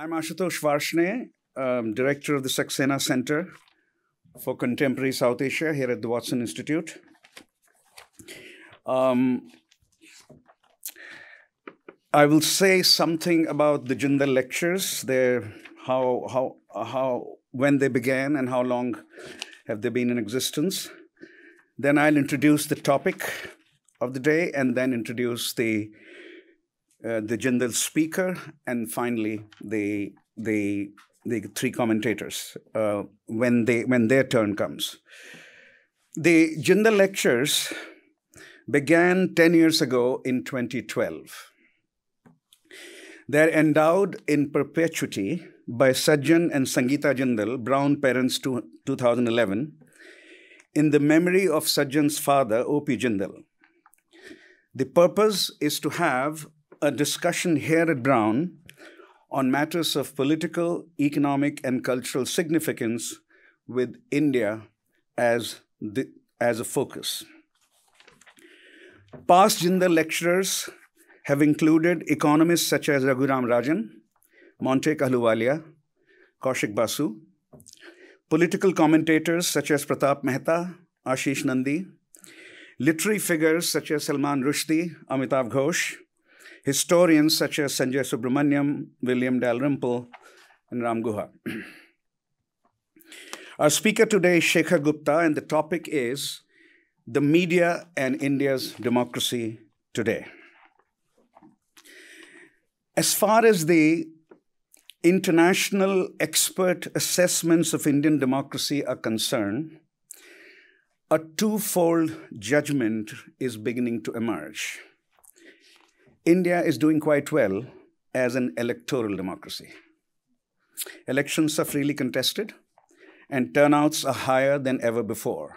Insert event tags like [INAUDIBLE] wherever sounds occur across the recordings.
I'm Ashutosh Varshney, um, director of the Saxena Center for Contemporary South Asia here at the Watson Institute. Um, I will say something about the Jindal lectures, their how how how when they began and how long have they been in existence. Then I'll introduce the topic of the day and then introduce the uh, the Jindal speaker and finally the the the three commentators uh, when they when their turn comes. The Jindal lectures began 10 years ago in 2012. They're endowed in perpetuity by Sajjan and Sangeeta Jindal, Brown parents, to 2011, in the memory of Sajjan's father, O.P. Jindal. The purpose is to have a discussion here at Brown on matters of political, economic, and cultural significance with India as, the, as a focus. Past Jindal lecturers have included economists such as Raghuram Rajan, Montek Ahluwalia, Kaushik Basu, political commentators such as Pratap Mehta, Ashish Nandy, literary figures such as Salman Rushdie, Amitav Ghosh, historians such as Sanjay Subrahmanyam, William Dalrymple, and Ram Guha. Our speaker today is Shekhar Gupta, and the topic is the media and India's democracy today. As far as the international expert assessments of Indian democracy are concerned, a twofold judgment is beginning to emerge. India is doing quite well as an electoral democracy. Elections are freely contested, and turnouts are higher than ever before.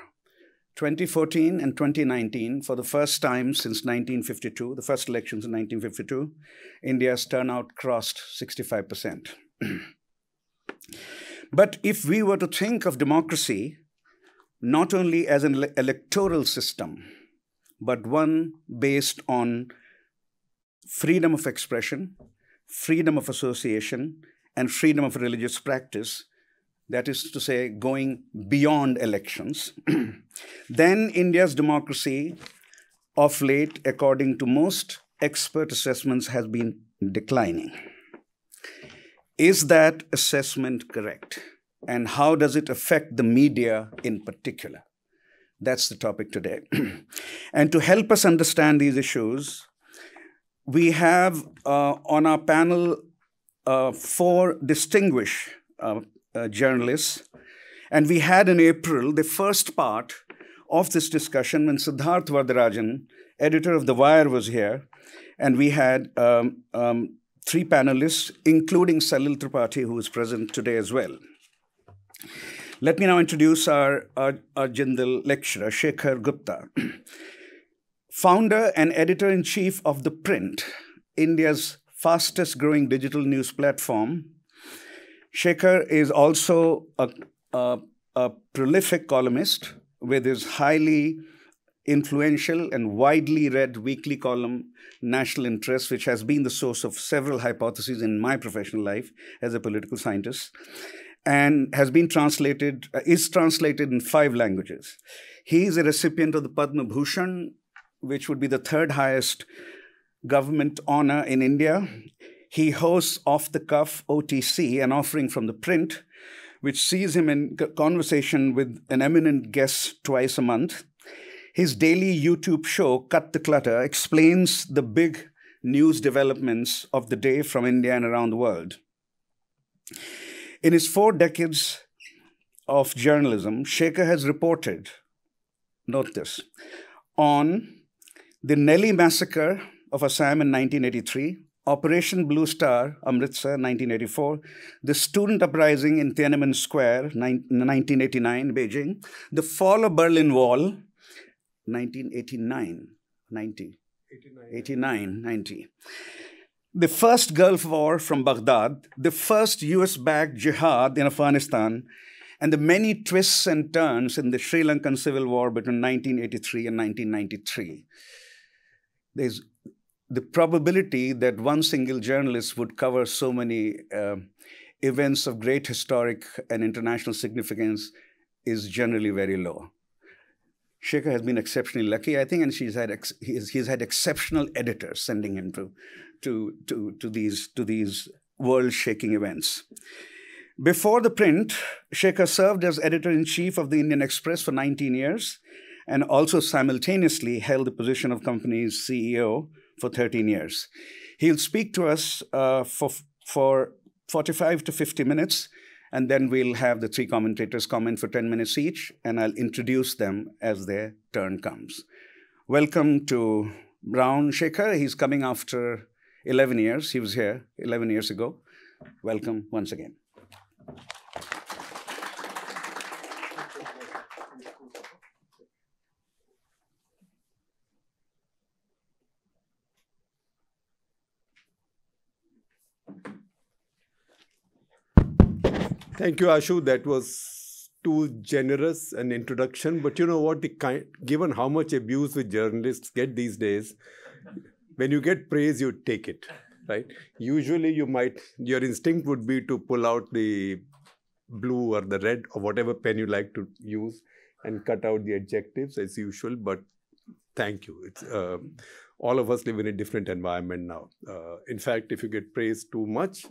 2014 and 2019, for the first time since 1952, the first elections in 1952, India's turnout crossed 65%. [CLEARS THROAT] but if we were to think of democracy not only as an electoral system, but one based on freedom of expression, freedom of association, and freedom of religious practice, that is to say, going beyond elections, [CLEARS THROAT] then India's democracy of late, according to most expert assessments, has been declining. Is that assessment correct? And how does it affect the media in particular? That's the topic today. [CLEARS THROAT] and to help us understand these issues, we have uh, on our panel uh, four distinguished uh, uh, journalists. And we had in April the first part of this discussion when Siddharth Varadarajan, editor of The Wire, was here. And we had um, um, three panelists, including Salil Tripathi, who is present today as well. Let me now introduce our, our, our Jindal lecturer, Shekhar Gupta. Founder and editor in chief of The Print, India's fastest growing digital news platform, Shekhar is also a, a, a prolific columnist with his highly influential and widely read weekly column national interest which has been the source of several hypotheses in my professional life as a political scientist and has been translated uh, is translated in five languages. He is a recipient of the padma bhushan which would be the third highest government honor in India. He hosts Off the Cuff OTC, an offering from the print, which sees him in conversation with an eminent guest twice a month. His daily YouTube show, Cut the Clutter, explains the big news developments of the day from India and around the world. In his four decades of journalism, Shekhar has reported, note this, on the Nellie Massacre of Assam in 1983, Operation Blue Star, Amritsar, 1984, the student uprising in Tiananmen Square, 1989, Beijing, the fall of Berlin Wall, 1989, 90, 89, 89 90. The first Gulf War from Baghdad, the first US backed jihad in Afghanistan, and the many twists and turns in the Sri Lankan Civil War between 1983 and 1993 there's the probability that one single journalist would cover so many uh, events of great historic and international significance is generally very low. Shekhar has been exceptionally lucky, I think, and she's had he's, he's had exceptional editors sending him to, to, to, to these, to these world-shaking events. Before the print, Shekhar served as editor-in-chief of the Indian Express for 19 years and also simultaneously held the position of company's CEO for 13 years. He'll speak to us uh, for, for 45 to 50 minutes and then we'll have the three commentators comment for 10 minutes each, and I'll introduce them as their turn comes. Welcome to Brown Shekhar. He's coming after 11 years. He was here 11 years ago. Welcome once again. Thank you, Ashu. That was too generous an introduction. But you know what? The kind, given how much abuse we journalists get these days, when you get praise, you take it, right? Usually, you might your instinct would be to pull out the blue or the red or whatever pen you like to use and cut out the adjectives as usual. But thank you. It's uh, all of us live in a different environment now. Uh, in fact, if you get praised too much,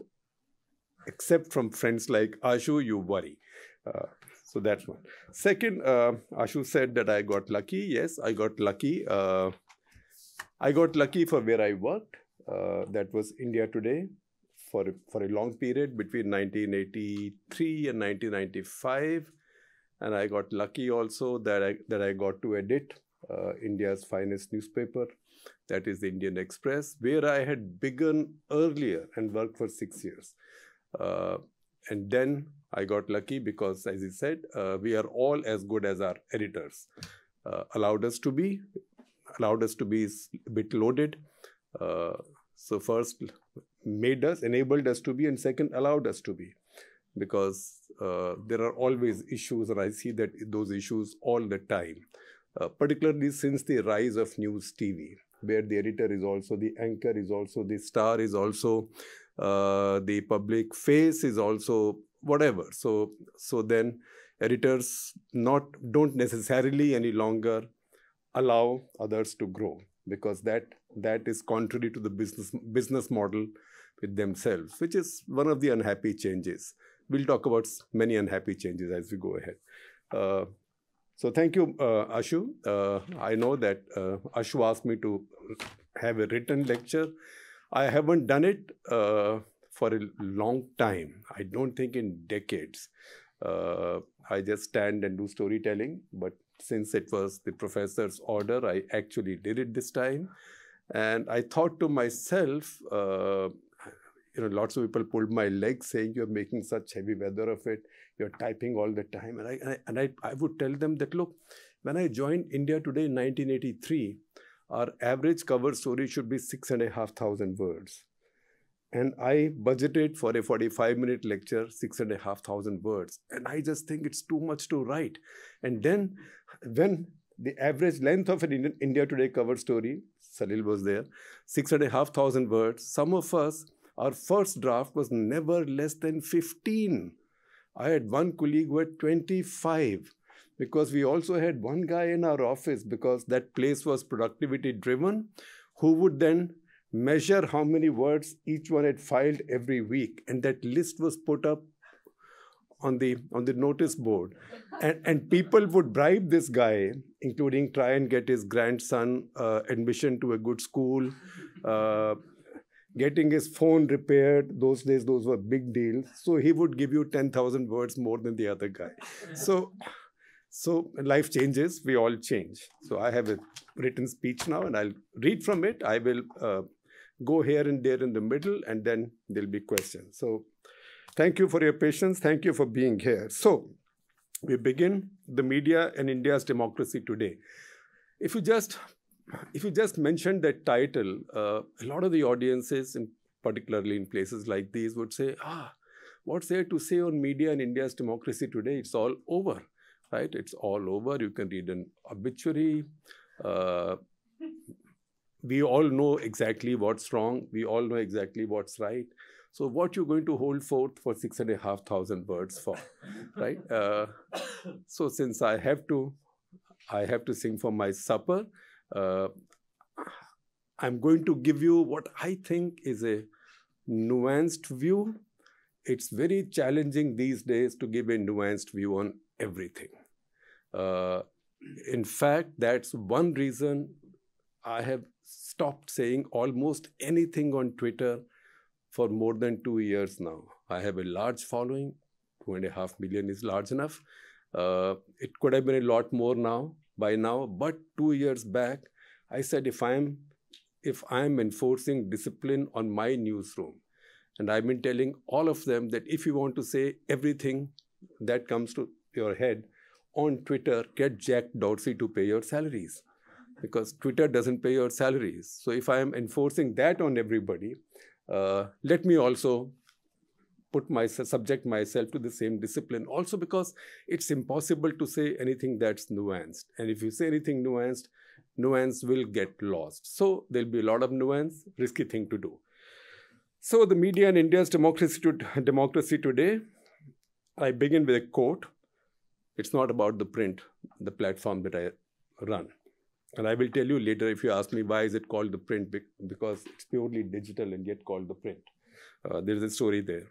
except from friends like Ashu, you worry. Uh, so that's one. Second, uh, Ashu said that I got lucky. Yes, I got lucky. Uh, I got lucky for where I worked. Uh, that was India Today for for a long period between 1983 and 1995, and I got lucky also that I that I got to edit uh, India's finest newspaper, that is the Indian Express, where I had begun earlier and worked for six years. Uh, and then I got lucky because, as he said, uh, we are all as good as our editors. Uh, allowed us to be, allowed us to be a bit loaded. So first made us, enabled us to be, and second allowed us to be, because uh, there are always issues, and I see that those issues all the time. Uh, particularly since the rise of news TV, where the editor is also the anchor, is also the star, is also uh, the public face is also whatever. So so then editors not don't necessarily any longer allow others to grow because that that is contrary to the business business model with themselves, which is one of the unhappy changes. We'll talk about many unhappy changes as we go ahead. Uh, so thank you, uh, Ashu. Uh, I know that uh, Ashu asked me to have a written lecture. I haven't done it uh, for a long time. I don't think in decades. Uh, I just stand and do storytelling, but since it was the professor's order, I actually did it this time. And I thought to myself, uh, you know, lots of people pulled my leg saying, You're making such heavy weather of it, you're typing all the time. And I, and I, and I, I would tell them that, look, when I joined India Today in 1983, our average cover story should be six and a half thousand words. And I budgeted for a 45 minute lecture, six and a half thousand words. And I just think it's too much to write. And then when the average length of an India Today cover story, Salil was there, six and a half thousand words, some of us, our first draft was never less than 15. I had one colleague who had 25 because we also had one guy in our office because that place was productivity driven who would then measure how many words each one had filed every week. And that list was put up on the on the notice board. And, and people would bribe this guy including try and get his grandson uh, admission to a good school uh, getting his phone repaired. Those days those were big deals. So he would give you 10000 words more than the other guy. So so life changes, we all change. So I have a written speech now and I'll read from it. I will uh, go here and there in the middle and then there'll be questions. So thank you for your patience. Thank you for being here. So we begin the media and India's democracy today. If you just if you just mention that title, uh, a lot of the audiences, in, particularly in places like these, would say, ah, what's there to say on media and India's democracy today? It's all over right? It's all over. You can read an obituary. Uh, we all know exactly what's wrong. We all know exactly what's right. So what you're going to hold forth for six and a half thousand words for, [LAUGHS] right? Uh, so since I have to, I have to sing for my supper. Uh, I'm going to give you what I think is a nuanced view. It's very challenging these days to give a nuanced view on everything. Uh, in fact, that's one reason I have stopped saying almost anything on Twitter for more than two years now. I have a large following, two and a half million is large enough. Uh, it could have been a lot more now by now, but two years back, I said if I'm if I'm enforcing discipline on my newsroom, and I've been telling all of them that if you want to say everything that comes to your head on Twitter, get Jack Dorsey to pay your salaries because Twitter doesn't pay your salaries. So if I am enforcing that on everybody, uh, let me also put my subject myself to the same discipline. Also because it's impossible to say anything that's nuanced. And if you say anything nuanced, nuance will get lost. So there'll be a lot of nuance, risky thing to do. So the media in India's democracy, to, democracy today, I begin with a quote. It's not about the print, the platform that I run. And I will tell you later if you ask me why is it called the print, because it's purely digital and yet called the print. Uh, there is a story there.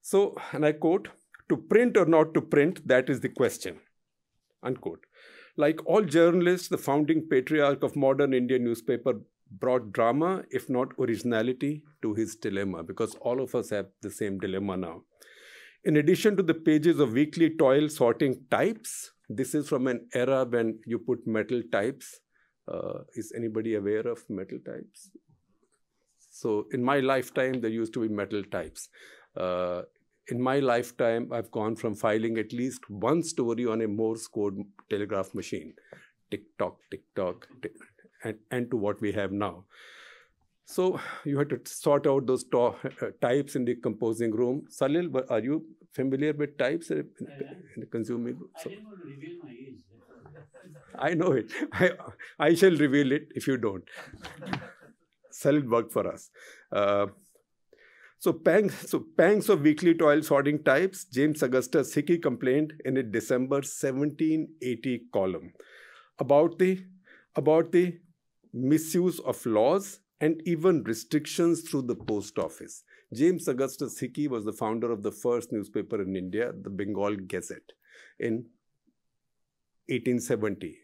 So, and I quote, to print or not to print, that is the question, unquote. Like all journalists, the founding patriarch of modern Indian newspaper brought drama, if not originality, to his dilemma, because all of us have the same dilemma now. In addition to the pages of weekly toil sorting types, this is from an era when you put metal types uh, is anybody aware of metal types? So in my lifetime, there used to be metal types. Uh, in my lifetime, I've gone from filing at least one story on a Morse code telegraph machine, tick tock, tick tock, tick, and, and to what we have now. So you had to sort out those uh, types in the composing room. Salil, are you familiar with types in, in the consuming? So, I didn't want to reveal my age. I know it. I, I shall reveal it if you don't. Salil it work for us. Uh, so, pangs, so pangs of weekly toil sorting types, James Augustus Hicky complained in a December 1780 column about the, about the misuse of laws and even restrictions through the post office. James Augustus Hicky was the founder of the first newspaper in India, the Bengal Gazette, in 1870.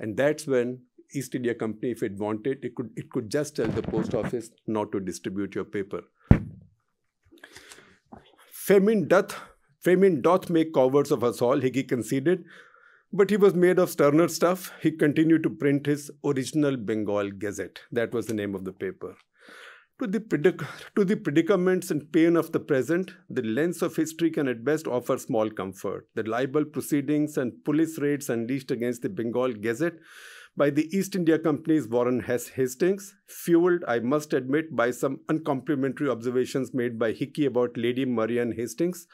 And that's when East India Company, if it wanted, it could, it could just tell the post office not to distribute your paper. Famine doth, famine doth make cowards of us all, Hicky conceded, but he was made of sterner stuff. He continued to print his original Bengal Gazette. That was the name of the paper. To the, predic- to the predicaments and pain of the present, the lens of history can at best offer small comfort. The libel proceedings and police raids unleashed against the Bengal Gazette by the East India Company's Warren Hess Hastings, fueled, I must admit, by some uncomplimentary observations made by Hicky about Lady Marianne Hastings,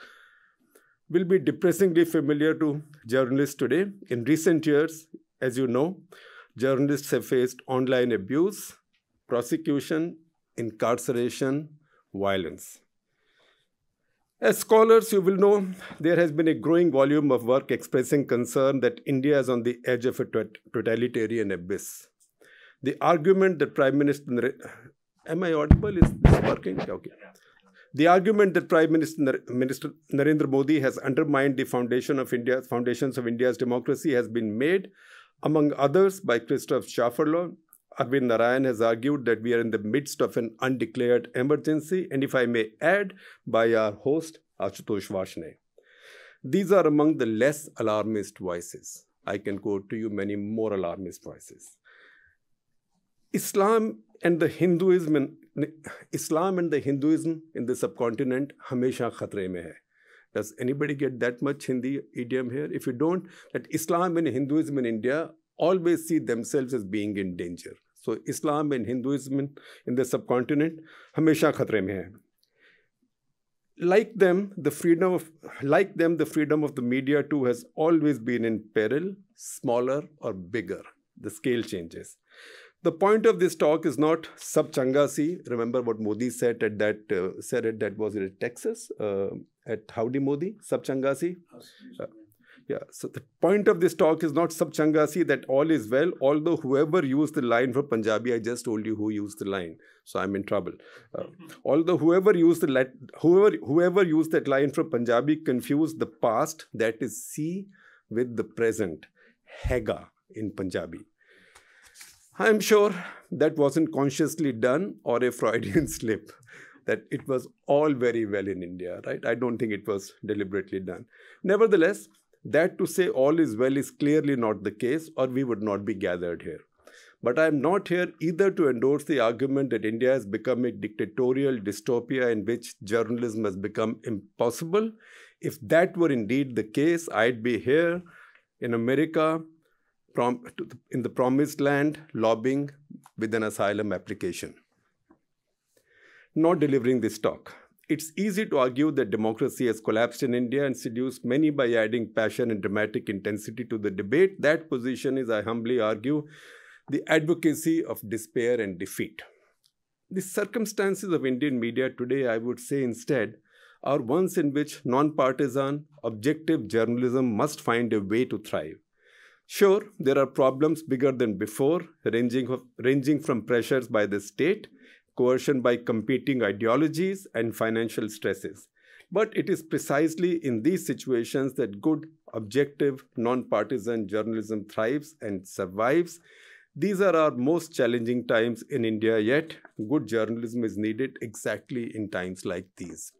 will be depressingly familiar to journalists today. In recent years, as you know, journalists have faced online abuse, prosecution, incarceration, violence. As scholars, you will know there has been a growing volume of work expressing concern that India is on the edge of a totalitarian abyss. The argument that Prime Minister, am I audible? Is this working? Okay. The argument that Prime Minister, Minister Narendra Modi has undermined the foundation of India's foundations of India's democracy has been made, among others, by Christophe Jaffrelot, Arvind Narrain has argued that we are in the midst of an undeclared emergency, and if I may add, by our host, Ashutosh Varshney. These are among the less alarmist voices. I can quote to you many more alarmist voices. Islam and the Hinduism in, Islam and the Hinduism in the subcontinent hamesha khatre mein hai. Does anybody get that much Hindi idiom here? If you don't, that Islam and Hinduism in India always see themselves as being in danger. So Islam and Hinduism in the subcontinent हमेशा खतरे में है like them the freedom of like them the freedom of the media too has always been in peril smaller or bigger the scale changes The point of this talk is not sab changa si. Remember what Modi said at that uh, said at that was it at Texas uh, at Howdy Modi sab changa si. Uh, yeah. So the point of this talk is not sab changa si that all is well. Although whoever used the line for Punjabi, I just told you who used the line, so I'm in trouble. Uh, [LAUGHS] although whoever used the whoever whoever used that line for Punjabi confused the past that is si with the present, hega in Punjabi. I'm sure that wasn't consciously done or a [LAUGHS] Freudian slip, that it was all very well in India, right? I don't think it was deliberately done. Nevertheless, that to say all is well is clearly not the case, or we would not be gathered here. But I am not here either to endorse the argument that India has become a dictatorial dystopia in which journalism has become impossible. If that were indeed the case, I'd be here in America in the promised land lobbying with an asylum application. Not delivering this talk. It's easy to argue that democracy has collapsed in India and seduced many by adding passion and dramatic intensity to the debate. That position is, I humbly argue, the advocacy of despair and defeat. The circumstances of Indian media today, I would say instead, are ones in which non partisan, objective journalism must find a way to thrive. Sure, there are problems bigger than before, ranging, of, ranging from pressures by the state, coercion by competing ideologies, and financial stresses. But it is precisely in these situations that good, objective, non-partisan journalism thrives and survives. These are our most challenging times in India, yet good journalism is needed exactly in times like these.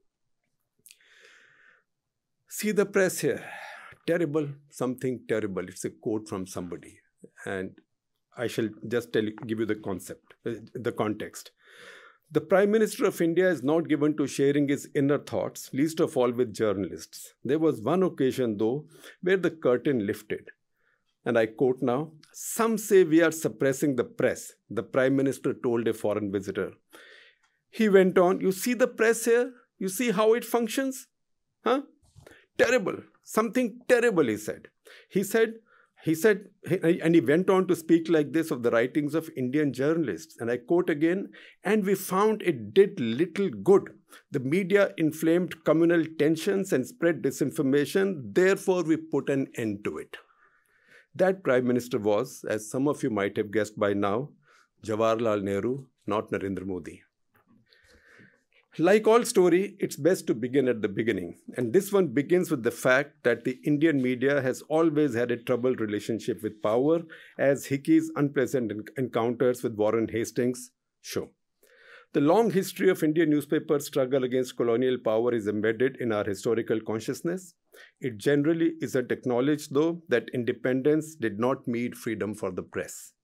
See the press here terrible, something terrible. It's a quote from somebody. And I shall just tell give you the concept, uh, the context. The Prime Minister of India is not given to sharing his inner thoughts, least of all with journalists. There was one occasion, though, where the curtain lifted. And I quote now Some say we are suppressing the press, the Prime Minister told a foreign visitor. He went on, You see the press here? You see how it functions? Huh? Terrible. Something terrible, he said. He said, he said, and he went on to speak like this of the writings of Indian journalists. And I quote again, and we found it did little good. The media inflamed communal tensions and spread disinformation. Therefore, we put an end to it. That prime minister was, as some of you might have guessed by now, Jawaharlal Nehru, not Narendra Modi. Like all story, it's best to begin at the beginning. And this one begins with the fact that the Indian media has always had a troubled relationship with power, as Hicky's unpleasant encounters with Warren Hastings show. The long history of Indian newspaper struggle against colonial power is embedded in our historical consciousness. It generally isn't acknowledged, though, that independence did not mean freedom for the press.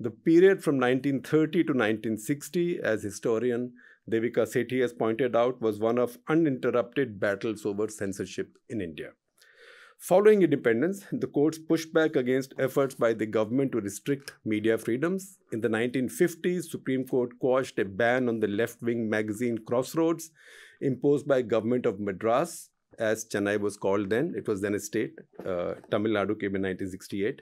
The period from 1930 to 1960, as historian Devika Sethi has pointed out, was one of uninterrupted battles over censorship in India. Following independence, the courts pushed back against efforts by the government to restrict media freedoms. In the 1950s, Supreme Court quashed a ban on the left-wing magazine Crossroads, imposed by government of Madras, as Chennai was called then. It was then a state. Uh, Tamil Nadu came in 1968.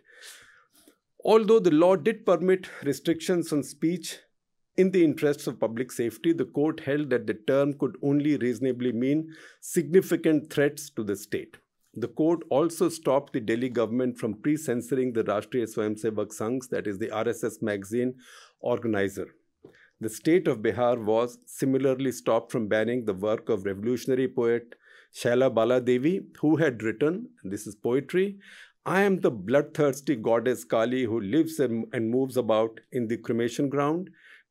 Although the law did permit restrictions on speech in the interests of public safety, the court held that the term could only reasonably mean significant threats to the state. The court also stopped the Delhi government from pre censoring the Rashtriya Swayamsevak Sanghs, that is the RSS magazine organizer. The state of Bihar was similarly stopped from banning the work of revolutionary poet Shaila Baladevi, who had written, this is poetry, I am the bloodthirsty goddess Kali who lives and, and moves about in the cremation ground.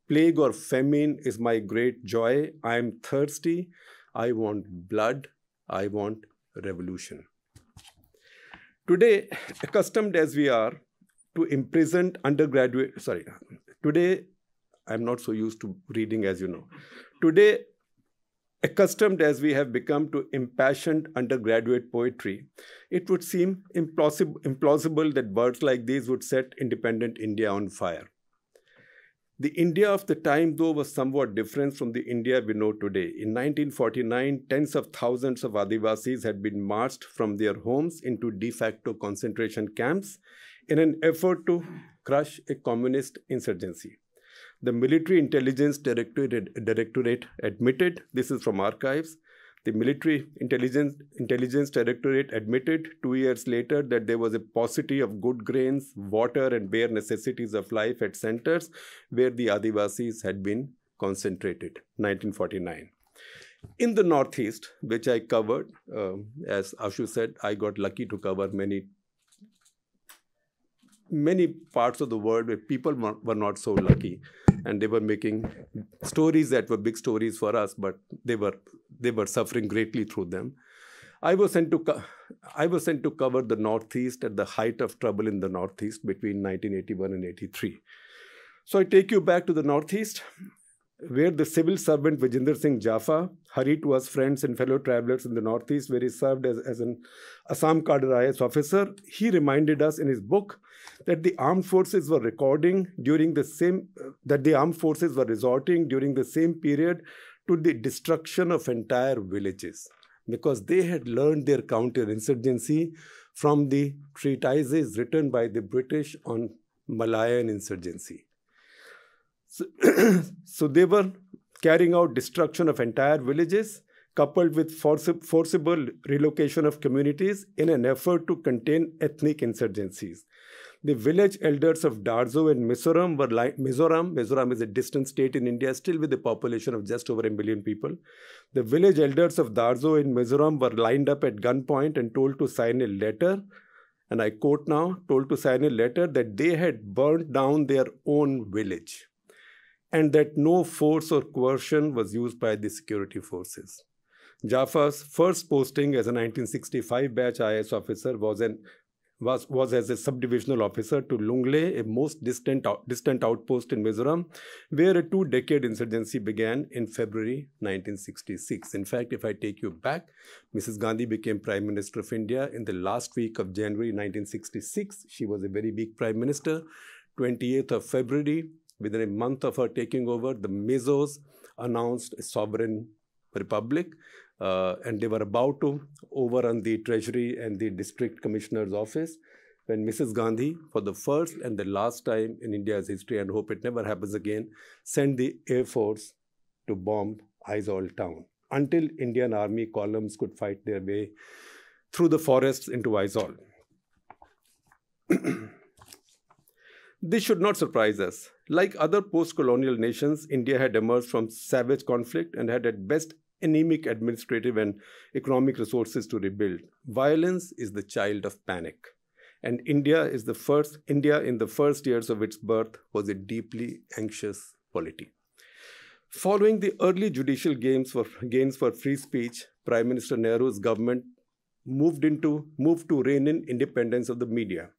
Plague or famine is my great joy. I am thirsty. I want blood. I want revolution. Today, accustomed as we are to imprisoned undergraduate, sorry, today I'm not so used to reading as you know. Today, accustomed as we have become to impassioned undergraduate poetry, it would seem implausible, implausible that words like these would set independent India on fire. The India of the time, though, was somewhat different from the India we know today. In 1949, tens of thousands of Adivasis had been marched from their homes into de facto concentration camps in an effort to crush a communist insurgency. The Military Intelligence Directorate, Directorate admitted, this is from archives, the Military Intelligence, Intelligence Directorate admitted two years later that there was a paucity of good grains, water, and bare necessities of life at centers where the Adivasis had been concentrated. 1949. In the Northeast, which I covered, um, as Ashu said, I got lucky to cover many many parts of the world where people were not so lucky. And they were making stories that were big stories for us but they were they were suffering greatly through them. I was sent to i was sent to cover the northeast at the height of trouble in the northeast between 1981 and 83 so i take you back to the northeast where the civil servant Vijinder Singh Jafa hurried to us friends and fellow travelers in the Northeast, where he served as, as an Assam cadre IS officer. He reminded us in his book that the armed forces were recording during the same, that the armed forces were resorting during the same period to the destruction of entire villages because they had learned their counterinsurgency from the treatises written by the British on Malayan insurgency. So, [CLEARS THROAT] so they were carrying out destruction of entire villages coupled with forci forcible relocation of communities in an effort to contain ethnic insurgencies. The village elders of Darzo and Mizoram were like Mizoram. Mizoram is a distant state in India, still with a population of just over a million people. The village elders of Darzo and Mizoram were lined up at gunpoint and told to sign a letter. And I quote now, told to sign a letter that they had burned down their own village and that no force or coercion was used by the security forces. Jafa's first posting as a 1965 batch IS officer was, an, was, was as a subdivisional officer to Lunglei, a most distant, distant outpost in Mizoram, where a two-decade insurgency began in February 1966. In fact, if I take you back, Mrs. Gandhi became Prime Minister of India in the last week of January 1966. She was a very weak Prime Minister. 28th of February, within a month of her taking over, the Mizos announced a sovereign republic. Uh, and they were about to overrun the treasury and the district commissioner's office when Mrs. Gandhi, for the first and the last time in India's history, and hope it never happens again, sent the Air Force to bomb Aizawl town until Indian Army columns could fight their way through the forests into Aizawl. [CLEARS THROAT] This should not surprise us. Like other post colonial nations, India had emerged from savage conflict and had at best anemic administrative and economic resources to rebuild. Violence is the child of panic. And India is the first India in the first years of its birth was a deeply anxious polity. Following the early judicial gains for, gains for free speech, Prime Minister Nehru's government moved into moved to rein in independence of the media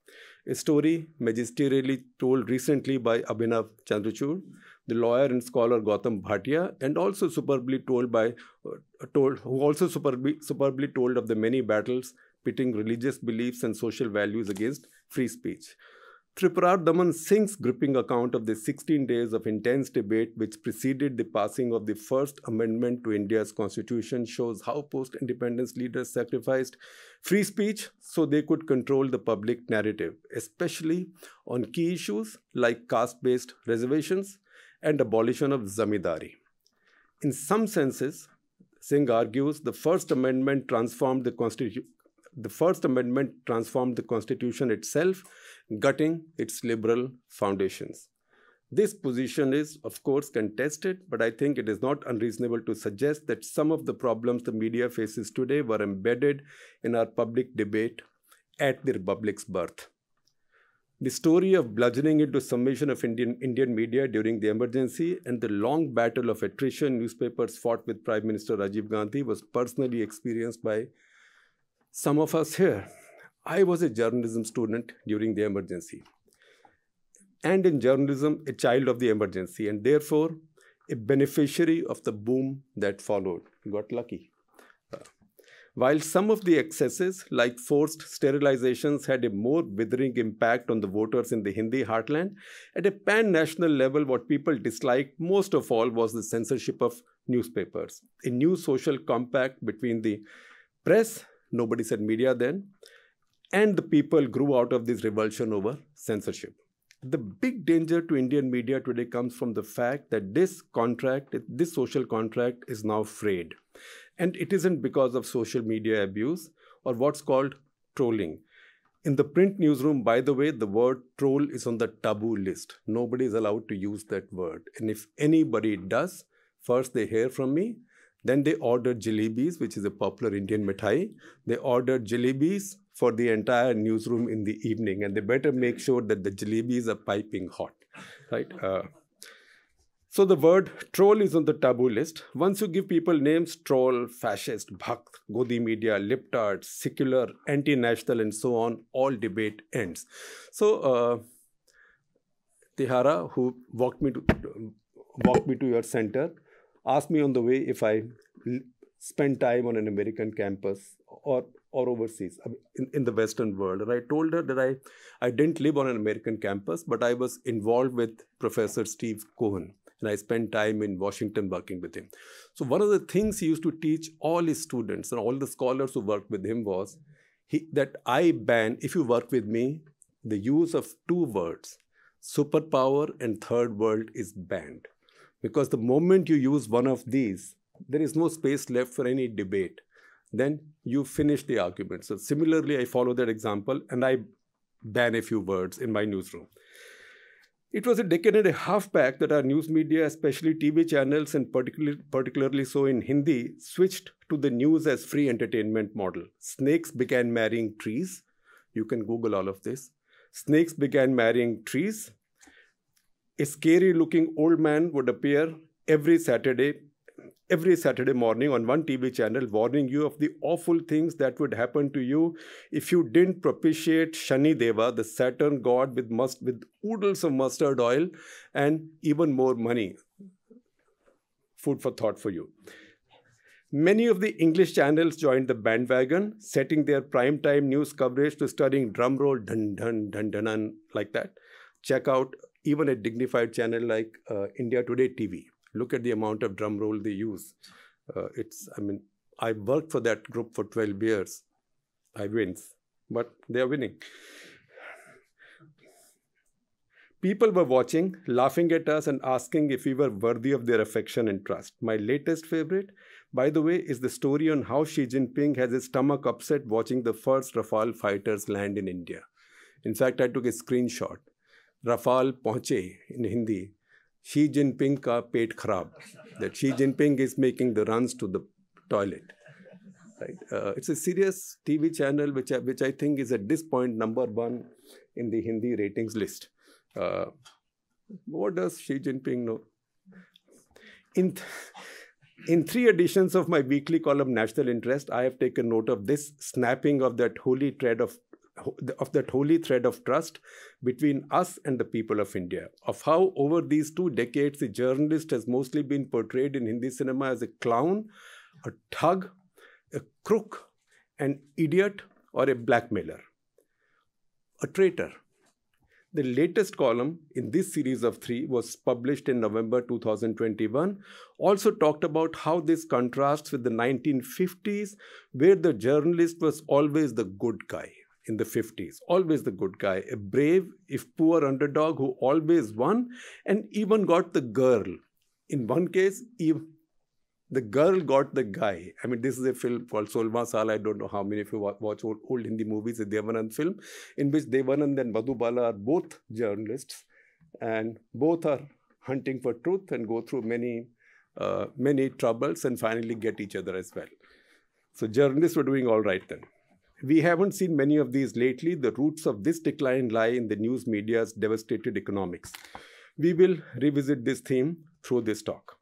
a story magisterially told recently by Abhinav Chandrachud, the lawyer and scholar Gautam Bhatia, and also superbly told by uh, told who also superbly, superbly told of the many battles pitting religious beliefs and social values against free speech. Tripurari Daman Singh's gripping account of the 16 days of intense debate which preceded the passing of the First Amendment to India's constitution shows how post independence leaders sacrificed free speech so they could control the public narrative, especially on key issues like caste based reservations and abolition of zamindari. In some senses, Singh argues the First Amendment transformed the Constitution. The First Amendment transformed the Constitution itself gutting its liberal foundations. This position is, of course, contested, but I think it is not unreasonable to suggest that some of the problems the media faces today were embedded in our public debate at the Republic's birth. The story of bludgeoning into submission of Indian, Indian media during the emergency and the long battle of attrition newspapers fought with Prime Minister Rajiv Gandhi was personally experienced by some of us here. I was a journalism student during the emergency. And in journalism, a child of the emergency, and therefore a beneficiary of the boom that followed. Got lucky. Uh, while some of the excesses, like forced sterilizations, had a more withering impact on the voters in the Hindi heartland, at a pan national level, what people disliked most of all was the censorship of newspapers. A new social compact between the press, nobody said media then, and the people grew out of this revulsion over censorship. the big danger to Indian media today comes from the fact that this contract, this social contract, is now frayed. And it isn't because of social media abuse or what's called trolling. In the print newsroom, by the way, the word troll is on the taboo list. Nobody is allowed to use that word. And if anybody does, first they hear from me, then they ordered jalebis, which is a popular Indian mithai. They ordered jalebis for the entire newsroom in the evening, and they better make sure that the jalebis are piping hot, right? Uh, so the word troll is on the taboo list. Once you give people names, troll, fascist, bhakt, Godi media, liptard, secular, anti-national, and so on, all debate ends. So uh, Tihara, who walked me to walked me to your center, asked me on the way if I spend time on an American campus or or overseas in, in the Western world. And I told her that I, I didn't live on an American campus, but I was involved with Professor Steve Cohen. And I spent time in Washington working with him. So one of the things he used to teach all his students and all the scholars who worked with him was he, that I ban, if you work with me, the use of two words, superpower and third world is banned. Because the moment you use one of these, there is no space left for any debate. Then you finish the argument. So similarly, I follow that example and I ban a few words in my newsroom. It was a decade and a half back that our news media, especially TV channels and particularly, particularly so in Hindi, switched to the news as free entertainment model. Snakes began marrying trees. You can Google all of this. Snakes began marrying trees a scary looking old man would appear every Saturday, every Saturday morning on one TV channel, warning you of the awful things that would happen to you if you didn't propitiate Shani Deva, the Saturn god with, must, with oodles of mustard oil and even more money. Food for thought for you. Many of the English channels joined the bandwagon, setting their primetime news coverage to starting drum roll, dun dun dun dun dun, like that. Check out even a dignified channel like uh, India Today TV. Look at the amount of drum roll they use. Uh, it's, I mean, I worked for that group for 12 years. I wins, but they are winning. People were watching, laughing at us, and asking if we were worthy of their affection and trust. My latest favorite, by the way, is the story on how Xi Jinping has his stomach upset watching the first Rafale fighters land in India. In fact, I took a screenshot. Rafale पहुँचे in Hindi Xi Jinping का पेट खराब that Xi Jinping is making the run to the toilet right it's a serious T V channel which I think is a this point number one in the Hindi ratings list what does Xi Jinping know in In three editions of my weekly column, national interest I have taken note of this snapping of that holy trade of of that holy thread of trust between us and the people of India, of how over these two decades the journalist has mostly been portrayed in Hindi cinema as a clown, a thug, a crook, an idiot, or a blackmailer, a traitor. The latest column in this series of three was published in November 2021. Also talked about how this contrasts with the 1950s, where the journalist was always the good guy in the 50s. Always the good guy, a brave, if poor underdog who always won and even got the girl. In one case, the girl got the guy. I mean, this is a film called Solva Saal. I don't know how many of you watch old, old Hindi movies, a Devanand film, in which Devanand and Madhubala are both journalists and both are hunting for truth and go through many, uh, many troubles and finally get each other as well. So journalists were doing all right then. We haven't seen many of these lately. The roots of this decline lie in the news media's devastated economics. We will revisit this theme through this talk.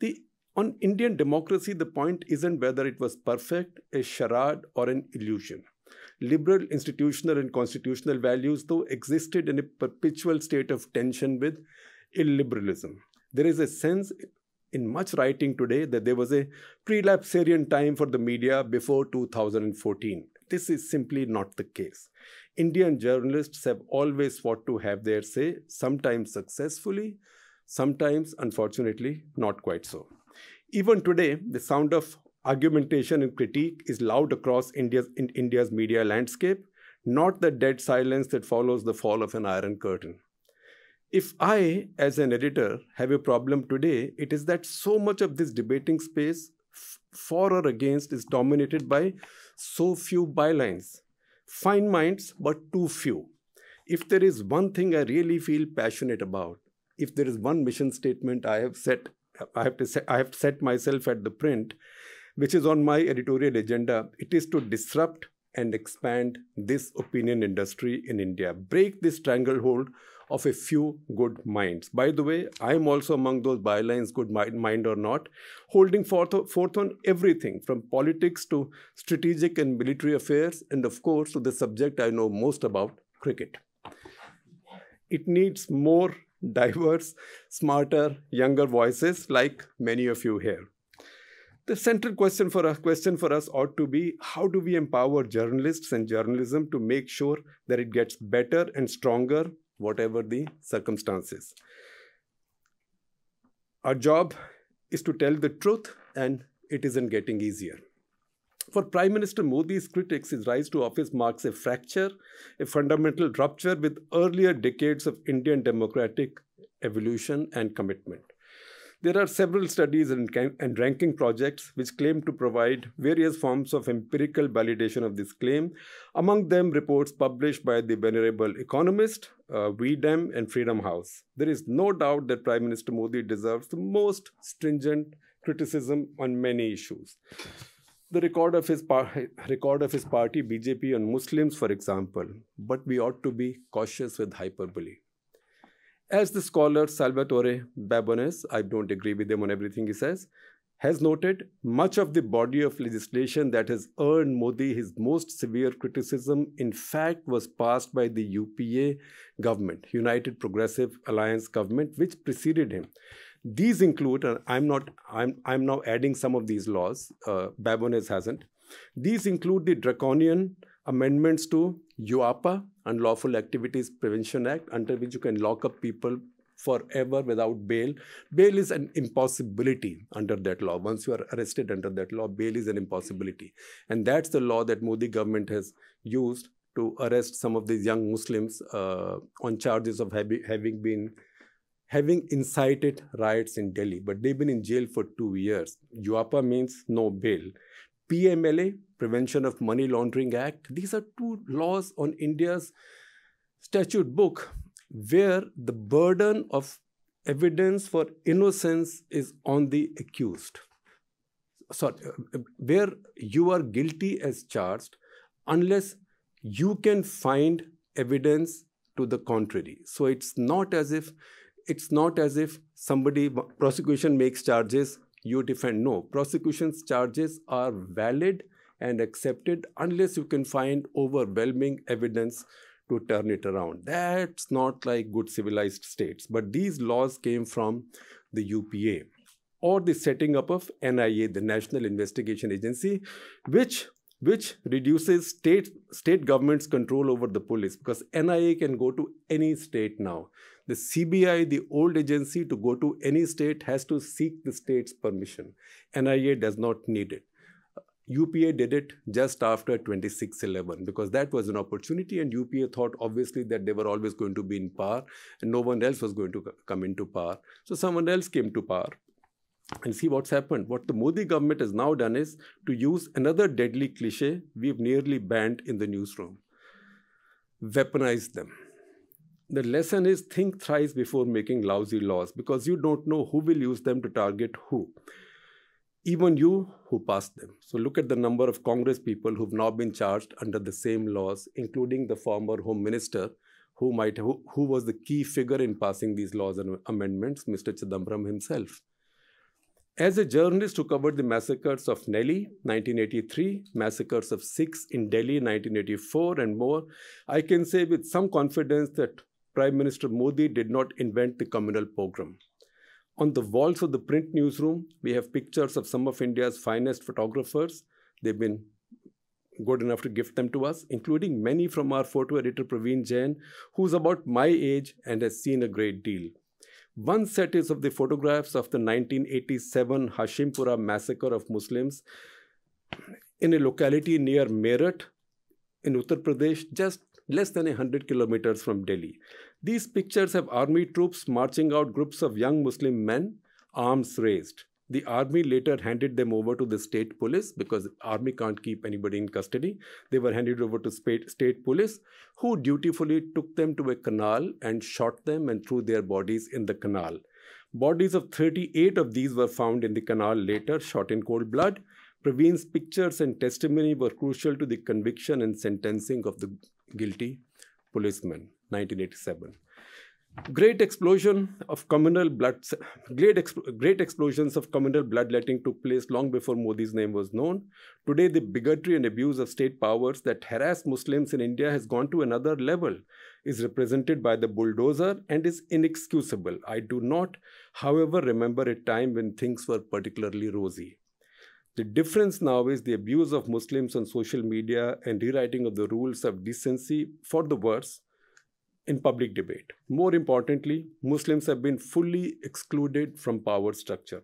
The, on Indian democracy, the point isn't whether it was perfect, a charade, or an illusion. Liberal institutional and constitutional values, though, existed in a perpetual state of tension with illiberalism. There is a sense in much writing today that there was a prelapsarian time for the media before 2014. This is simply not the case. Indian journalists have always fought to have their say, sometimes successfully, sometimes, unfortunately, not quite so. Even today, the sound of argumentation and critique is loud across India's, in India's media landscape, not the dead silence that follows the fall of an iron curtain. if I, as an editor, have a problem today, it is that so much of this debating space, for or against, is dominated by so few bylines. Fine minds, but too few. If there is one thing I really feel passionate about, if there is one mission statement I have set, I have to set, I have set myself at the print, which is on my editorial agenda, it is to disrupt and expand this opinion industry in India. Break this stranglehold of a few good minds. By the way, I am also among those bylines, good mind, mind or not, holding forth, forth on everything from politics to strategic and military affairs, and of course, to the subject I know most about cricket. It needs more diverse, smarter, younger voices like many of you here. The central question for us, question for us ought to be how do we empower journalists and journalism to make sure that it gets better and stronger, whatever the circumstances. Our job is to tell the truth, and it isn't getting easier. For Prime Minister Modi's critics, his rise to office marks a fracture, a fundamental rupture with earlier decades of Indian democratic evolution and commitment. There are several studies and, and, ranking projects which claim to provide various forms of empirical validation of this claim, among them reports published by the Venerable Economist, uh, V-Dem, and Freedom House. There is no doubt that Prime Minister Modi deserves the most stringent criticism on many issues. The record of his record of his party BJP on Muslims, for example, but we ought to be cautious with hyperbole. As the scholar Salvatore Babones, I don't agree with him on everything he says, has noted, much of the body of legislation that has earned Modi his most severe criticism, in fact, was passed by the UPA government, United Progressive Alliance government, which preceded him. These include, and I'm not, I'm, I'm now adding some of these laws, uh, Babones hasn't. These include the draconian amendments to UAPA, Unlawful Activities Prevention Act, under which you can lock up people forever without bail. Bail is an impossibility under that law. Once you are arrested under that law, bail is an impossibility. And that's the law that Modi government has used to arrest some of these young Muslims uh, on charges of having been having incited riots in Delhi. But they've been in jail for two years. UAPA means no bail. PMLA, Prevention of Money Laundering Act. These are two laws on India's statute book where the burden of evidence for innocence is on the accused. Sorry, where you are guilty as charged unless you can find evidence to the contrary. So it's not as if it's not as if somebody prosecution makes charges you defend. No, prosecution's charges are valid and accepted unless you can find overwhelming evidence to turn it around. That's not like good civilized states. But these laws came from the UPA or the setting up of NIA, the National Investigation Agency, which which reduces state state government's control over the police because NIA can go to any state now. The CBI, the old agency to go to any state, has to seek the state's permission. NIA does not need it. UPA did it just after 2611 because that was an opportunity, and UPA thought obviously that they were always going to be in power and no one else was going to come into power. So someone else came to power. And see what's happened. What the Modi government has now done is to use another deadly cliche we've nearly banned in the newsroom weaponize them the lesson is think thrice before making lousy laws because you don't know who will use them to target who. Even you who passed them. So look at the number of Congress people who've now been charged under the same laws, including the former Home Minister, who might who, who was the key figure in passing these laws and amendments, Mr. Chidambaram himself. As a journalist who covered the massacres of Nellie, 1983, massacres of Sikhs in Delhi, 1984, and more, I can say with some confidence that Prime Minister Modi did not invent the communal pogrom. On the walls of the print newsroom, we have pictures of some of India's finest photographers. They've been good enough to gift them to us, including many from our photo editor Praveen Jain, who's about my age and has seen a great deal. One set is of the photographs of the 1987 Hashimpura massacre of Muslims in a locality near Meerut in Uttar Pradesh, just less than 100 kilometers from Delhi. These pictures have army troops marching out groups of young Muslim men, arms raised. The army later handed them over to the state police because army can't keep anybody in custody. They were handed over to state police, who dutifully took them to a canal and shot them and threw their bodies in the canal. Bodies of 38 of these were found in the canal later, shot in cold blood. Praveen's pictures and testimony were crucial to the conviction and sentencing of the guilty policemen, 1987 great explosion of communal blood great, great explosions of communal bloodletting took place long before modi's name was known. Today the bigotry and abuse of state powers that harass muslims in india has gone to another level is represented by the bulldozer and is inexcusable. I do not however remember a time when things were particularly rosy. The difference now is the abuse of muslims on social media and rewriting of the rules of decency for the worse in public debate. More importantly, Muslims have been fully excluded from power structure.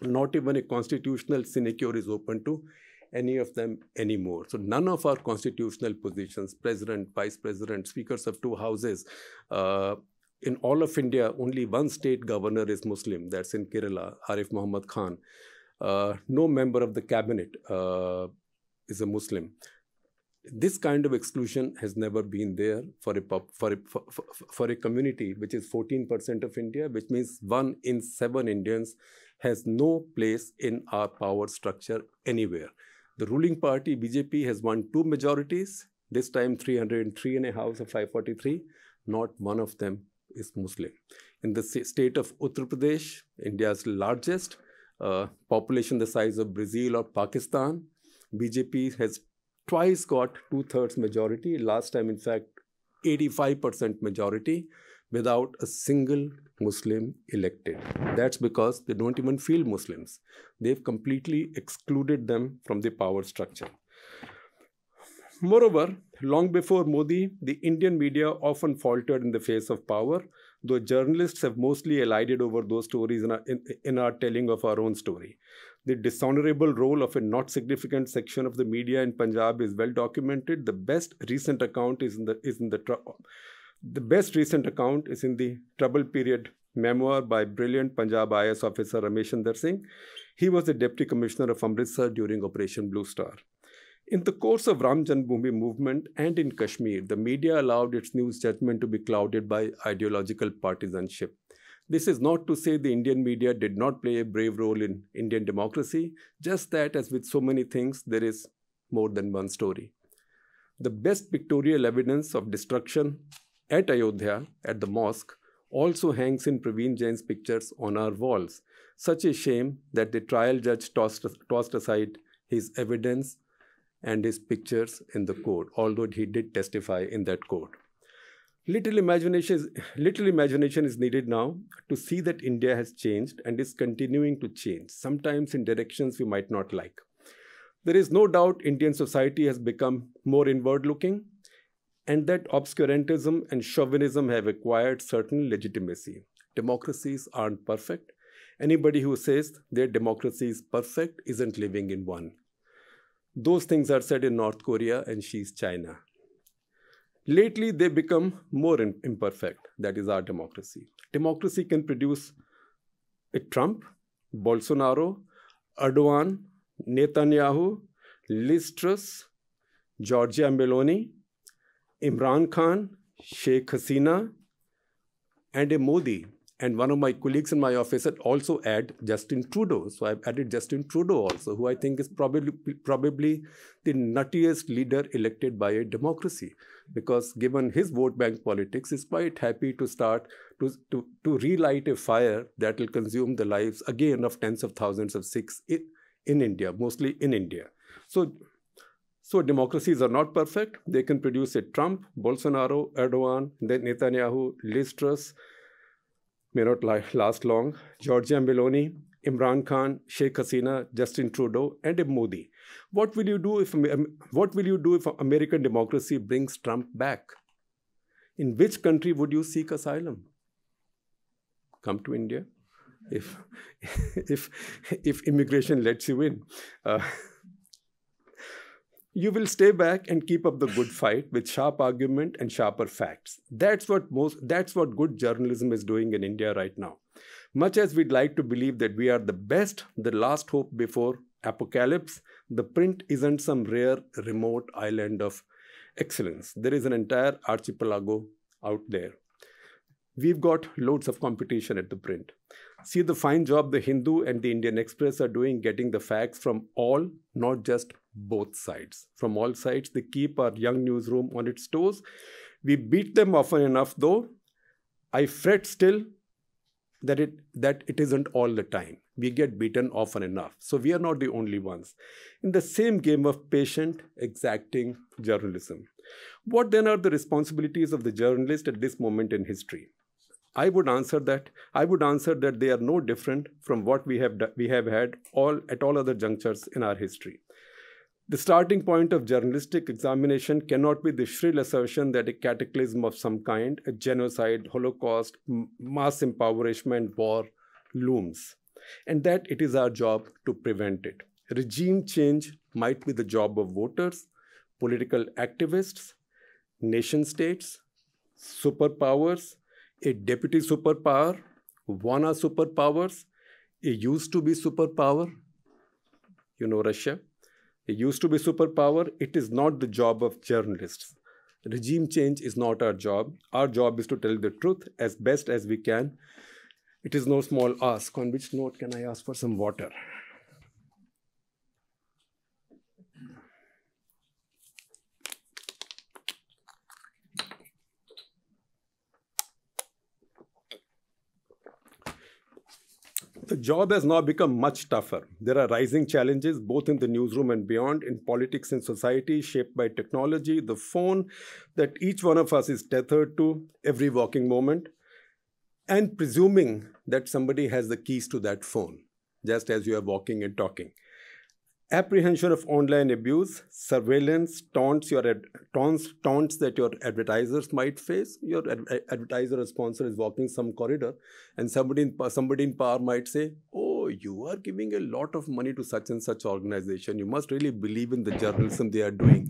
Not even a constitutional sinecure is open to any of them anymore. So none of our constitutional positions, president, vice president, speakers of two houses, uh, in all of India, only one state governor is Muslim. That's in Kerala, Arif Muhammad Khan. Uh, no member of the cabinet uh, is a Muslim this kind of exclusion has never been there for a for a, for, for a community which is 14% of India, which means one in seven Indians has no place in our power structure anywhere. The ruling party BJP has won two majorities. This time 303 in a house of 543. Not one of them is Muslim. In the state of Uttar Pradesh, India's largest uh, population the size of Brazil or Pakistan, BJP has twice got two thirds majority. Last time, in fact, 85% majority without a single Muslim elected. That's because they don't even feel Muslims. They've completely excluded them from the power structure. Moreover, long before Modi, the Indian media often faltered in the face of power, though journalists have mostly elided over those stories in our, in, in our telling of our own story. The dishonorable role of a not significant section of the media in Punjab is well documented. The best recent account is in the is in the the best recent account is in the trouble period memoir by brilliant Punjab IAS officer Ramesh Inder Singh. He was the deputy commissioner of Amritsar during Operation Blue Star. In the course of Ram Janmabhoomi movement and in Kashmir, the media allowed its news judgment to be clouded by ideological partisanship. This is not to say the Indian media did not play a brave role in Indian democracy, just that, as with so many things, there is more than one story. The best pictorial evidence of destruction at Ayodhya, at the mosque, also hangs in Praveen Jain's pictures on our walls. Such a shame that the trial judge tossed, tossed aside his evidence and his pictures in the court, although he did testify in that court. Little imagination, is, little imagination is needed now to see that India has changed and is continuing to change, sometimes in directions we might not like. There is no doubt Indian society has become more inward looking and that obscurantism and chauvinism have acquired certain legitimacy. Democracies aren't perfect. Anybody who says their democracy is perfect isn't living in one. Those things are said in North Korea and Xi's China. Lately, they become more imperfect. That is our democracy. Democracy can produce a Trump, Bolsonaro, Erdogan, Netanyahu, Liz Truss, Giorgia Meloni, Imran Khan, Sheikh Hasina, and a Modi and one of my colleagues in my office had also add Justin Trudeau. So I've added Justin Trudeau also, who I think is probably probably the nuttiest leader elected by a democracy, because given his vote bank politics, he's quite happy to start to to to relight a fire that will consume the lives again of tens of thousands of Sikhs in, in India, mostly in India. So. So democracies are not perfect. They can produce a Trump, Bolsonaro, Erdogan, then Netanyahu, Liz Truss, may not last long. Giorgia Meloni, Imran Khan, Sheikh Hasina, Justin Trudeau, and Modi. What will you do if what will you do if American democracy brings Trump back? In which country would you seek asylum? Come to India, if [LAUGHS] if if immigration lets you in. Uh, you will stay back and keep up the good fight with sharp argument and sharper facts. That's what most that's what good journalism is doing in India right now. Much as we'd like to believe that we are the best, the last hope before apocalypse, the print isn't some rare remote island of excellence. There is an entire archipelago out there. We've got loads of competition at the print. See the fine job the Hindu and the Indian Express are doing getting the facts from all, not just both sides. From all sides, they keep our young newsroom on its toes. We beat them often enough, though. I fret still that it that it isn't all the time. We get beaten often enough. So we are not the only ones. In the same game of patient, exacting journalism. What then are the responsibilities of the journalist at this moment in history? I would answer that I would answer that they are no different from what we have we have had all at all other junctures in our history. The starting point of journalistic examination cannot be the shrill assertion that a cataclysm of some kind, a genocide, holocaust, mass impoverishment, war, looms, and that it is our job to prevent it. Regime change might be the job of voters, political activists, nation states, superpowers, a deputy superpower, one are superpowers, a used to be superpower, you know, Russia it used to be superpower. It is not the job of journalists. Regime change is not our job. Our job is to tell the truth as best as we can. It is no small ask. On which note can I ask for some water? The job has now become much tougher. There are rising challenges both in the newsroom and beyond, in politics and society, shaped by technology, the phone that each one of us is tethered to every walking moment, and presuming that somebody has the keys to that phone, just as you are walking and talking apprehension of online abuse, surveillance, taunts your ad, taunts, taunts that your advertisers might face. Your ad, advertiser or sponsor is walking some corridor, and somebody in somebody in power might say, "Oh, you are giving a lot of money to such and such organization. You must really believe in the journalism they are doing."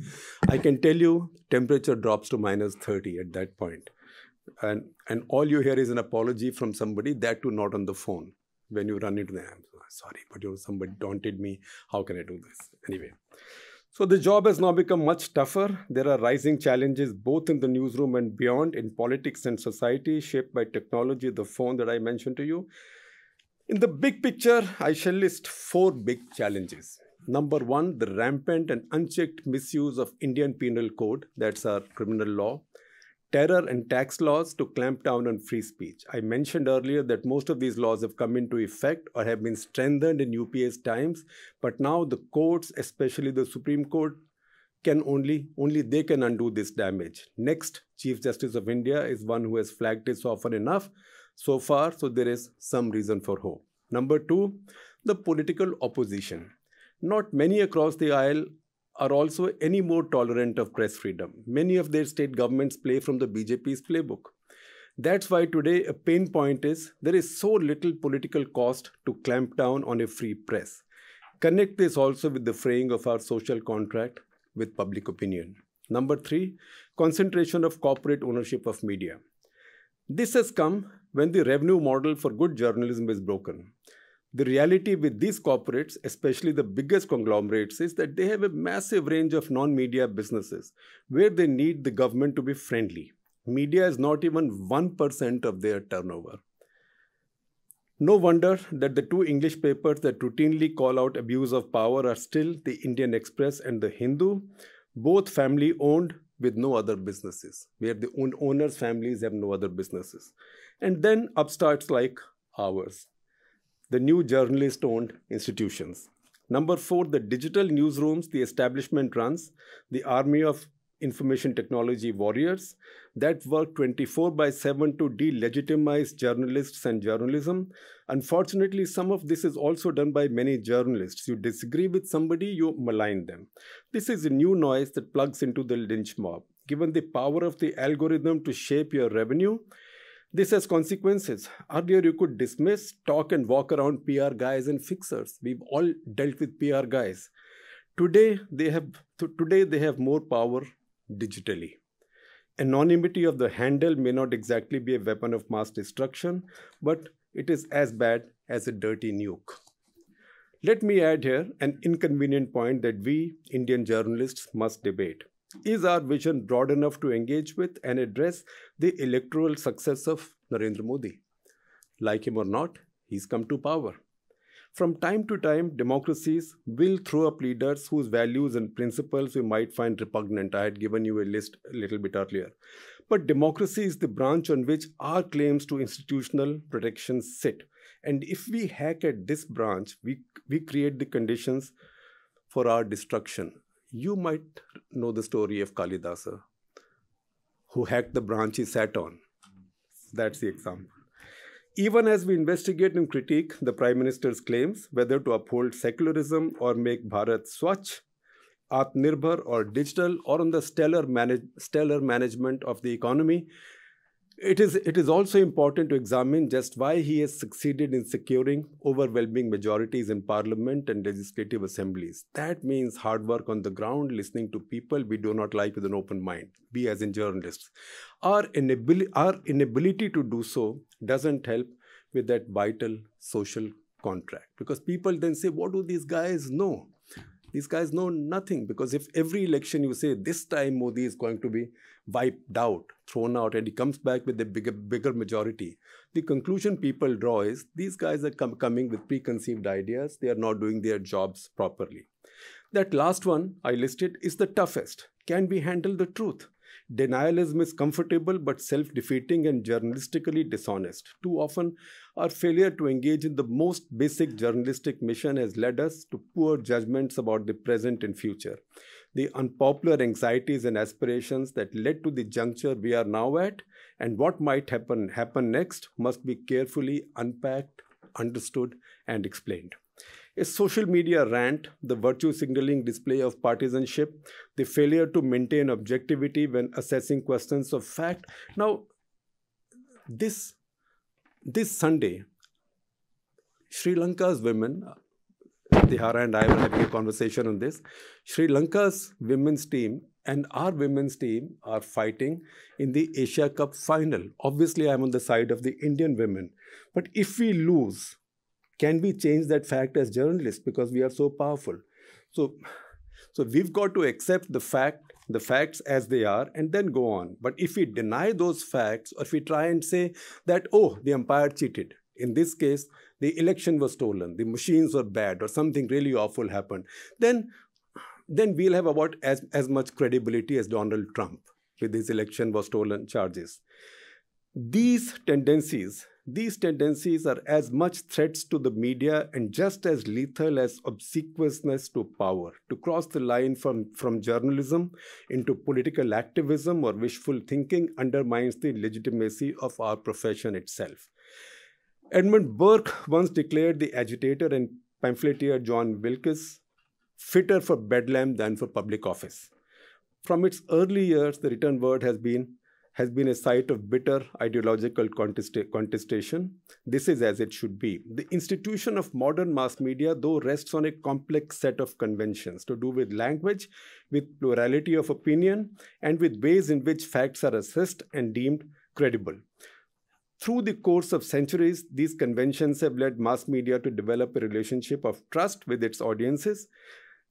I can tell you, temperature drops to minus thirty at that point, and and all you hear is an apology from somebody that too not on the phone when you run into them sorry, but you know, somebody daunted me. How can I do this? Anyway. So the job has now become much tougher. There are rising challenges both in the newsroom and beyond, in politics and society, shaped by technology, the phone that I mentioned to you. In the big picture, I shall list four big challenges. Number one, the rampant and unchecked misuse of Indian Penal Code, that's our criminal law, terror and tax laws to clamp down on free speech. I mentioned earlier that most of these laws have come into effect or have been strengthened in UPA's times, but now the courts, especially the Supreme Court, can only only they can undo this damage. Next, Chief Justice of India is one who has flagged this often enough so far, so there is some reason for hope. Number two, the political opposition. Not many across the aisle are also any more tolerant of press freedom. Many of their state governments play from the BJP's playbook. That's why today a pain point is there is so little political cost to clamp down on a free press. Connect this also with the fraying of our social contract with public opinion. Number three, concentration of corporate ownership of media. This has come when the revenue model for good journalism is broken. The reality with these corporates, especially the biggest conglomerates, is that they have a massive range of non media businesses where they need the government to be friendly. Media is not even 1% of their turnover. No wonder that the two English papers that routinely call out abuse of power are still the Indian Express and the Hindu, both family owned with no other businesses, where the owners' families have no other businesses. And then upstarts like ours the new journalist owned institutions. Number four, the digital newsrooms the establishment runs, the army of information technology warriors that work 24 by 7 to delegitimize journalists and journalism. Unfortunately, some of this is also done by many journalists. You disagree with somebody, you malign them. This is a new noise that plugs into the lynch mob. Given the power of the algorithm to shape your revenue, this has consequences. Earlier, you could dismiss, talk, and walk around PR guys and fixers. We've all dealt with PR guys. Today they have today they have more power digitally. Anonymity of the handle may not exactly be a weapon of mass destruction, but it is as bad as a dirty nuke. Let me add here an inconvenient point that we, Indian journalists, must debate. Is our vision broad enough to engage with and address the electoral success of Narendra Modi? Like him or not, he's come to power. From time to time, democracies will throw up leaders whose values and principles we might find repugnant. I had given you a list a little bit earlier. But democracy is the branch on which our claims to institutional protection sit. And if we hack at this branch, we, we create the conditions for our destruction. You might know the story of Kalidasa, who hacked the branch he sat on. That's the example. Even as we investigate and critique the Prime Minister's claims whether to uphold secularism or make Bharat Swachh, Atmanirbhar or digital or on the stellar, manage, stellar management of the economy, it is, it is also important to examine just why he has succeeded in securing overwhelming majorities in parliament and legislative assemblies. That means hard work on the ground, listening to people we do not like with an open mind, we as in journalists. Our inability, our inability to do so doesn't help with that vital social contract because people then say, What do these guys know? These guys know nothing because if every election you say this time Modi is going to be wiped out, thrown out, and he comes back with a bigger, bigger majority, the conclusion people draw is these guys are com- coming with preconceived ideas. They are not doing their jobs properly. That last one I listed is the toughest. Can we handle the truth? Denialism is comfortable but self defeating and journalistically dishonest. Too often, our failure to engage in the most basic journalistic mission has led us to poor judgments about the present and future. The unpopular anxieties and aspirations that led to the juncture we are now at and what might happen, happen next must be carefully unpacked, understood, and explained a social media rant, the virtue signaling display of partisanship, the failure to maintain objectivity when assessing questions of fact. Now, this, this Sunday, Sri Lanka's women, Tihara and I were having a conversation on this. Sri Lanka's women's team and our women's team are fighting in the Asia Cup final. Obviously, I'm on the side of the Indian women. But if we lose, can we change that fact as journalists? Because we are so powerful. So so we've got to accept the fact the facts as they are and then go on. But if we deny those facts or if we try and say that oh the umpire cheated in this case the election was stolen the machines were bad or something really awful happened then then we'll have about as, as much credibility as donald trump with his election was stolen charges. These tendencies these tendencies are as much threats to the media and just as lethal as obsequiousness to power. To cross the line from, from journalism into political activism or wishful thinking undermines the legitimacy of our profession itself. Edmund Burke once declared the agitator and pamphleteer John Wilkes fitter for bedlam than for public office. From its early years, the written word has been has been a site of bitter ideological contestation. This is as it should be. The institution of modern mass media, though, rests on a complex set of conventions to do with language, with plurality of opinion, and with ways in which facts are assessed and deemed credible. Through the course of centuries, these conventions have led mass media to develop a relationship of trust with its audiences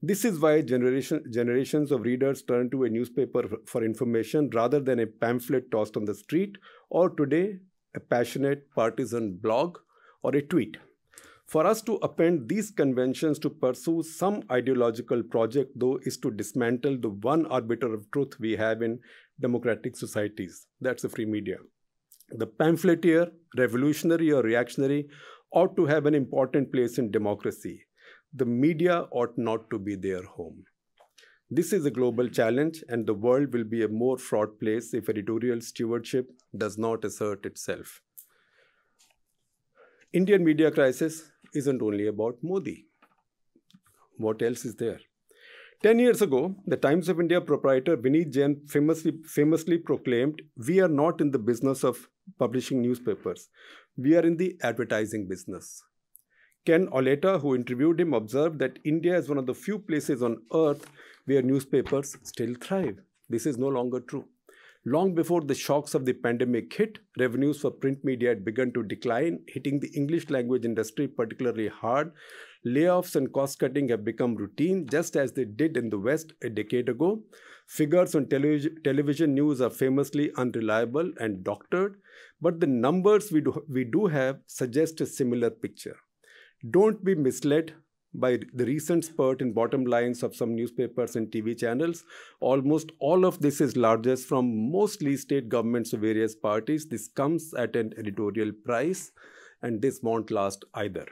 this is why generation, generations of readers turn to a newspaper for information rather than a pamphlet tossed on the street, or today, a passionate partisan blog or a tweet. For us to append these conventions to pursue some ideological project, though, is to dismantle the one arbiter of truth we have in democratic societies. That's the free media. The pamphleteer, revolutionary or reactionary, ought to have an important place in democracy the media ought not to be their home. This is a global challenge, and the world will be a more fraught place if editorial stewardship does not assert itself. Indian media crisis isn't only about Modi. What else is there? Ten years ago, the Times of India proprietor Vineet Jain famously, famously proclaimed, We are not in the business of publishing newspapers, we are in the advertising business. Ken Auletta, who interviewed him, observed that India is one of the few places on earth where newspapers still thrive. This is no longer true. Long before the shocks of the pandemic hit, revenues for print media had begun to decline, hitting the English language industry particularly hard. Layoffs and cost cutting have become routine, just as they did in the West a decade ago. Figures on tele- television news are famously unreliable and doctored, but the numbers we do, we do have suggest a similar picture. Don't be misled by the recent spurt in bottom lines of some newspapers and TV channels. Almost all of this is largest from mostly state governments of various parties. This comes at an editorial price, and this won't last either.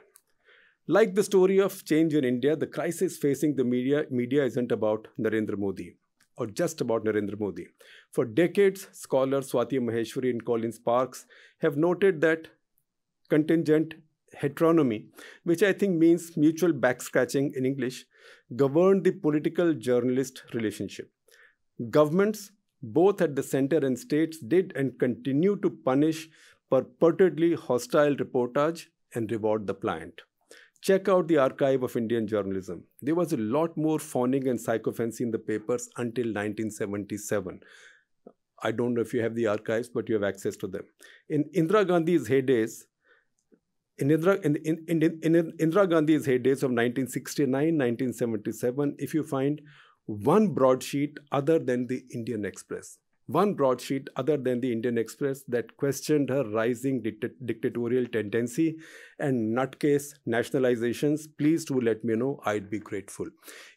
Like the story of change in India, the crisis facing the media, media isn't about Narendra Modi or just about Narendra Modi. For decades, scholars Swati Maheshwari and Colin Sparks have noted that contingent heteronomy, which I think means mutual backscratching in English, governed the political journalist relationship. Governments, both at the center and states, did and continue to punish purportedly hostile reportage and reward the pliant. Check out the archive of Indian journalism. There was a lot more fawning and sycophancy in the papers until 1977. I don't know if you have the archives, but you have access to them. In Indira Gandhi's heydays, Indira, in, in, in, in Indira Gandhi's heydays of 1969, 1977, if you find one broadsheet other than the Indian Express, one broadsheet other than the Indian Express that questioned her rising dict- dictatorial tendency and nutcase nationalizations, please do let me know. I'd be grateful.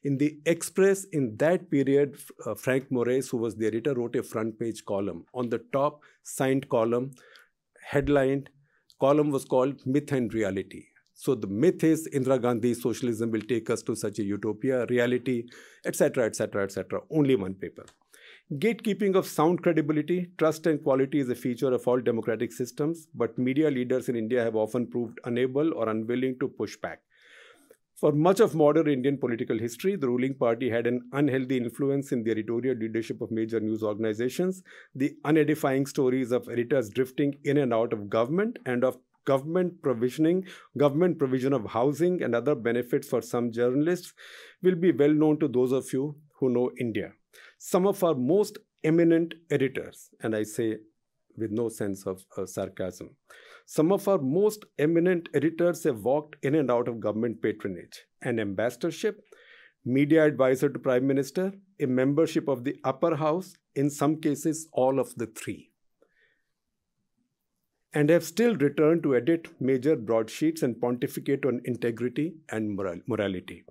In the Express, in that period, uh, Frank Moraes, who was the editor, wrote a front page column. On the top, signed column, headlined column was called Myth and Reality. So the myth is Indira Gandhi socialism will take us to such a utopia, reality, etc., etc., etc. Only one paper. Gatekeeping of sound credibility, trust, and quality is a feature of all democratic systems, but media leaders in India have often proved unable or unwilling to push back. For much of modern Indian political history, the ruling party had an unhealthy influence in the editorial leadership of major news organizations. The unedifying stories of editors drifting in and out of government and of government provisioning, government provision of housing and other benefits for some journalists will be well known to those of you who know India. Some of our most eminent editors, and I say with no sense of uh, sarcasm, some of our most eminent editors have walked in and out of government patronage, an ambassadorship, media advisor to Prime Minister, a membership of the upper house, in some cases, all of the three. And have still returned to edit major broadsheets and pontificate on integrity and moral- morality.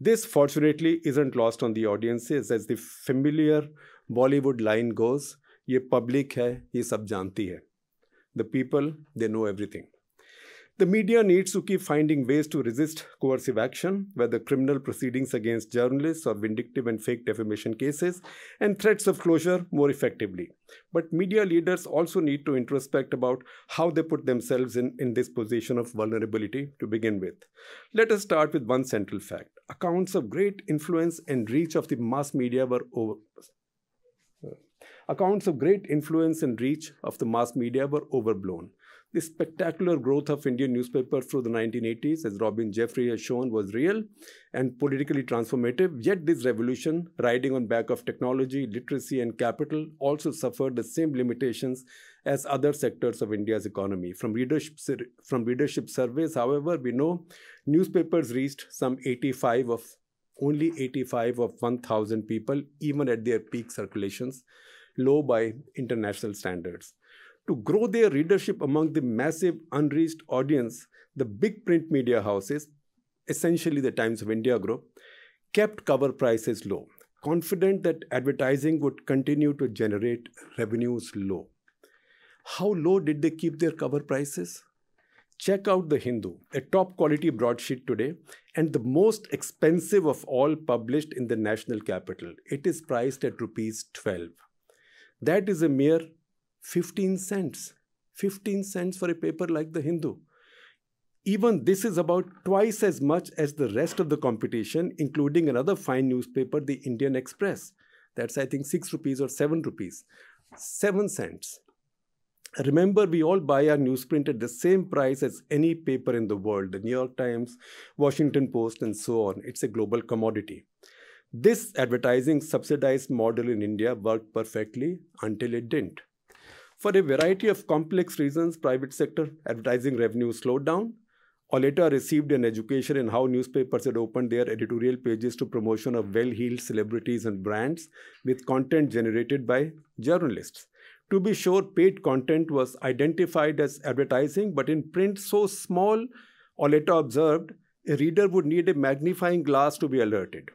This, fortunately, isn't lost on the audiences, as the familiar Bollywood line goes, ये public है ये सब जानती है the people, they know everything. The media needs to keep finding ways to resist coercive action, whether criminal proceedings against journalists or vindictive and fake defamation cases, and threats of closure more effectively. But media leaders also need to introspect about how they put themselves in, in this position of vulnerability to begin with. Let us start with one central fact accounts of great influence and reach of the mass media were over, accounts of great influence and reach of the mass media were overblown. The spectacular growth of Indian newspapers through the 1980s, as Robin Jeffrey has shown, was real and politically transformative. Yet this revolution, riding on back of technology, literacy, and capital, also suffered the same limitations as other sectors of India's economy. From readership, from readership surveys, however, we know newspapers reached some 85 of only 85 of 1,000 people, even at their peak circulations low by international standards. To grow their readership among the massive unreached audience, the big print media houses, essentially the Times of India group, kept cover prices low, confident that advertising would continue to generate revenues low. How low did they keep their cover prices? Check out The Hindu, a top quality broadsheet today and the most expensive of all published in the national capital. It is priced at rupees 12. That is a mere 15 cents. 15 cents for a paper like The Hindu. Even this is about twice as much as the rest of the competition, including another fine newspaper, the Indian Express. That's, I think, 6 rupees or 7 rupees. 7 cents. Remember, we all buy our newsprint at the same price as any paper in the world the New York Times, Washington Post, and so on. It's a global commodity. This advertising subsidized model in India worked perfectly until it didn't. For a variety of complex reasons, private sector advertising revenue slowed down. Auletta received an education in how newspapers had opened their editorial pages to promotion of well-heeled celebrities and brands with content generated by journalists. To be sure, paid content was identified as advertising, but in print so small, Auletta observed, a reader would need a magnifying glass to be alerted.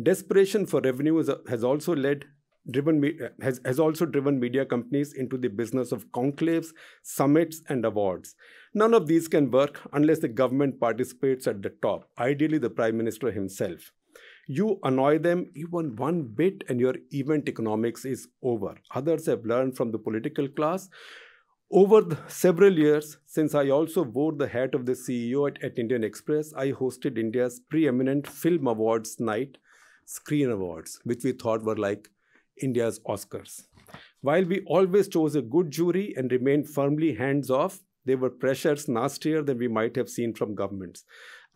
Desperation for revenue has also led driven has, has also driven media companies into the business of conclaves, summits, and awards. None of these can work unless the government participates at the top, ideally the Prime Minister himself. You annoy them even one bit, and your event economics is over. Others have learned from the political class. Over the several years, since I also wore the hat of the CEO at, at Indian Express, I hosted India's preeminent film awards night, Screen Awards, which we thought were like India's Oscars. While we always chose a good jury and remained firmly hands off, there were pressures nastier than we might have seen from governments.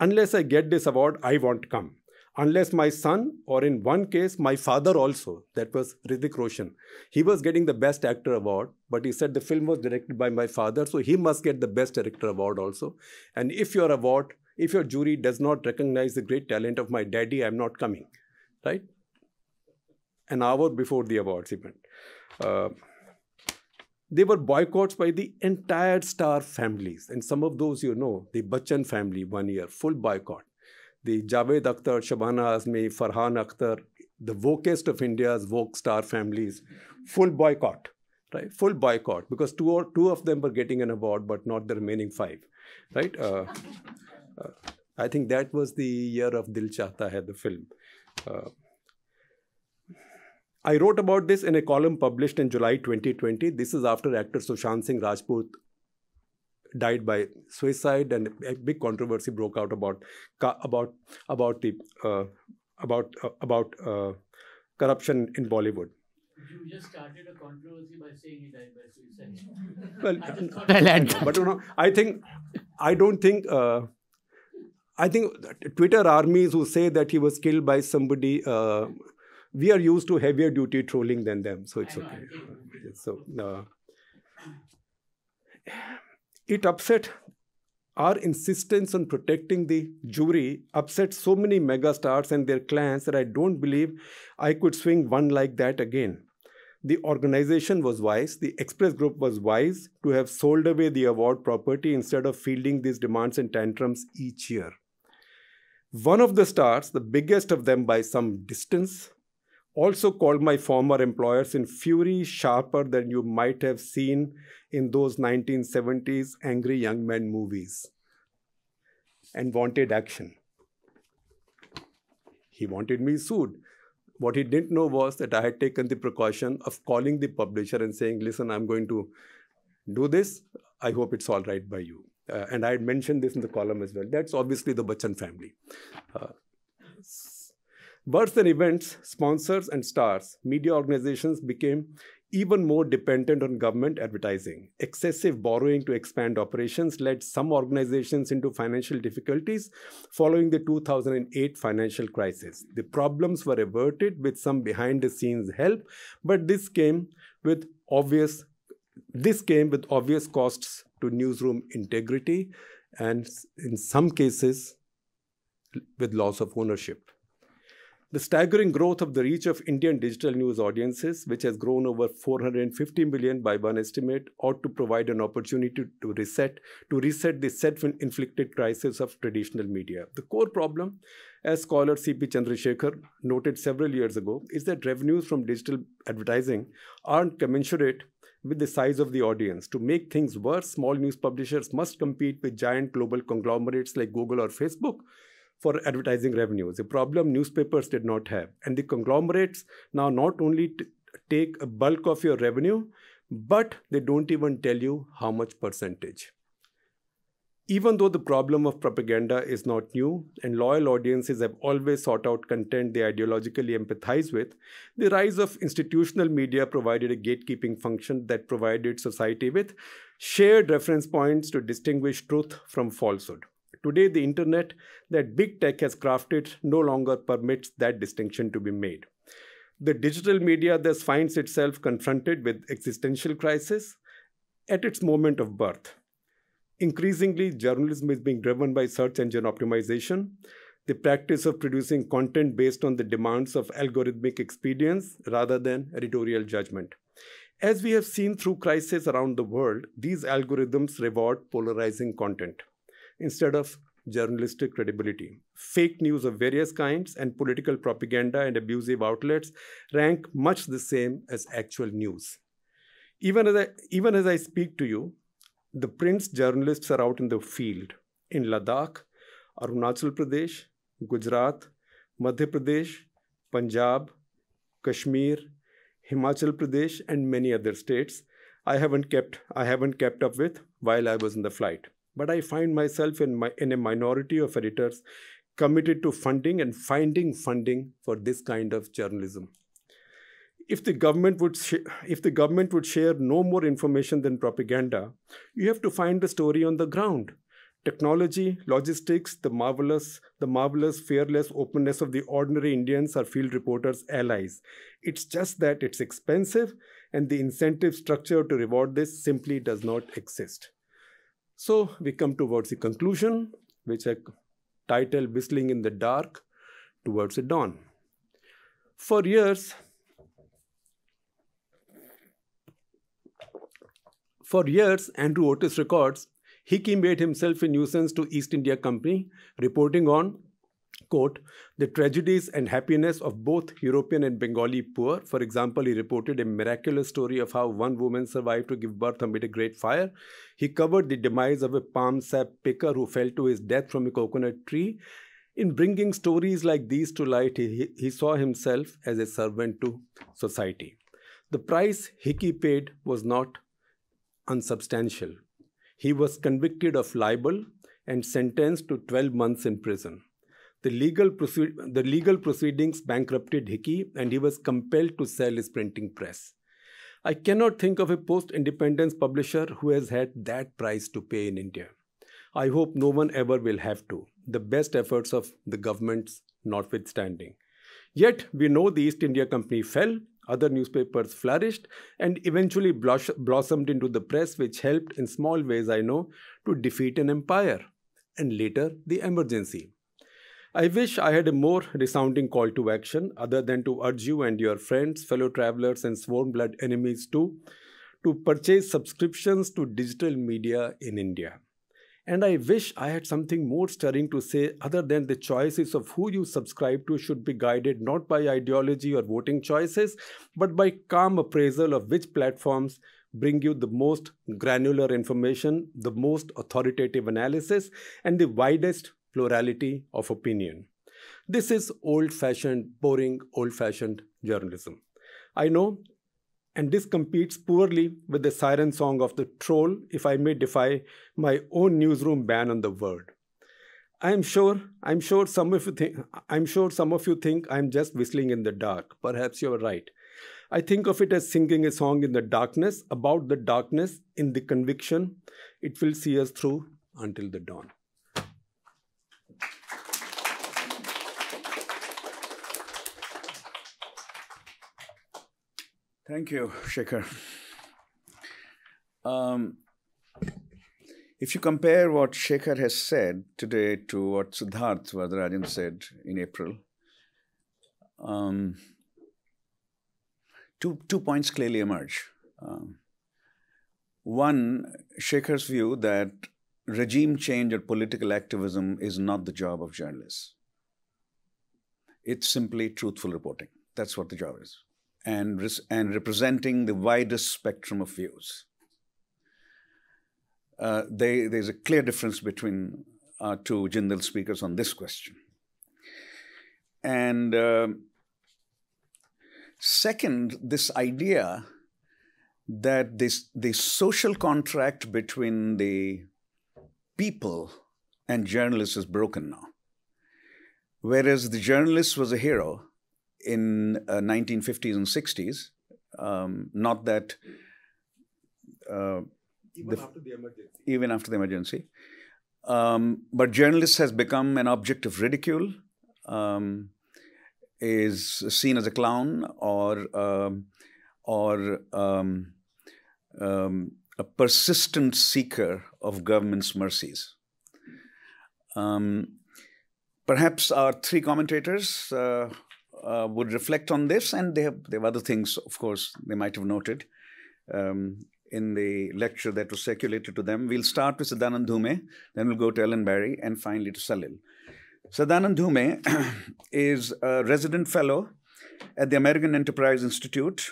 Unless I get this award, I won't come unless my son, or in one case, my father also, that was Hrithik Roshan, he was getting the Best Actor award, but he said the film was directed by my father, so he must get the Best Director award also. And if your award, if your jury does not recognize the great talent of my daddy, I'm not coming, right? An hour before the awards event. Uh, they were boycotts by the entire star families. And some of those you know, the Bachchan family, one year, full boycott the Javed Akhtar, Shabana Azmi, Farhan Akhtar, the wokest of India's woke star families, full boycott, right? Full boycott because two or two of them were getting an award, but not the remaining five, right? Uh, uh, I think that was the year of Dil Chahta Hai, the film. Uh, I wrote about this in a column published in July 2020. This is after actor Sushant Singh Rajput died by suicide, and a big controversy broke out about about about the uh, about uh, about uh, corruption in Bollywood. You just started a controversy by saying he died by suicide. Well, but you know, I think I don't think. I think Twitter armies who say that he was killed by somebody, uh, we are used to heavier duty trolling than them, so it's okay. So, uh, it upset our insistence on protecting the jury upset so many megastars and their clans that I don't believe I could swing one like that again. The organization was wise, the Express Group was wise to have sold away the award property instead of fielding these demands and tantrums each year. One of the stars, the biggest of them by some distance, also called my former employers in fury sharper than you might have seen in those 1970s angry young men movies and wanted action. He wanted me sued. What he didn't know was that I had taken the precaution of calling the publisher and saying, listen, I'm going to do this. I hope it's all right by you. Uh, and I had mentioned this in the column as well. That's obviously the Bachchan family. Uh, than events, sponsors and stars, media organizations became even more dependent on government advertising. Excessive borrowing to expand operations led some organizations into financial difficulties following the 2008 financial crisis. The problems were averted with some behind the scenes help, but this came with obvious this came with obvious costs to newsroom integrity and in some cases with loss of ownership. The staggering growth of the reach of Indian digital news audiences, which has grown over 450 million by one estimate, ought to provide an opportunity to reset to reset the self-inflicted crisis of traditional media. The core problem, as scholar C.P. Chandrasekhar noted several years ago, is that revenues from digital advertising aren't commensurate with the size of the audience. To make things worse, small news publishers must compete with giant global conglomerates like Google or Facebook for advertising revenues, a problem newspapers did not have. And the conglomerates now not only take a bulk of your revenue, but they don't even tell you how much percentage. Even though the problem of propaganda is not new and loyal audiences have always sought out content they ideologically empathize with, the rise of institutional media provided a gatekeeping function that provided society with shared reference points to distinguish truth from falsehood. Today, the internet that big tech has crafted no longer permits that distinction to be made. The digital media thus finds itself confronted with existential crisis at its moment of birth. Increasingly, journalism is being driven by search engine optimization, the practice of producing content based on the demands of algorithmic expedience rather than editorial judgment. As we have seen through crises around the world, these algorithms reward polarizing content instead of journalistic credibility. Fake news of various kinds and political propaganda and abusive outlets rank much the same as actual news. Even as I, even as I speak to you, ThePrint journalists are out in the field in Ladakh, Arunachal Pradesh, Gujarat, Madhya Pradesh, Punjab, Kashmir, Himachal Pradesh, and many other states. I haven't kept I haven't kept up with while I was in the flight but I find myself in, my, in a minority of editors committed to funding and finding funding for this kind of journalism. If the government would if the government would share no more information than propaganda, you have to find the story on the ground. Technology, logistics, the marvelous, the marvelous, fearless openness of the ordinary Indians are field reporters' allies. It's just that it's expensive, and the incentive structure to reward this simply does not exist. So we come towards the conclusion, which I title Whistling in the Dark Towards the Dawn. For years, for years, Andrew Otis records, Hicky made himself a nuisance to East India Company, reporting on quote, the tragedies and happiness of both European and Bengali poor. For example, he reported a miraculous story of how one woman survived to give birth amid a great fire. He covered the demise of a palm sap picker who fell to his death from a coconut tree. In bringing stories like these to light, he, he saw himself as a servant to society. The price Hicky paid was not unsubstantial. He was convicted of libel and sentenced to 12 months in prison. The legal, the legal proceedings bankrupted Hicky and he was compelled to sell his printing press. I cannot think of a post independence publisher who has had that price to pay in India. I hope no one ever will have to, the best efforts of the governments notwithstanding. Yet, we know the East India Company fell, other newspapers flourished, and eventually blossomed into the press, which helped, in small ways, I know, to defeat an empire, and later the emergency. I wish I had a more resounding call to action other than to urge you and your friends, fellow travelers, and sworn blood enemies to, to purchase subscriptions to digital media in India. And I wish I had something more stirring to say other than the choices of who you subscribe to should be guided not by ideology or voting choices, but by calm appraisal of which platforms bring you the most granular information, the most authoritative analysis, and the widest plurality of opinion. This is old fashioned, boring, old fashioned journalism. I know, and this competes poorly with the siren song of the troll, if I may defy my own newsroom ban on the word. I am sure, I'm sure some of you think, I'm sure some of you think I'm just whistling in the dark. Perhaps you're right. I think of it as singing a song in the darkness, about the darkness, in the conviction it will see us through until the dawn. Thank you, Shekhar. Um, if you compare what Shekhar has said today to what Siddharth Varadarajan said in April, um, two, two points clearly emerge. Um, one, Shekhar's view that regime change or political activism is not the job of journalists. It's simply truthful reporting. That's what the job is and, and representing the widest spectrum of views. Uh, they, there's a clear difference between our two Jindal speakers on this question. And uh, second, this idea that this the social contract between the people and journalists is broken now. Whereas the journalist was a hero in uh, 1950s and 60s, um, not that uh, Even The- after the emergency. even after the emergency. Um, but journalist has become an object of ridicule, um, is seen as a clown or um, or um, um, a persistent seeker of government's mercies. Um, perhaps our three commentators uh, uh, would reflect on this, and they have, they have other things, of course, they might have noted. Um, in the lecture that was circulated to them. We'll start with Sadanand Dhume, then we'll go to Ellen Barry, and finally to Salil. Sadanand Dhume [CLEARS THROAT] is a resident fellow at the American Enterprise Institute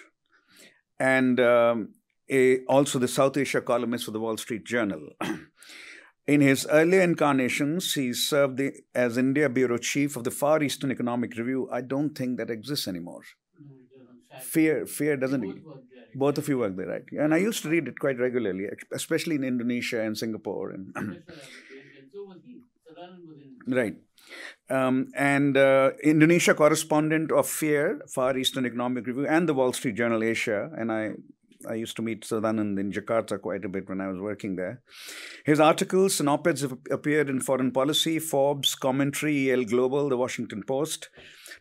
and um, a, also the South Asia columnist for the Wall Street Journal. [CLEARS THROAT] In his earlier incarnations, he served the, as India Bureau Chief of the Far Eastern Economic Review. I don't think that exists anymore. No, it doesn't. Sad. Fear, fear doesn't. Both there. Both of you work there, right? And I used to read it quite regularly, especially in Indonesia and Singapore. And That's where I was based, and so was he. Sadanand was in. right, um, and uh, Indonesia correspondent of FEER, Far Eastern Economic Review, and the Wall Street Journal Asia. And I, I used to meet Sadanand in Jakarta quite a bit when I was working there. His articles and op-eds have appeared in Foreign Policy, Forbes, Commentary, YaleGlobal, The Washington Post.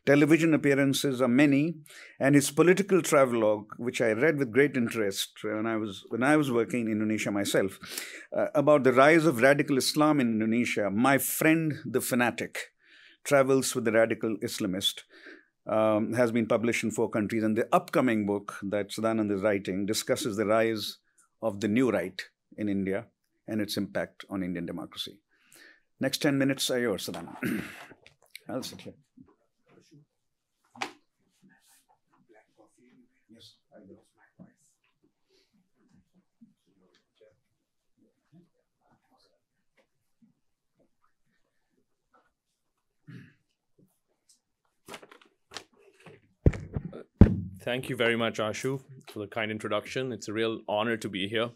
Television appearances are many, and his political travelogue, which I read with great interest when I was when I was working in Indonesia myself, uh, about the rise of radical Islam in Indonesia. My friend, the fanatic, travels with the radical Islamist. Um, has been published in four countries, and the upcoming book that Sadanand is writing discusses the rise of the new right in India and its impact on Indian democracy. Next 10 minutes are yours, Sadanand. [CLEARS THROAT] I'll sit here. Thank you very much, Ashu, for the kind introduction. It's a real honor to be here.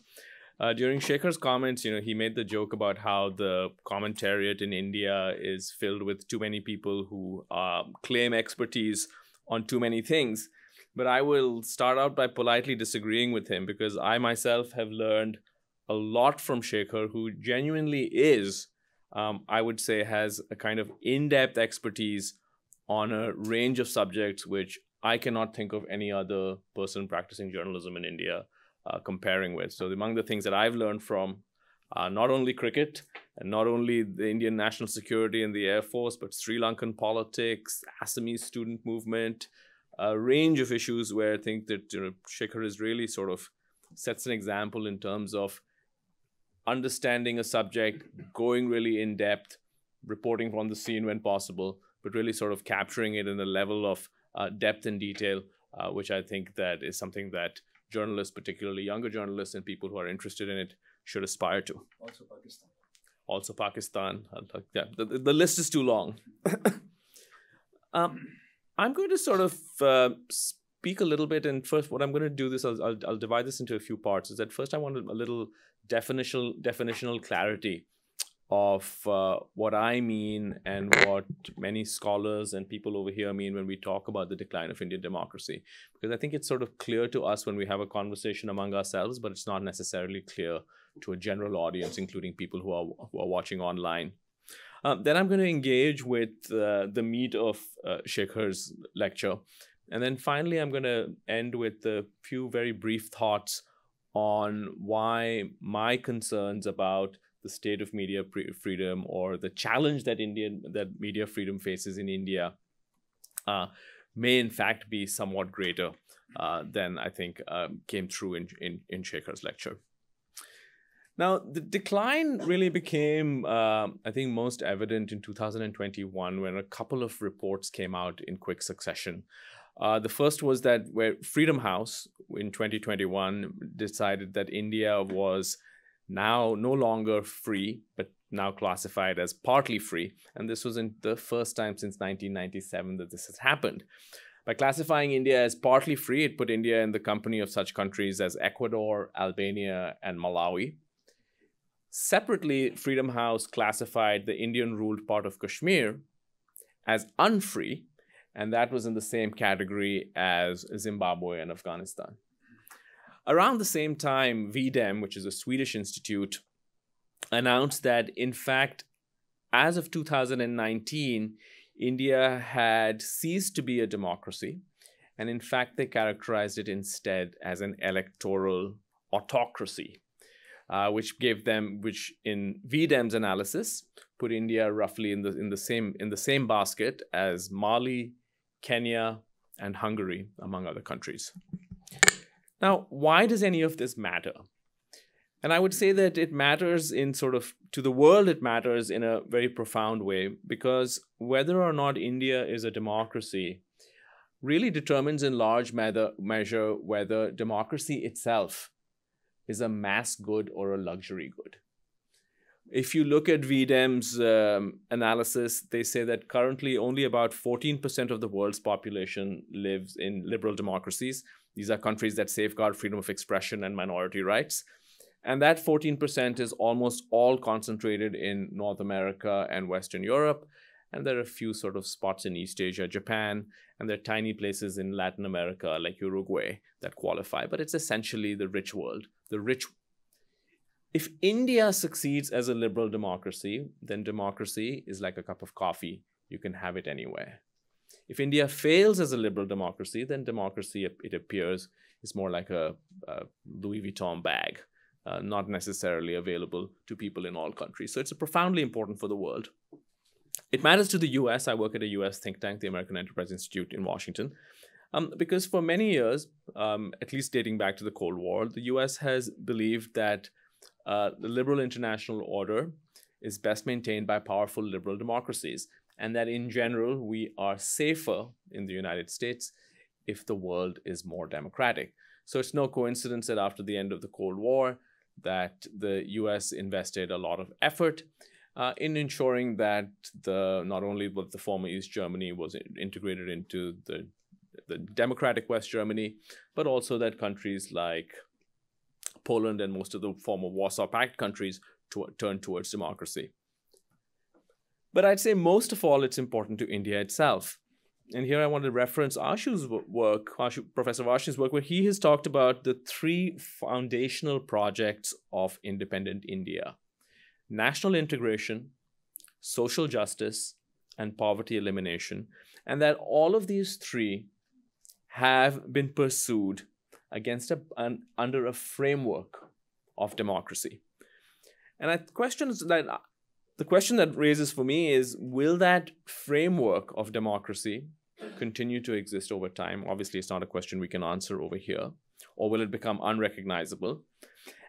Uh, during Shekhar's comments, you know, he made the joke about how the commentariat in India is filled with too many people who uh, claim expertise on too many things. But I will start out by politely disagreeing with him because I myself have learned a lot from Shekhar, who genuinely is, um, I would say, has a kind of in depth expertise on a range of subjects which I cannot think of any other person practicing journalism in India uh, comparing with. So, among the things that I've learned from uh, not only cricket and not only the Indian national security and the Air Force, but Sri Lankan politics, Assamese student movement, a range of issues where I think that you know, Shekhar is really sort of sets an example in terms of understanding a subject, going really in depth, reporting from the scene when possible, but really sort of capturing it in a level of uh, depth and detail, uh, which I think that is something that journalists, particularly younger journalists and people who are interested in it, should aspire to. Also Pakistan. Also, Pakistan. uh, Yeah, the, the- the list is too long. [LAUGHS] um, I'm going to sort of uh, speak a little bit, and first, what I'm going to do this, I'll, I'll, I'll divide this into a few parts. Is that first, I want a little definitional definitional clarity of uh, what I mean and what many scholars and people over here mean when we talk about the decline of Indian democracy. Because I think it's sort of clear to us when we have a conversation among ourselves, but it's not necessarily clear to a general audience, including people who are, who are watching online. Um, then I'm going to engage with uh, the meat of uh, Shekhar's lecture. And then finally, I'm going to end with a few very brief thoughts on why my concerns about the state of media freedom or the challenge that Indian that media freedom faces in India uh, may in fact be somewhat greater uh, than I think um, came through in, in, in Shekhar's lecture. Now, the decline really became, uh, I think, most evident in 2021 when a couple of reports came out in quick succession. Uh, the first was that where Freedom House in 2021 decided that India was now no longer free, but now classified as partly free. And this was in the first time since 1997 that this has happened. By classifying India as partly free, it put India in the company of such countries as Ecuador, Albania, and Malawi. Separately, Freedom House classified the Indian ruled part of Kashmir as unfree, and that was in the same category as Zimbabwe and Afghanistan. Around the same time, V-Dem, which is a Swedish institute, announced that in fact, as of 2019, India had ceased to be a democracy. And in fact, they characterized it instead as an electoral autocracy, uh, which gave them, which in V-Dem's analysis, put India roughly in the, in, the same, in the same basket as Mali, Kenya, and Hungary, among other countries. Now, why does any of this matter? And I would say that it matters in sort of, to the world, it matters in a very profound way because whether or not India is a democracy really determines in large measure whether democracy itself is a mass good or a luxury good. If you look at V-Dem's um, analysis, they say that currently only about 14% of the world's population lives in liberal democracies. These are countries that safeguard freedom of expression and minority rights. And that 14% is almost all concentrated in North America and Western Europe. And there are a few sort of spots in East Asia, Japan, and there are tiny places in Latin America like Uruguay that qualify. But it's essentially the rich world. The rich. If India succeeds as a liberal democracy, then democracy is like a cup of coffee. You can have it anywhere. If India fails as a liberal democracy, then democracy, it appears, is more like a, a Louis Vuitton bag uh, not necessarily available to people in all countries. So it's profoundly important for the world. It matters to the US. I work at a US think tank, the American Enterprise Institute in Washington, um, because for many years, um, at least dating back to the Cold War, the US has believed that uh, the liberal international order is best maintained by powerful liberal democracies, and that in general, we are safer in the United States if the world is more democratic. So it's no coincidence that after the end of the Cold War, that the US invested a lot of effort uh, in ensuring that the not only what the former East Germany was integrated into the the democratic West Germany, but also that countries like Poland and most of the former Warsaw Pact countries to, turn towards democracy. But I'd say most of all, it's important to India itself and here I want to reference Ashu's work, Ashu, Professor Varshney's work, where he has talked about the three foundational projects of independent India national integration, social justice, and poverty elimination. And that all of these three have been pursued against a, an, under a framework of democracy. And I questions that the question that raises for me is will that framework of democracy continue to exist over time? Obviously, it's not a question we can answer over here. Or will it become unrecognizable?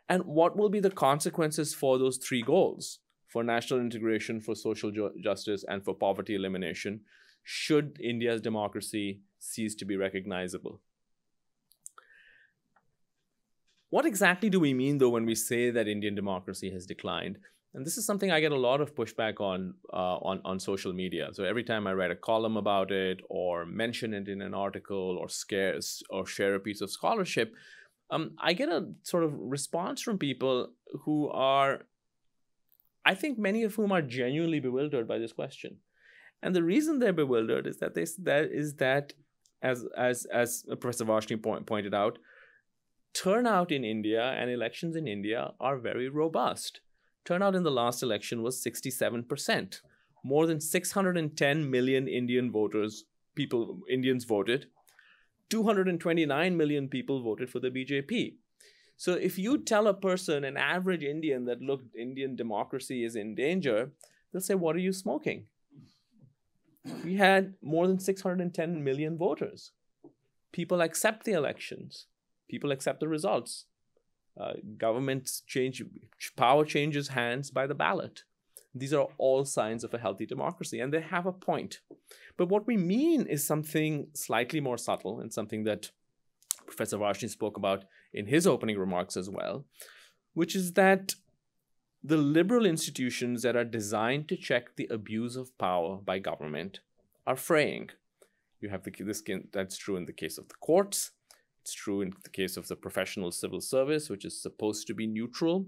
And what will be the consequences for those three goals for national integration, for social ju- justice, and for poverty elimination should India's democracy cease to be recognizable? What exactly do we mean, though, when we say that Indian democracy has declined? And this is something I get a lot of pushback on uh, on on social media. So every time I write a column about it or mention it in an article or scare or share a piece of scholarship, um, I get a sort of response from people who are, I think, many of whom are genuinely bewildered by this question, and the reason they're bewildered is that they that is that as as as Professor Varshney point, pointed out, turnout in India and elections in India are very robust turnout in the last election was 67%. More than 610 million Indian voters, people, Indians voted. 229 million people voted for the BJP. So if you tell a person, an average Indian, that look, Indian democracy is in danger, they'll say, What are you smoking? We had more than 610 million voters. People accept the elections, people accept the results uh, governments change, power changes hands by the ballot. These are all signs of a healthy democracy, and they have a point. But what we mean is something slightly more subtle and something that Professor Varshney spoke about in his opening remarks as well, which is that the liberal institutions that are designed to check the abuse of power by government are fraying. You have the, this that's true in the case of the courts, it's true in the case of the professional civil service, which is supposed to be neutral.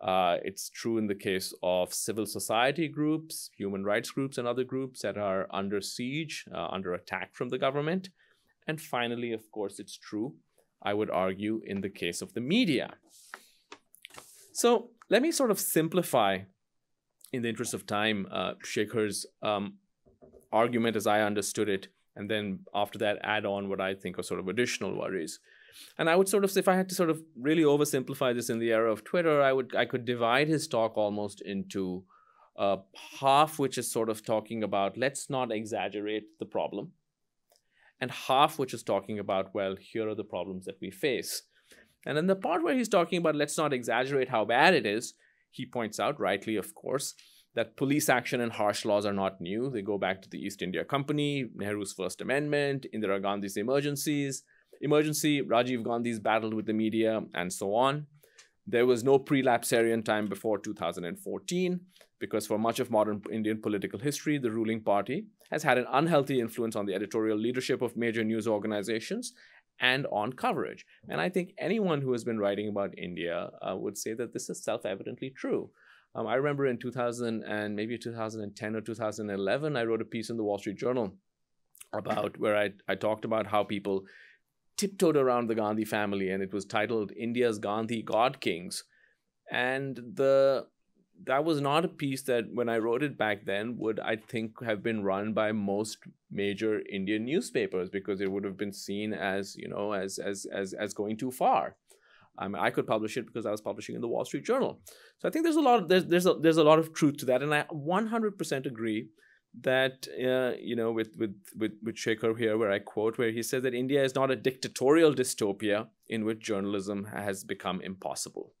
Uh, it's true in the case of civil society groups, human rights groups, and other groups that are under siege, uh, under attack from the government. And finally, of course, it's true, I would argue, in the case of the media. So let me sort of simplify, in the interest of time, uh, um, argument as I understood it, and then after that, add on what I think are sort of additional worries. And I would sort of, if I had to sort of really oversimplify this in the era of Twitter, I would, I could divide his talk almost into uh, half, which is sort of talking about let's not exaggerate the problem, and half, which is talking about well, here are the problems that we face. And then the part where he's talking about let's not exaggerate how bad it is, he points out, rightly, of course, that police action and harsh laws are not new. They go back to the East India Company, Nehru's First Amendment, Indira Gandhi's emergencies, emergency, Rajiv Gandhi's battle with the media, and so on. There was no pre-lapsarian time before 2014 because for much of modern Indian political history, the ruling party has had an unhealthy influence on the editorial leadership of major news organizations and on coverage. And I think anyone who has been writing about India uh, would say that this is self-evidently true. Um, I remember in 2000 and maybe 2010 or 2011, I wrote a piece in the Wall Street Journal about where I, I talked about how people tiptoed around the Gandhi family, and it was titled India's Gandhi God Kings. And the that was not a piece that when I wrote it back then would I think have been run by most major Indian newspapers because it would have been seen as you know as as as as going too far. I mean, I could publish it because I was publishing in the Wall Street Journal. So I think there's a lot of there's there's a, there's a lot of truth to that, and I 100% agree that uh, you know with with with with Shekhar here, where I quote, where he says that India is not a dictatorial dystopia in which journalism has become impossible.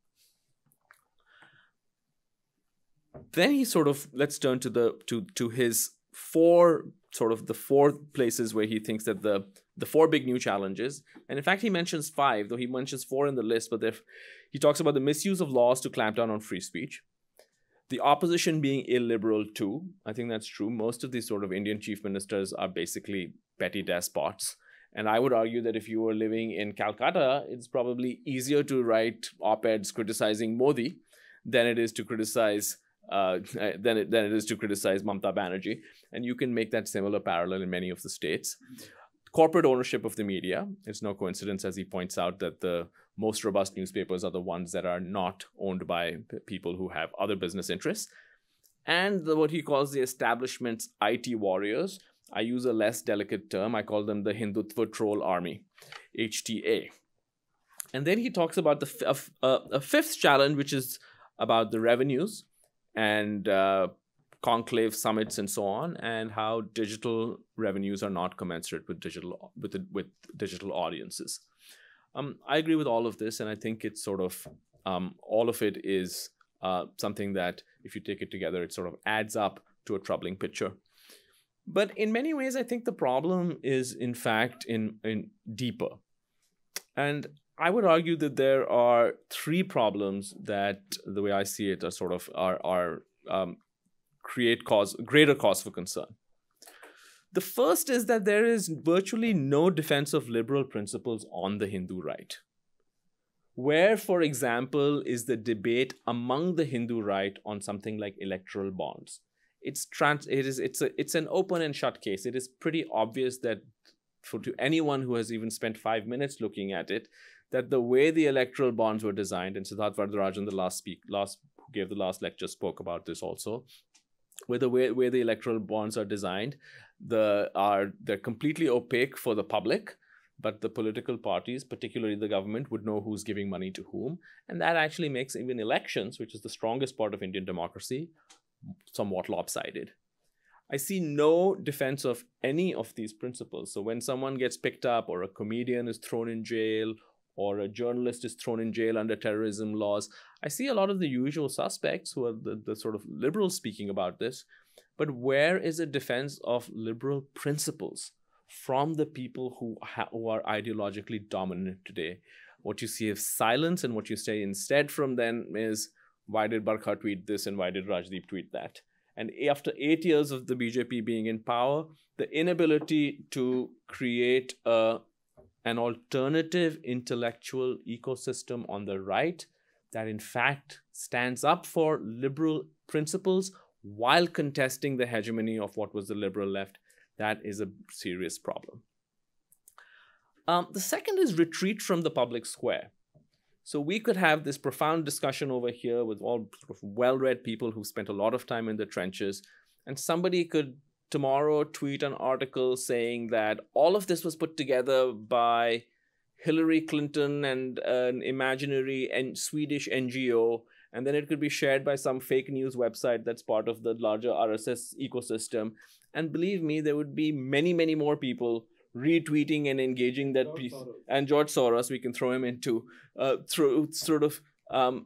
Then he sort of let's turn to the to to his four sort of the four places where he thinks that the the four big new challenges, and in fact he mentions five, though he mentions four in the list, but if he talks about the misuse of laws to clamp down on free speech the opposition being illiberal too. I think that's true. Most of these sort of Indian chief ministers are basically petty despots. And I would argue that if you were living in Calcutta, it's probably easier to write op eds criticizing Modi than it is to criticize. Uh, [LAUGHS] than, it, than it is to criticize Mamta Banerjee. And you can make that similar parallel in many of the states corporate ownership of the media. It's no coincidence, as he points out, that the most robust newspapers are the ones that are not owned by people who have other business interests. And the, what he calls the establishment's IT warriors. I use a less delicate term. I call them the Hindutva Troll Army, HTA. And then he talks about the uh, a fifth challenge, which is about the revenues and uh, conclave summits and so on, and how digital revenues are not commensurate with digital with the, with digital audiences. Um, I agree with all of this, and I think it's sort of um, all of it is uh, something that, if you take it together, it sort of adds up to a troubling picture. But in many ways, I think the problem is, in fact, in in deeper, and I would argue that there are three problems that, the way I see it, are sort of are are um, create cause greater cause for concern. The first is that there is virtually no defense of liberal principles on the Hindu right. Where, for example, is the debate among the Hindu right on something like electoral bonds? It's trans it is it's a it's an open and shut case. It is pretty obvious that for to anyone who has even spent five minutes looking at it, that the way the electoral bonds were designed, and Siddharth Varadarajan, the last speak last who gave the last lecture, spoke about this also, where the way, where the electoral bonds are designed, the are they're completely opaque for the public, but the political parties, particularly the government, would know who's giving money to whom, and that actually makes even elections, which is the strongest part of Indian democracy, somewhat lopsided. I see no defense of any of these principles. So when someone gets picked up, or a comedian is thrown in jail, or a journalist is thrown in jail under terrorism laws. I see a lot of the usual suspects who are the, the sort of liberals speaking about this. But where is a defense of liberal principles from the people who, ha- who are ideologically dominant today? What you see is silence, and what you say instead from them is, why did Barkha tweet this and why did Rajdeep tweet that? And after eight years of the BJP being in power, the inability to create a an alternative intellectual ecosystem on the right that in fact stands up for liberal principles while contesting the hegemony of what was the liberal left, that is a serious problem. Um, the second is retreat from the public square. So we could have this profound discussion over here with all sort of well-read people who spent a lot of time in the trenches, and somebody could tomorrow tweet an article saying that all of this was put together by Hillary Clinton and an imaginary and Swedish NGO, and then it could be shared by some fake news website that's part of the larger RSS ecosystem. And believe me, there would be many, many more people retweeting and engaging that piece. And George Soros, we can throw him into uh, through sort of um,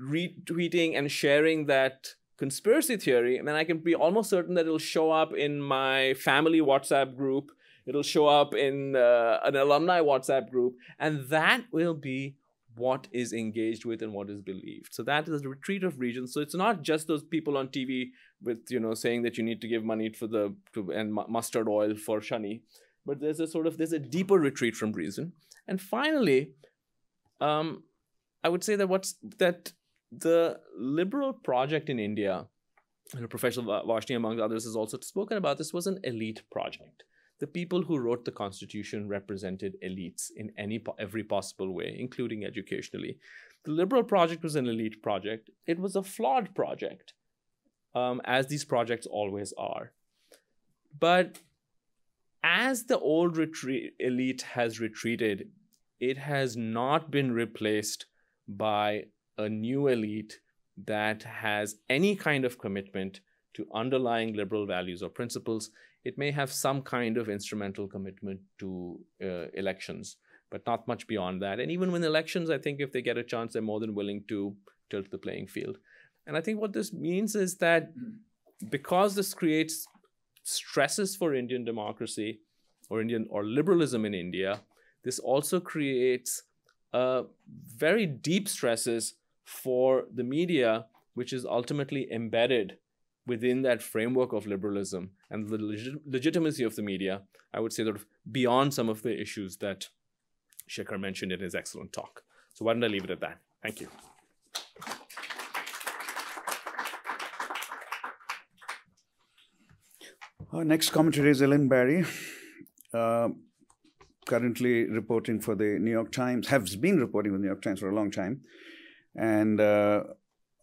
retweeting and sharing that conspiracy theory, and then I can be almost certain that it'll show up in my family WhatsApp group. It'll show up in uh, an alumni WhatsApp group, and that will be what is engaged with and what is believed. So that is a retreat of regions. So it's not just those people on TV with you know saying that you need to give money for the to, and mustard oil for shani, but there's a sort of there's a deeper retreat from reason. And finally, um, I would say that what's that the liberal project in India, and Professor Varshney, among others, has also spoken about this, was an elite project. The people who wrote the constitution represented elites in any every possible way, including educationally. The liberal project was an elite project. It was a flawed project, um, as these projects always are. But as the old retreat, elite has retreated, it has not been replaced by a new elite that has any kind of commitment to underlying liberal values or principles. It may have some kind of instrumental commitment to uh, elections, but not much beyond that. And even with elections, I think if they get a chance, they're more than willing to tilt the playing field. And I think what this means is that because this creates stresses for Indian democracy or Indian or liberalism in India, this also creates uh, very deep stresses for the media, which is ultimately embedded within that framework of liberalism and the leg- legitimacy of the media, I would say, sort of beyond some of the issues that Shekhar mentioned in his excellent talk. So, why don't I leave it at that? Thank you. Our next commentator is Ellen Barry, uh, currently reporting for the New York Times, has been reporting for the New York Times for a long time. And uh,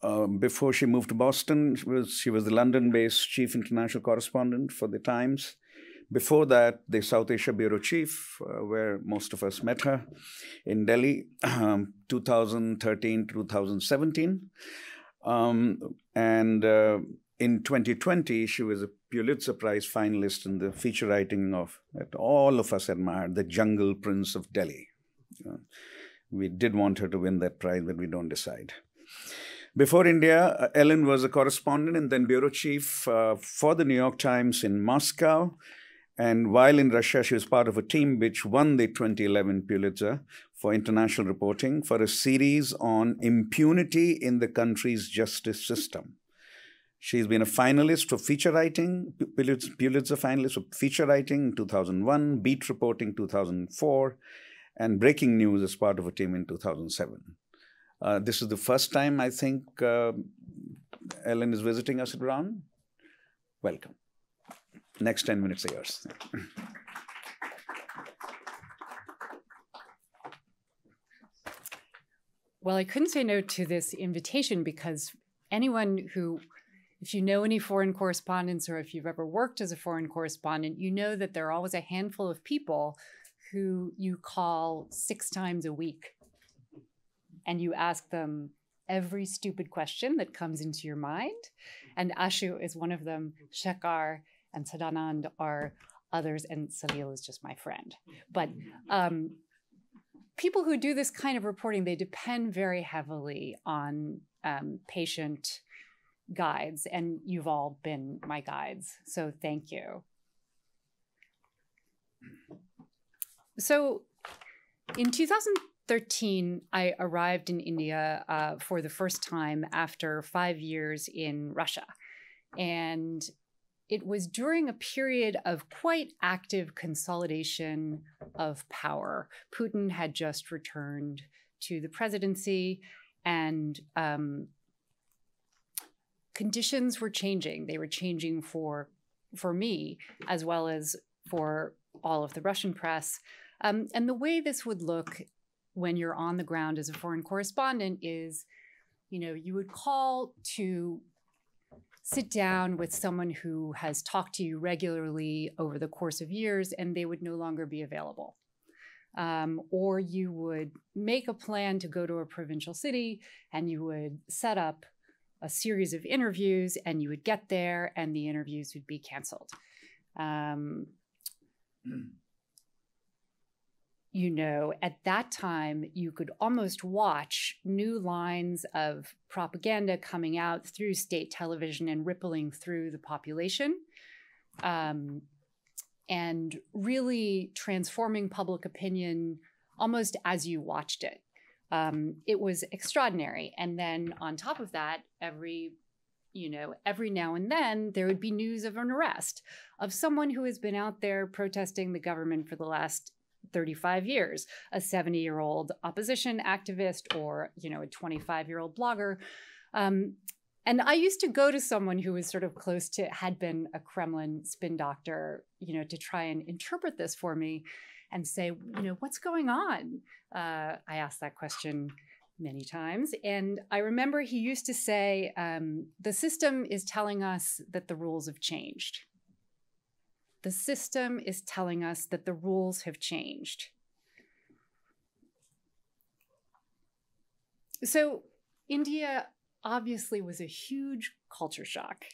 uh, before she moved to Boston, she was, she was the London based chief international correspondent for the Times. Before that, the South Asia Bureau chief, uh, where most of us met her in Delhi, um, 2013 2017. Um, and uh, in 2020, she was a Pulitzer Prize finalist in the feature writing of that all of us admired, The Jungle Prince of Delhi. We did want her to win that prize, but we don't decide. Before India, uh, Ellen was a correspondent and then bureau chief uh, for the New York Times in Moscow. And while in Russia, she was part of a team which won the 2011 Pulitzer for international reporting for a series on impunity in the country's justice system. She's been a finalist for feature writing, Pulitzer finalist for feature writing in 2001, beat reporting 2004, and breaking news as part of a team in 2007. Uh, this is the first time I think uh, Ellen is visiting us at Brown. Welcome. Next 10 minutes are yours. Well, I couldn't say no to this invitation because anyone who, if you know any foreign correspondents or if you've ever worked as a foreign correspondent, you know that there are always a handful of people who you call six times a week and you ask them every stupid question that comes into your mind. And Ashu is one of them. Shekhar and Sadanand are others, and Salil is just my friend. But um, people who do this kind of reporting, they depend very heavily on um, patient guides, and you've all been my guides. So thank you. So in 2013, I arrived in India uh, for the first time after five years in Russia. And it was during a period of quite active consolidation of power. Putin had just returned to the presidency, and um, conditions were changing. They were changing for for me as well as for all of the Russian press. Um, and the way this would look when you're on the ground as a foreign correspondent is, you know, you would call to sit down with someone who has talked to you regularly over the course of years and they would no longer be available. Um, or you would make a plan to go to a provincial city and you would set up a series of interviews and you would get there and the interviews would be canceled. Um, you know, at that time, you could almost watch new lines of propaganda coming out through state television and rippling through the population. Um, and really transforming public opinion almost as you watched it. Um, it was extraordinary. And then on top of that, every you know, every now and then there would be news of an arrest of someone who has been out there protesting the government for the last 35 years, a 70 year old opposition activist or, you know, a 25 year old blogger. Um, and I used to go to someone who was sort of close to, had been a Kremlin spin doctor, you know, to try and interpret this for me and say, you know, what's going on? Uh, I asked that question many times. And I remember he used to say, um, the system is telling us that the rules have changed. The system is telling us that the rules have changed. So, India obviously was a huge culture shock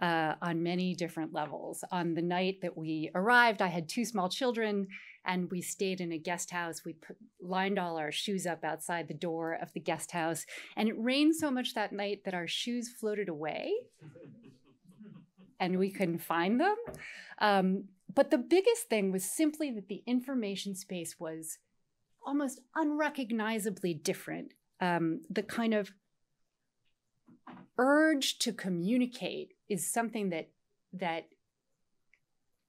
uh, on many different levels. On the night that we arrived, I had two small children and we stayed in a guest house. We put, lined all our shoes up outside the door of the guest house, and it rained so much that night that our shoes floated away, and we couldn't find them. Um, but the biggest thing was simply that the information space was almost unrecognizably different. Um, the kind of urge to communicate is something that that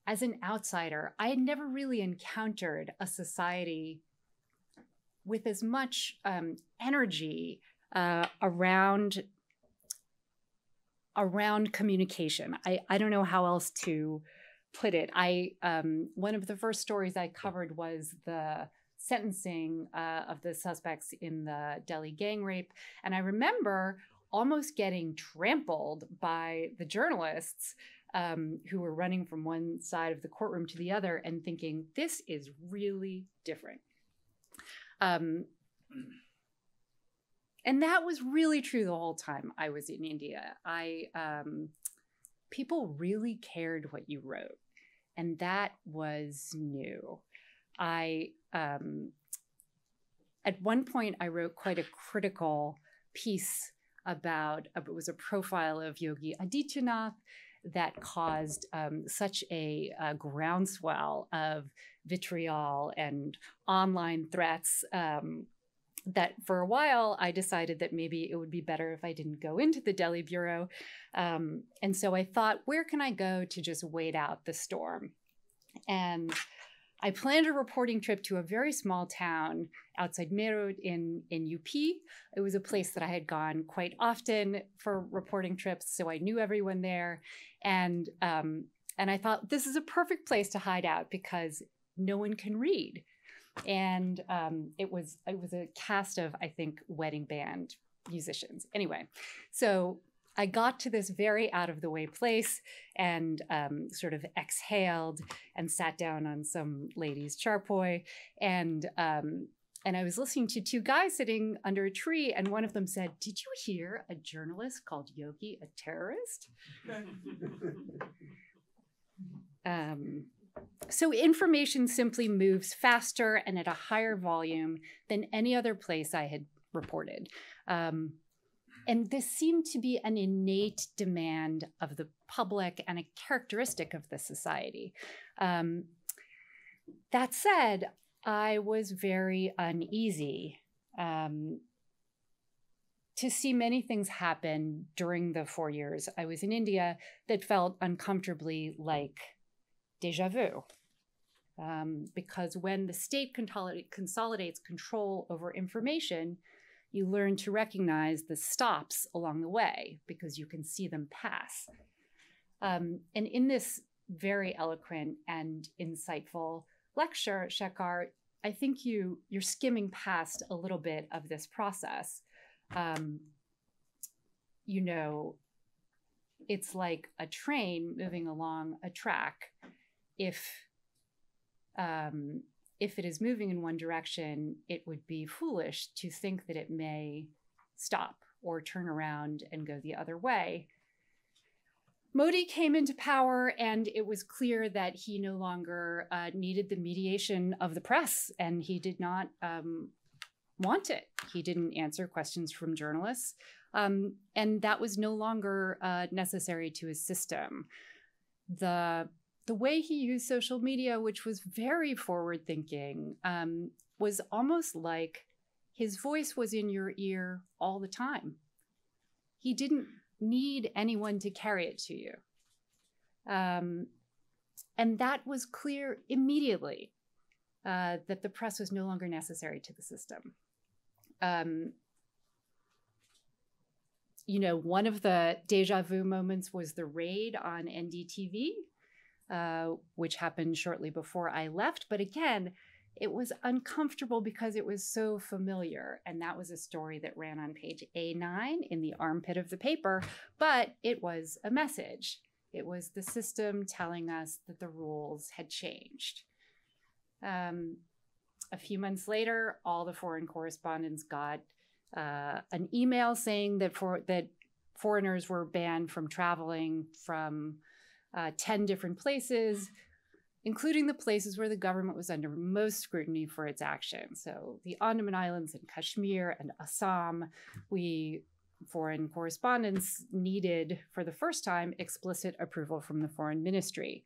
as an outsider, I had never really encountered a society with as much um, energy uh, around around communication. I, I don't know how else to put it. I um, one of the first stories I covered was the sentencing uh, of the suspects in the Delhi gang rape, and I remember almost getting trampled by the journalists um, who were running from one side of the courtroom to the other and thinking, this is really different. Um, and that was really true the whole time I was in India. I um, people really cared what you wrote, and that was new. I um, at one point I wrote quite a critical piece about uh, it was a profile of Yogi Adityanath that caused um, such a, a, groundswell of vitriol and online threats um, that for a while I decided that maybe it would be better if I didn't go into the Delhi bureau. Um, and so I thought, where can I go to just wait out the storm? And I planned a reporting trip to a very small town outside Meerut in, in UP. It was a place that I had gone quite often for reporting trips, so I knew everyone there. And, um, and I thought this is a perfect place to hide out because no one can read. And um, it was it was a cast of I think wedding band musicians. Anyway, so I got to this very out of the way place and um, sort of exhaled and sat down on some lady's charpoy and um, and I was listening to two guys sitting under a tree, and one of them said, "Did you hear a journalist called Yogi a terrorist?" [LAUGHS] um, so information simply moves faster and at a higher volume than any other place I had reported. Um, and this seemed to be an innate demand of the public and a characteristic of the society. Um, that said, I was very uneasy um, to see many things happen during the four years I was in India that felt uncomfortably like deja vu. Um, because when the state consolidates control over information, you learn to recognize the stops along the way because you can see them pass. Um, and in this very eloquent and insightful lecture, Shekhar, I think you you're skimming past a little bit of this process. Um, you know, it's like a train moving along a track. If um, if it is moving in one direction, it would be foolish to think that it may stop or turn around and go the other way. Modi came into power, and it was clear that he no longer uh, needed the mediation of the press, and he did not um, want it. He didn't answer questions from journalists, um, and that was no longer uh, necessary to his system. The the way he used social media, which was very forward thinking, um, was almost like his voice was in your ear all the time. He didn't need anyone to carry it to you. Um, and that was clear immediately uh, that the press was no longer necessary to the system. Um, you know, one of the deja vu moments was the raid on NDTV, uh, which happened shortly before I left. But again, it was uncomfortable because it was so familiar. And that was a story that ran on page A9 in the armpit of the paper, but it was a message. It was the system telling us that the rules had changed. Um, a few months later, all the foreign correspondents got uh, an email saying that for that foreigners were banned from traveling from uh, 10 different places including the places where the government was under most scrutiny for its action. So the Andaman Islands and Kashmir and Assam, we foreign correspondents needed for the first time explicit approval from the foreign ministry.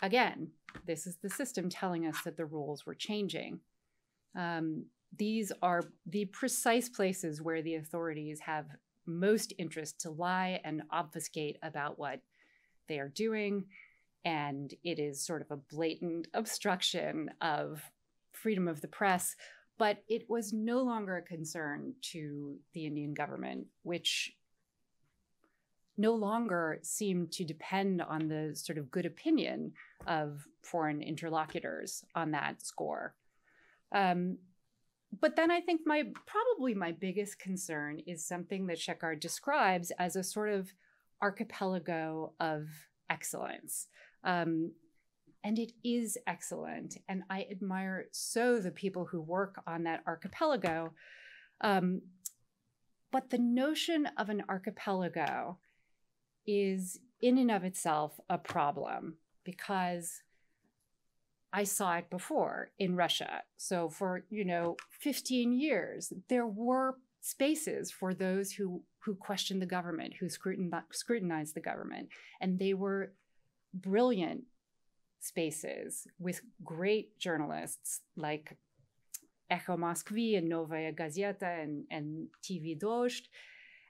Again, this is the system telling us that the rules were changing. Um, these are the precise places where the authorities have most interest to lie and obfuscate about what they are doing and it is sort of a blatant obstruction of freedom of the press. But it was no longer a concern to the Indian government, which no longer seemed to depend on the sort of good opinion of foreign interlocutors on that score. Um, but then I think my probably my biggest concern is something that Shekhar describes as a sort of archipelago of excellence. Um, and it is excellent. And I admire so the people who work on that archipelago. Um, but the notion of an archipelago is in and of itself a problem because I saw it before in Russia. So for, you know, 15 years, there were spaces for those who who questioned the government, who scrutinized the government, and they were brilliant spaces with great journalists like Echo Moskvy and Novaya Gazeta and, and TV Dozhd.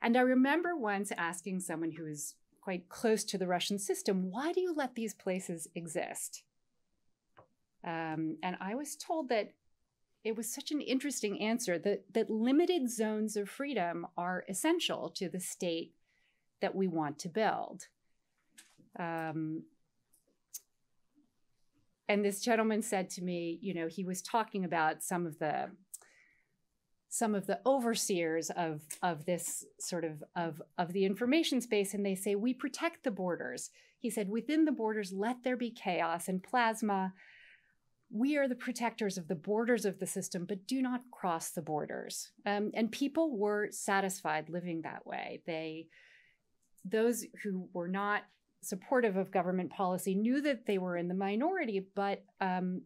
And I remember once asking someone who is quite close to the Russian system, why do you let these places exist? Um, and I was told that it was such an interesting answer that, that limited zones of freedom are essential to the state that we want to build. Um, and this gentleman said to me, you know, he was talking about some of the some of the overseers of of this sort of of of the information space and they say we protect the borders he said within the borders let there be chaos and plasma we are the protectors of the borders of the system but do not cross the borders um, and people were satisfied living that way they those who were not supportive of government policy knew that they were in the minority, but um,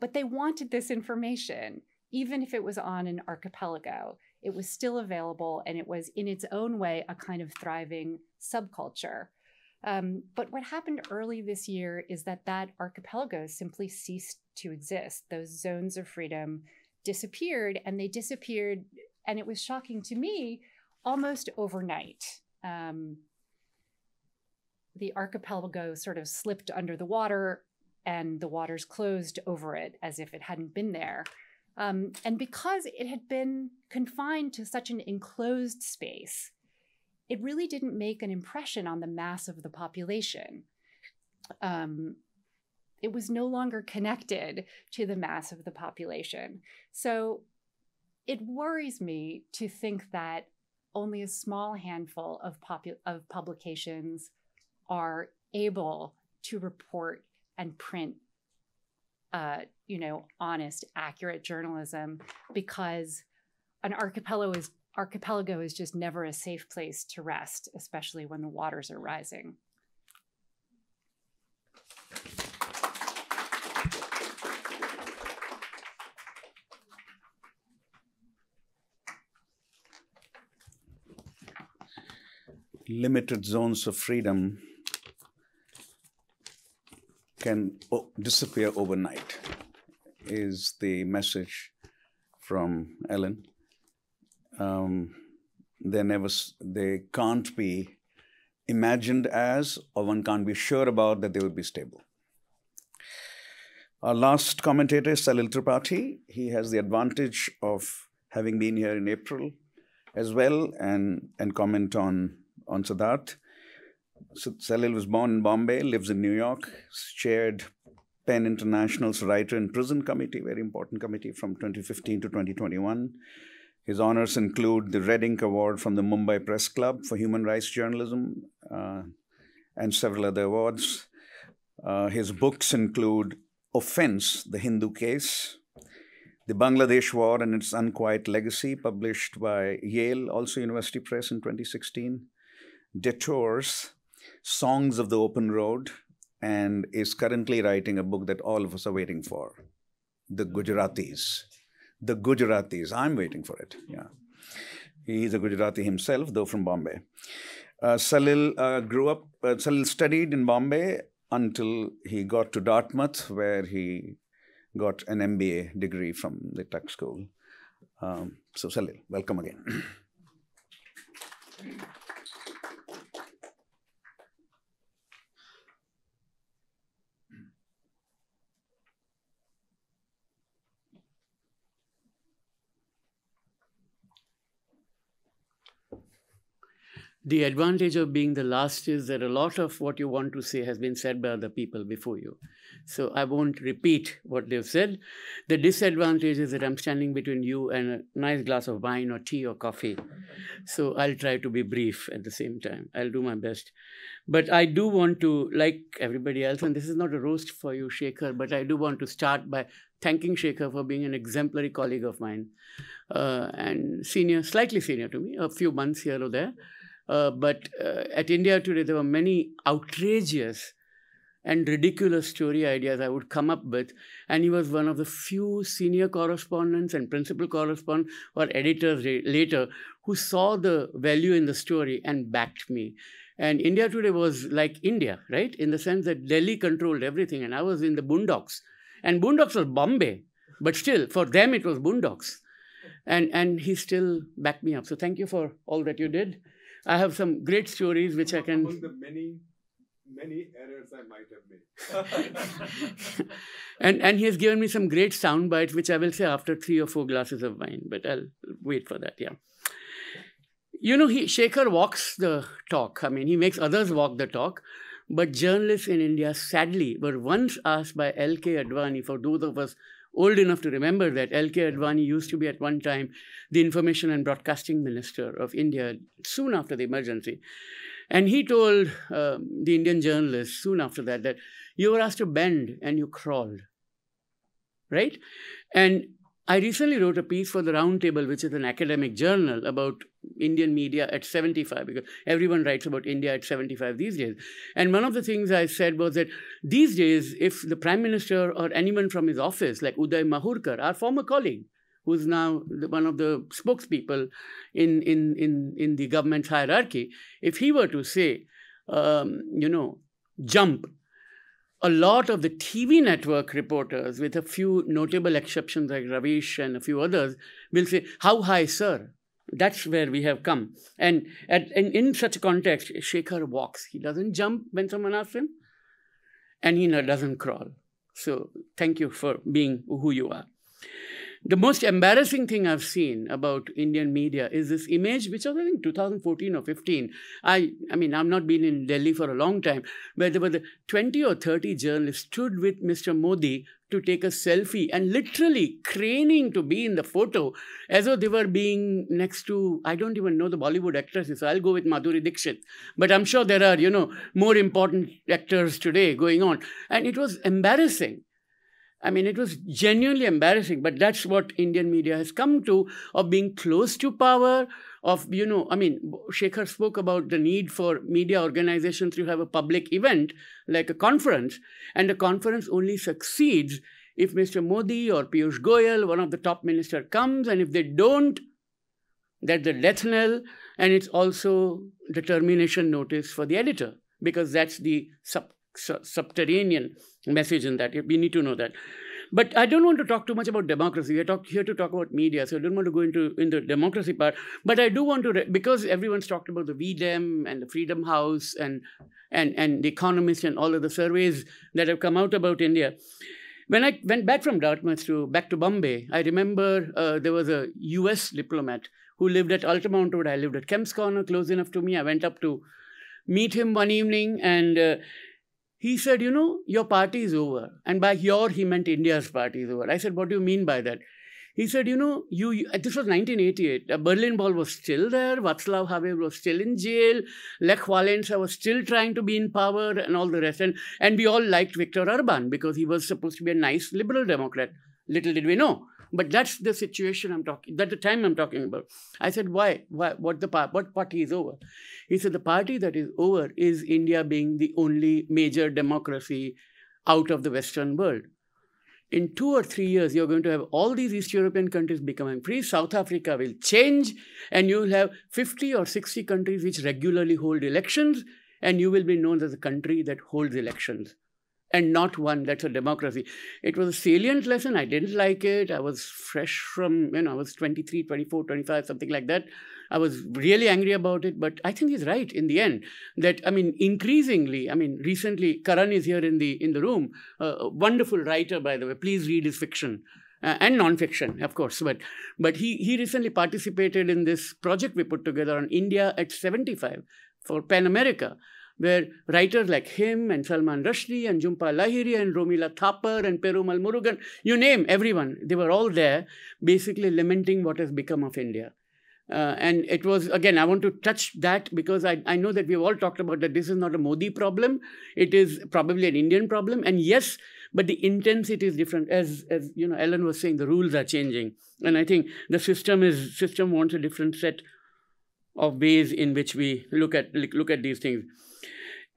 but they wanted this information, even if it was on an archipelago. It was still available, and it was in its own way a kind of thriving subculture. Um, but what happened early this year is that that archipelago simply ceased to exist. Those zones of freedom disappeared, and they disappeared, and it was shocking to me almost overnight. Um, the archipelago sort of slipped under the water and the waters closed over it as if it hadn't been there. Um, and because it had been confined to such an enclosed space, it really didn't make an impression on the mass of the population. Um, it was no longer connected to the mass of the population. So it worries me to think that only a small handful of, popu- of publications are able to report and print uh, you know honest accurate journalism because an archipelago is archipelago is just never a safe place to rest especially when the waters are rising limited zones of freedom can oh, disappear overnight, is the message from Ellen. Um, they never, they can't be imagined as, or one can't be sure about that they will be stable. Our last commentator is Salil Tripathi. He has the advantage of having been here in April as well and, and comment on on Siddharth. Salil was born in Bombay, lives in New York, chaired PEN International's Writer in Prison Committee, very important committee from 2015 to 2021. His honors include the Red Ink Award from the Mumbai Press Club for Human Rights Journalism uh, and several other awards. Uh, his books include Offense, The Hindu Case, The Bangladesh War and Its Unquiet Legacy, published by Yale, also University Press in 2016, Detours, Songs of the Open Road, and is currently writing a book that all of us are waiting for The Gujaratis. The Gujaratis. I'm waiting for it. Yeah. He's a Gujarati himself, though from Bombay. Uh, Salil uh, grew up, uh, Salil studied in Bombay until he got to Dartmouth, where he got an MBA degree from the Tuck School. Um, so, Salil, welcome again. The advantage of being the last is that a lot of what you want to say has been said by other people before you. So I won't repeat what they've said. The disadvantage is that I'm standing between you and a nice glass of wine or tea or coffee. So I'll try to be brief at the same time. I'll do my best. But I do want to, like everybody else, and this is not a roast for you, Shekhar, but I do want to start by thanking Shekhar for being an exemplary colleague of mine uh, and senior, slightly senior to me, a few months here or there. Uh, but uh, at India Today, there were many outrageous and ridiculous story ideas I would come up with. And he was one of the few senior correspondents and principal correspondents or editors later who saw the value in the story and backed me. And India Today was like India, right? In the sense that Delhi controlled everything, and I was in the boondocks. And boondocks was Bombay, but still, for them, it was boondocks. And, and he still backed me up. So thank you for all that you did. I have some great stories which I can. Among the many, many errors I might have made. [LAUGHS] and and he has given me some great sound bites, which I will say after three or four glasses of wine. But I'll wait for that. Yeah. You know, he Shekhar walks the talk. I mean, he makes others walk the talk. But journalists in India, sadly, were once asked by L.K. Advani, for those of us old enough to remember that L.K. Advani used to be at one time the Information and Broadcasting Minister of India soon after the emergency. And he told um, the Indian journalists soon after that that you were asked to bend and you crawled. Right? And I recently wrote a piece for the Roundtable, which is an academic journal about Indian media at 75, because everyone writes about India at 75 these days. And one of the things I said was that these days, if the Prime Minister or anyone from his office, like Uday Mahurkar, our former colleague, who's now the, one of the spokespeople in, in, in, in the government hierarchy, if he were to say, um, you know, jump a lot of the TV network reporters, with a few notable exceptions like Ravish and a few others, will say, How high, sir? That's where we have come. And, at, and in such a context, Shekhar walks. He doesn't jump when someone asks him, and he doesn't crawl. So thank you for being who you are. The most embarrassing thing I've seen about Indian media is this image, which was I think 2014 or 15. I, I mean, I've not been in Delhi for a long time, where there were the 20 or 30 journalists stood with Mr. Modi to take a selfie and literally craning to be in the photo as though they were being next to, I don't even know the Bollywood actresses. So I'll go with Madhuri Dixit. But I'm sure there are, you know, more important actors today going on. And it was embarrassing. I mean, it was genuinely embarrassing, but that's what Indian media has come to of being close to power, of, you know, I mean, Shekhar spoke about the need for media organizations to have a public event like a conference, and the conference only succeeds if Mr. Modi or Piyush Goyal, one of the top minister, comes, and if they don't, that's the death knell, and it's also the termination notice for the editor, because that's the sub subterranean message in that. We need to know that. But I don't want to talk too much about democracy. We're talk, here to talk about media, so I don't want to go into in the democracy part. But I do want to, because everyone's talked about the V-Dem and the Freedom House and and and the Economist and all of the surveys that have come out about India. When I went back from Dartmouth to back to Bombay, I remember uh, there was a U.S. diplomat who lived at Altamont Road. I lived at Kemp's Corner, close enough to me. I went up to meet him one evening and. Uh, he said, You know, your party is over. And by your, he meant India's party is over. I said, What do you mean by that? He said, You know, you, you this was 1988. Uh, Berlin Wall was still there. Václav Havel was still in jail. Lech Walesa was still trying to be in power and all the rest. And, and we all liked Viktor Orban because he was supposed to be a nice liberal Democrat. Little did we know. But that's the situation I'm talking. That's the time I'm talking about. I said, why? Why? What the what party is over? He said the party that is over is India being the only major democracy out of the Western world. In two or three years, you're going to have all these East European countries becoming free. South Africa will change, and you'll have 50 or 60 countries which regularly hold elections, and you will be known as a country that holds elections and not one that's a democracy. It was a salient lesson. I didn't like it. I was fresh from, you know, I was 23, 24, 25, something like that. I was really angry about it, but I think he's right in the end. That I mean, increasingly, I mean, recently Karan is here in the in the room, a wonderful writer, by the way. Please read his fiction. Uh, and non-fiction, of course, but but he he recently participated in this project we put together on India at 75 for Pan America, where writers like him and Salman Rushdie and Jhumpa Lahiri and Romila Thapar and Perumal Murugan, you name everyone, they were all there basically lamenting what has become of India. Uh, and it was, again, I want to touch that because I, I know that we've all talked about that this is not a Modi problem. It is probably an Indian problem. And yes, but the intensity is different. As, as you know, Ellen was saying, the rules are changing. And I think the system is system wants a different set of ways in which we look at look at these things.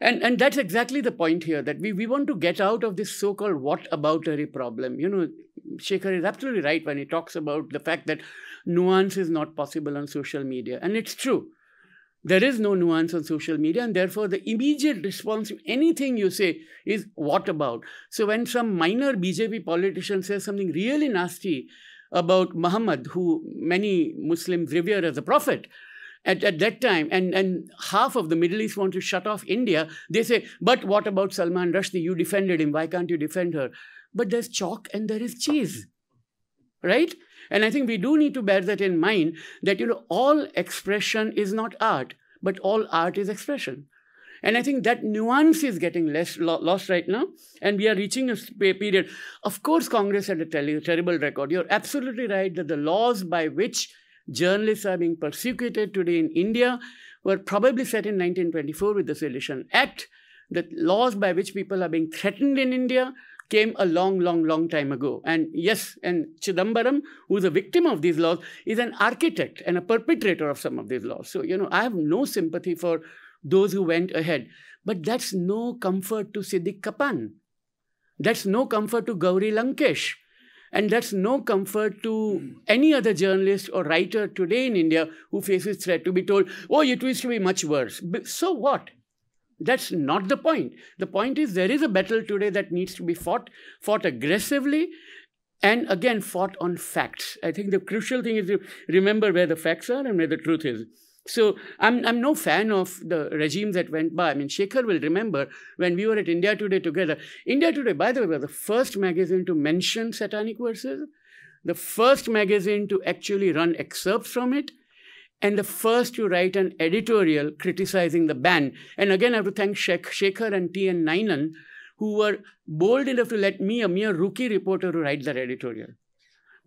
And, and that's exactly the point here that we, we want to get out of this so called whataboutery problem. You know, Shekhar is absolutely right when he talks about the fact that nuance is not possible on social media. And it's true. There is no nuance on social media, and therefore the immediate response to anything you say is what about? So when some minor BJP politician says something really nasty about Muhammad, who many Muslims revere as a prophet, at, at that time, and, and half of the Middle East want to shut off India, they say, but what about Salman Rushdie? You defended him. Why can't you defend her? But there's chalk and there is cheese, right? And I think we do need to bear that in mind that, you know, all expression is not art, but all art is expression. And I think that nuance is getting less lo- lost right now. And we are reaching a period. Of course, Congress had a terrible record. You're absolutely right that the laws by which journalists are being persecuted today in India were probably set in 1924 with the Sedition Act. The laws by which people are being threatened in India came a long, long, long time ago. And yes, and Chidambaram, who's a victim of these laws, is an architect and a perpetrator of some of these laws. So, you know, I have no sympathy for those who went ahead. But that's no comfort to Siddique Kappan. That's no comfort to Gauri Lankesh. And that's no comfort to any other journalist or writer today in India who faces threat to be told, oh, it used to be much worse. So what? That's not the point. The point is there is a battle today that needs to be fought, fought aggressively, and again fought on facts. I think the crucial thing is to remember where the facts are and where the truth is. So I'm, I'm no fan of the regime that went by. I mean, Shekhar will remember when we were at India Today together. India Today, by the way, was the first magazine to mention satanic verses. the first magazine to actually run excerpts from it, and the first to write an editorial criticizing the ban. And again, I have to thank Shekhar and T.N. Nainan, who were bold enough to let me, a mere rookie reporter, to write that editorial.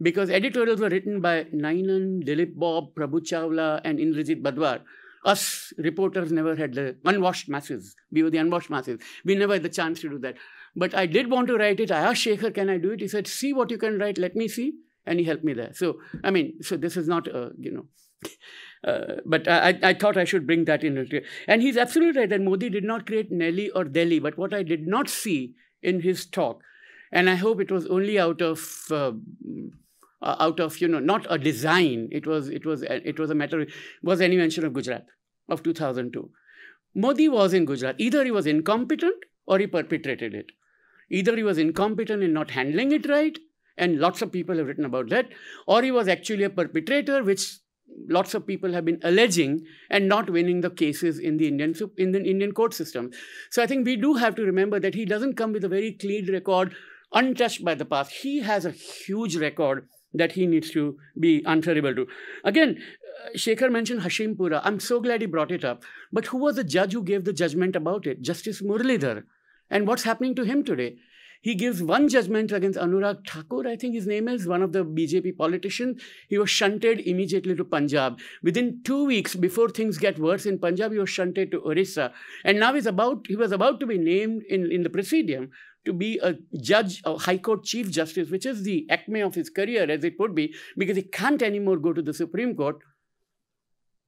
Because editorials were written by Nainan, Dilip Bobb, Prabhu Chawla, and Indrajit Badwar. Us reporters never had the unwashed masses. We were the unwashed masses. We never had the chance to do that. But I did want to write it. I asked Shekhar, can I do it? He said, see what you can write, let me see. And he helped me there. So, I mean, so this is not, a, you know, [LAUGHS] uh, but I, I thought I should bring that in. And he's absolutely right that Modi did not create Nellie or Delhi. But what I did not see in his talk, and I hope it was only out of uh, uh, out of you know not a design. It was it was it was a matter. Was any mention of Gujarat of 2002? Modi was in Gujarat. Either he was incompetent or he perpetrated it. Either he was incompetent in not handling it right, and lots of people have written about that, or he was actually a perpetrator, which lots of people have been alleging and not winning the cases in the Indian in the Indian court system. So I think we do have to remember that he doesn't come with a very clean record, untouched by the past. He has a huge record that he needs to be answerable to. Again, uh, Shekhar mentioned Hashimpura. I'm so glad he brought it up. But who was the judge who gave the judgment about it? Justice Muralidhar. And what's happening to him today? He gives one judgment against Anurag Thakur, I think his name is, one of the BJP politicians. He was shunted immediately to Punjab. Within two weeks, before things get worse in Punjab, he was shunted to Orissa. And now he's about, he was about to be named in, in the presidium to be a judge, a High Court Chief Justice, which is the acme of his career, as it would be, because he can't anymore go to the Supreme Court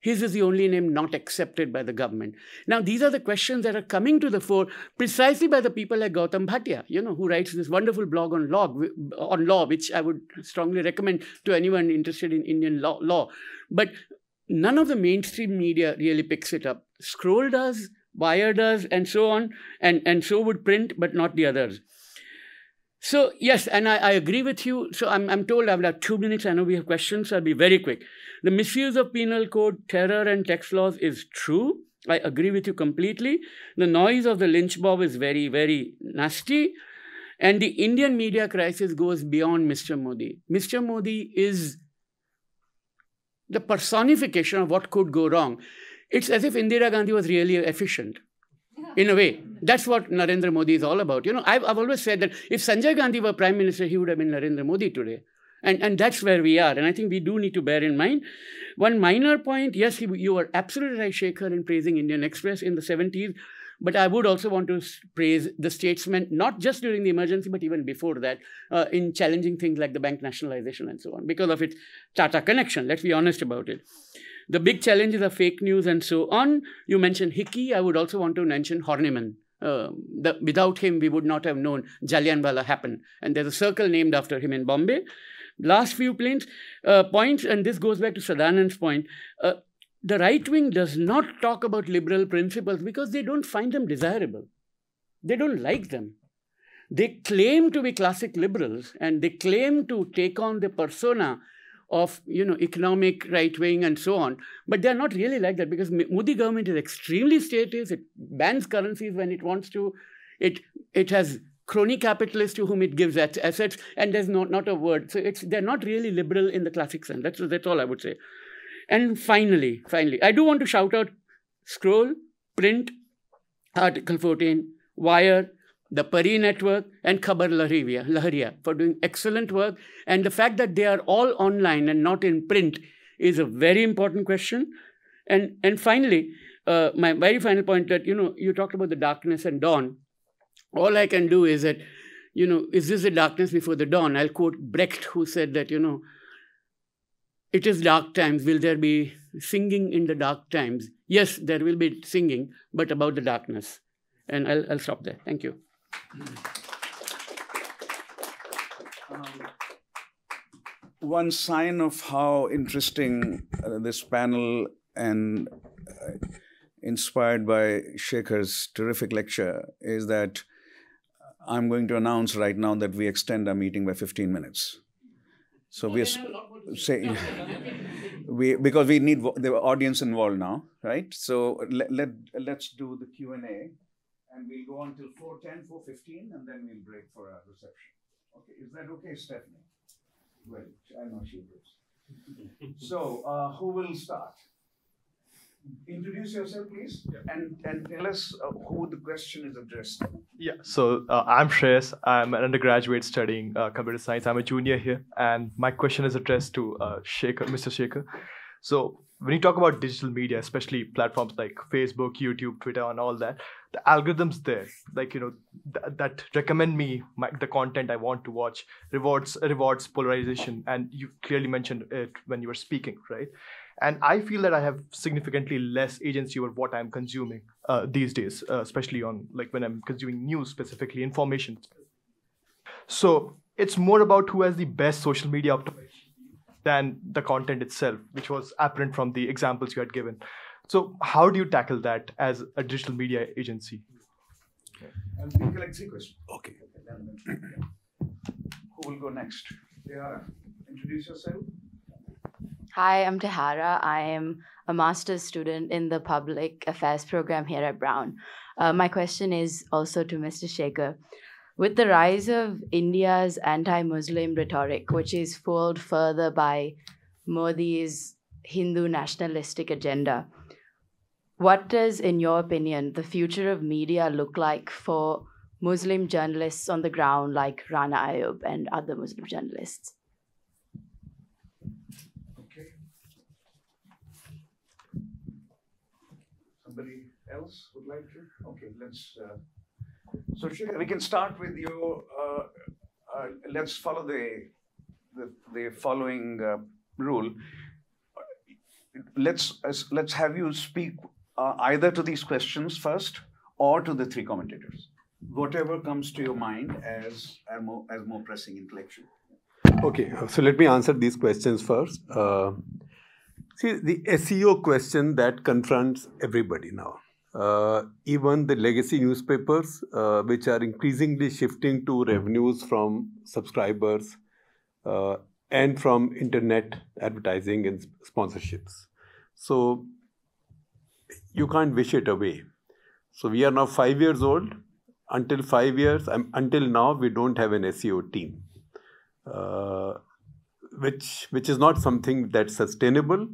his is the only name not accepted by the government. Now, these are the questions that are coming to the fore precisely by the people like Gautam Bhatia, you know, who writes this wonderful blog on law, on law, which I would strongly recommend to anyone interested in Indian law. law. But none of the mainstream media really picks it up. Scroll does, Wire does, and so on, and, and so would print, but not the others. So, yes, and I, I agree with you. So, I'm, I'm told I've got two minutes. I know we have questions, I'll be very quick. The misuse of penal code, terror, and tax laws is true. I agree with you completely. The noise of the lynch mob is very, very nasty. And the Indian media crisis goes beyond Mr. Modi. Mr. Modi is the personification of what could go wrong. It's as if Indira Gandhi was really efficient in a way. That's what Narendra Modi is all about. You know, I've, I've always said that if Sanjay Gandhi were prime minister, he would have been Narendra Modi today. And, and that's where we are. And I think we do need to bear in mind. One minor point yes, you were absolutely right, Shekhar, in praising Indian Express in the 70s. But I would also want to praise the Statesman, not just during the emergency, but even before that, uh, in challenging things like the bank nationalization and so on, because of its Tata connection. Let's be honest about it. The big challenges are fake news and so on. You mentioned Hicky. I would also want to mention Horniman. Uh, the, without him, we would not have known Jallianwala happened. And there's a circle named after him in Bombay. Last few points, uh, points and this goes back to Sadanand's point. Uh, the right wing does not talk about liberal principles because they don't find them desirable. They don't like them. They claim to be classic liberals and they claim to take on the persona of you know economic right wing and so on. But they're not really like that because modi government is extremely statist it bans currencies when it wants to it it has crony capitalists to whom it gives assets and there's not, not a word. So it's they're not really liberal in the classic sense. That's that's all i would say. And finally finally i do want to shout out scroll print article 14 wire the Pari Network, and Khabar Lahariya for doing excellent work. And the fact that they are all online and not in print is a very important question. And, and finally, uh, my very final point that, you know, you talked about the darkness and dawn. All I can do is that, you know, is this the darkness before the dawn? I'll quote Brecht, who said that, you know, it is dark times. Will there be singing in the dark times? Yes, there will be singing, but about the darkness. And I'll, I'll stop there. Thank you. Um, one sign of how interesting uh, this panel and uh, inspired by Shekhar's terrific lecture is that I'm going to announce right now that we extend our meeting by 15 minutes. So we are say [LAUGHS] we because we need the audience involved now, right? So let, let let's do the Q and we'll go on until 4.10, 4.15, and then we'll break for our reception. Okay, is that okay, Stephanie? Well, I know she is. [LAUGHS] So, uh, who will start? Introduce yourself, please, and, and tell us uh, who the question is addressed to. Yeah, so uh, I'm Shreyas. I'm an undergraduate studying uh, computer science. I'm a junior here, and my question is addressed to uh, Shekhar, Mr. Shaker. So, when you talk about digital media, especially platforms like Facebook, YouTube, Twitter, and all that, the algorithms there, like you know, th- that recommend me my, the content I want to watch, rewards rewards polarization, and you clearly mentioned it when you were speaking, right? And I feel that I have significantly less agency over what I'm consuming uh, these days, uh, especially on like when I'm consuming news, specifically information. So it's more about who has the best social media optimization than the content itself, which was apparent from the examples you had given. So, how do you tackle that as a digital media agency? And we collect three questions. Okay. then- then- Who will go next? Tiara, introduce yourself. Hi, I'm Tahara. I am a master's student in the public affairs program here at Brown. Uh, my question is also to Mr. Shekhar. With the rise of India's anti Muslim rhetoric, which is fueled further by Modi's Hindu nationalistic agenda, what does, in your opinion, the future of media look like for Muslim journalists on the ground like Rana Ayub and other Muslim journalists? Okay. Somebody else would like to? Okay, let's. Uh, so we can start with you. Uh, uh, let's follow the the, the following uh, rule. Let's let's have you speak uh, either to these questions first or to the three commentators. Whatever comes to your mind as as more, as more pressing intellectual. Okay, uh, so let me answer these questions first. Uh, see, the SEO question that confronts everybody now. Uh, even the legacy newspapers, uh, which are increasingly shifting to revenues from subscribers uh, and from internet advertising and sponsorships. So you can't wish it away. So we are now five years old. Until five years, um, until now, we don't have an SEO team uh, which which is not something that's sustainable.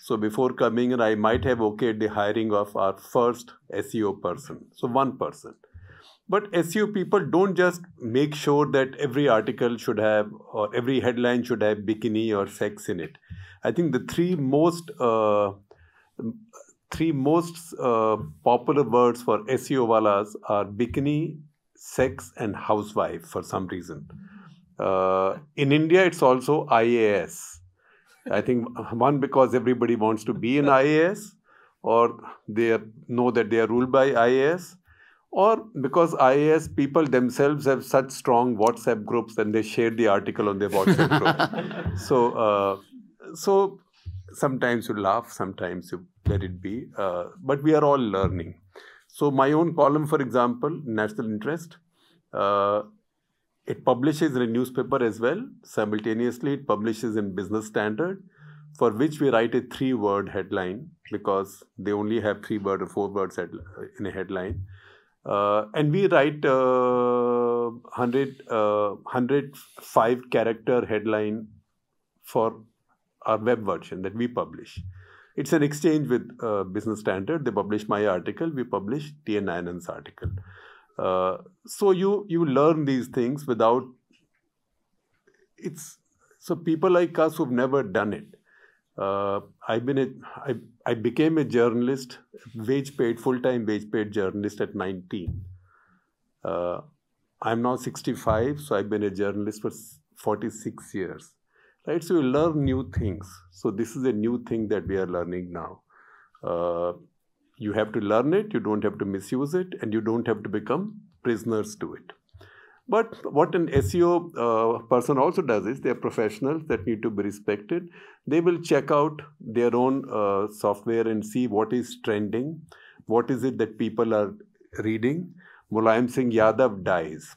So before coming in, I might have okayed the hiring of our first SEO person. So one person. But SEO people don't just make sure that every article should have or every headline should have bikini or sex in it. I think the three most uh, three most uh, popular words for SEO walas are bikini, sex, and housewife for some reason. Uh, in India, it's also IAS. I think one because everybody wants to be an IAS, or they know that they are ruled by IAS, or because IAS people themselves have such strong WhatsApp groups and they share the article on their WhatsApp group. [LAUGHS] so, uh, so sometimes you laugh, sometimes you let it be, uh, but we are all learning. So, my own column, for example, National Interest, uh, it publishes in a newspaper as well. Simultaneously, it publishes in Business Standard, for which we write a three word headline because they only have three word or four words in a headline. Uh, and we write uh, 100, uh, 105 character headline for our web version that we publish. It's an exchange with uh, Business Standard. They publish my article, we publish T.N. Nainan's article. Uh, so you you learn these things without it's so people like us who've never done it uh, i've been a I, I became a journalist wage paid full-time wage paid journalist at 19 uh, i'm now 65 so i've been a journalist for 46 years right so you learn new things. So this is a new thing that we are learning now. Uh, you have to learn it you don't have to misuse it and you don't have to become prisoners to it. But what an seo uh, person also does is they're professionals that need to be respected. They will check out their own uh, software and see what is trending what is it that people are reading. Mulayam singh yadav dies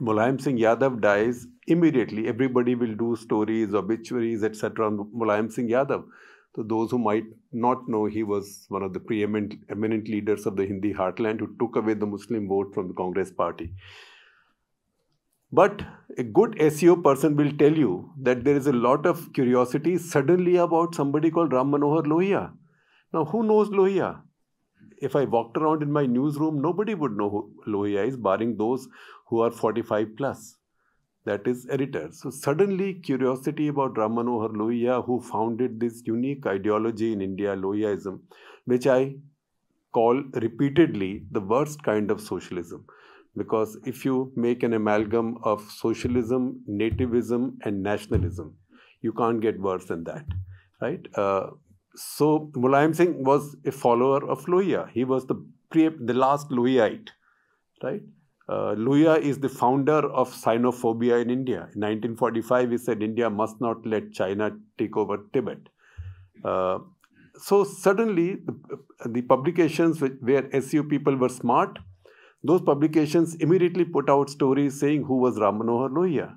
mulayam singh yadav dies immediately everybody will do stories obituaries etc on mulayam singh yadav so those who might not know, he was one of the preeminent eminent leaders of the Hindi heartland who took away the Muslim vote from the Congress party. But a good SEO person will tell you that there is a lot of curiosity suddenly about somebody called Ram Manohar Lohia. Now, who knows Lohia? If I walked around in my newsroom, nobody would know who Lohia is, barring those who are 45 plus. That is editors. So suddenly, curiosity about Ram Manohar Lohia, who founded this unique ideology in India, Lohiaism, which I call repeatedly the worst kind of socialism because if you make an amalgam of socialism, nativism, and nationalism, you can't get worse than that, right? Uh, so Mulayam Singh was a follower of Lohia. He was the pre, the last Lohiaite, right? Uh, is the founder of Sinophobia in India. In 1945, he said India must not let China take over Tibet. Uh, so suddenly, the, the publications where SEO people were smart those publications immediately put out stories saying who was Ram Manohar.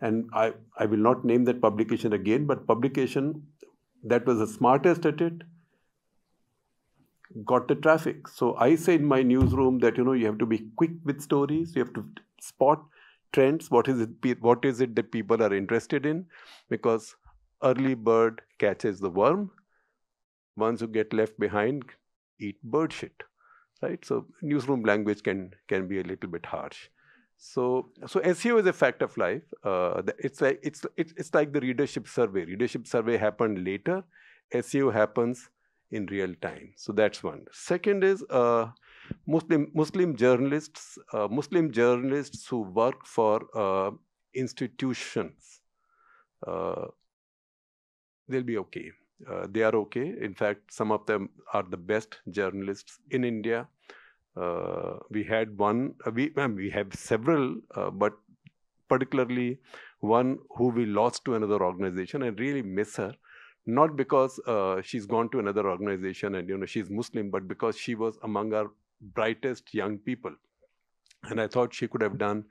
And I, I will not name that publication again, but publication that was the smartest at it got the traffic. So I say in my newsroom that you know you have to be quick with stories, you have to spot trends, what is it what is it that people are interested in, because early bird catches the worm. Ones who get left behind eat bird shit right? So newsroom language can can be a little bit harsh. So so SEO is a fact of life. Uh, it's like it's, it's it's like the readership survey. Readership survey happened later. SEO happens in real time. So that's one. Second is uh, Muslim Muslim journalists uh, Muslim journalists who work for uh, institutions. Uh, they'll be okay. Uh, they are okay. In fact, some of them are the best journalists in India. Uh, we had one, we, we have several, but particularly one who we lost to another organization and really miss her. Not because uh, she's gone to another organization and you know she's Muslim, but because she was among our brightest young people. And I thought she could have done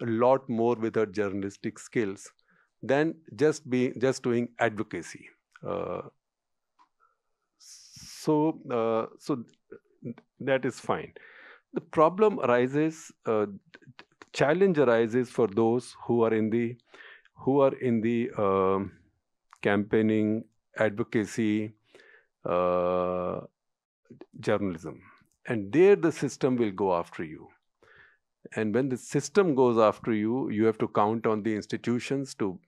a lot more with her journalistic skills than just being just doing advocacy. Uh, so, uh, so that is fine. The problem arises, uh, challenge arises for those who are in the who are in the um, campaigning, advocacy, uh, journalism, and there the system will go after you. And when the system goes after you, you have to count on the institutions to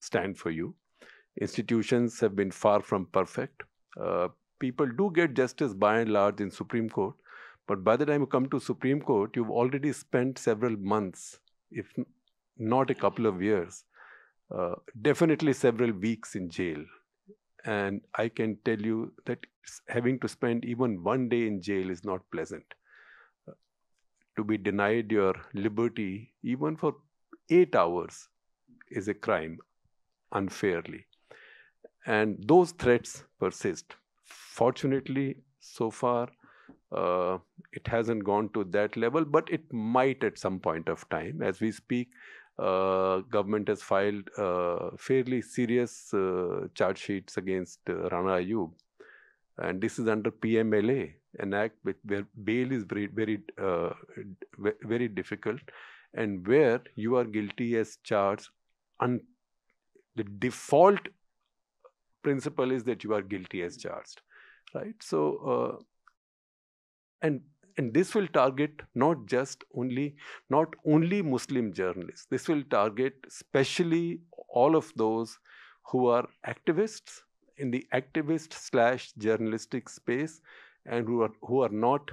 stand for you institutions have been far from perfect. Uh, people do get justice by and large in Supreme Court, but by the time you come to Supreme Court, you've already spent several months, if not a couple of years, uh, definitely several weeks in jail. And I can tell you that having to spend even one day in jail is not pleasant. Uh, to be denied your liberty, even for eight hours, is a crime unfairly. And those threats persist. Fortunately, so far, uh, it hasn't gone to that level, but it might at some point of time. As we speak, uh, government has filed uh, fairly serious uh, charge sheets against uh, Rana Ayub. And this is under PMLA, an act where bail is very, very, uh, very difficult, and where you are guilty as charged. Un- the default principle is that you are guilty as charged, right? So, uh, and and this will target not just only not only Muslim journalists. This will target especially all of those who are activists in the activist slash journalistic space and who are who are not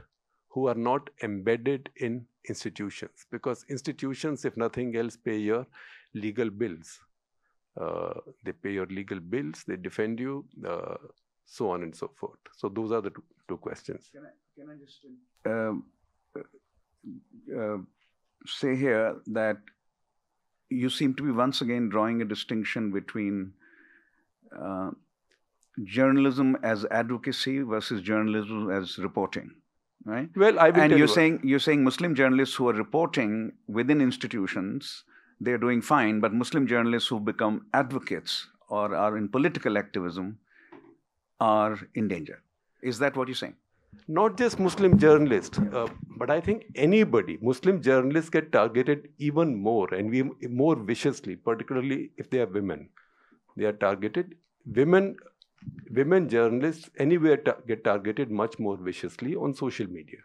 who are not embedded in institutions because institutions if nothing else pay your legal bills uh, they pay your legal bills, they defend you, uh, so on and so forth. So those are the two, two questions. Can I, just um, uh, say here that you seem to be once again drawing a distinction between uh, journalism as advocacy versus journalism as reporting right well i and you're you saying you're saying muslim journalists who are reporting within institutions they're doing fine, but Muslim journalists who become advocates or are in political activism are in danger. Is that what you're saying? Not just Muslim journalists, uh, but I think anybody, Muslim journalists get targeted even more and we, more viciously, particularly if they are women. They are targeted. Women, women journalists anywhere ta- get targeted much more viciously on social media.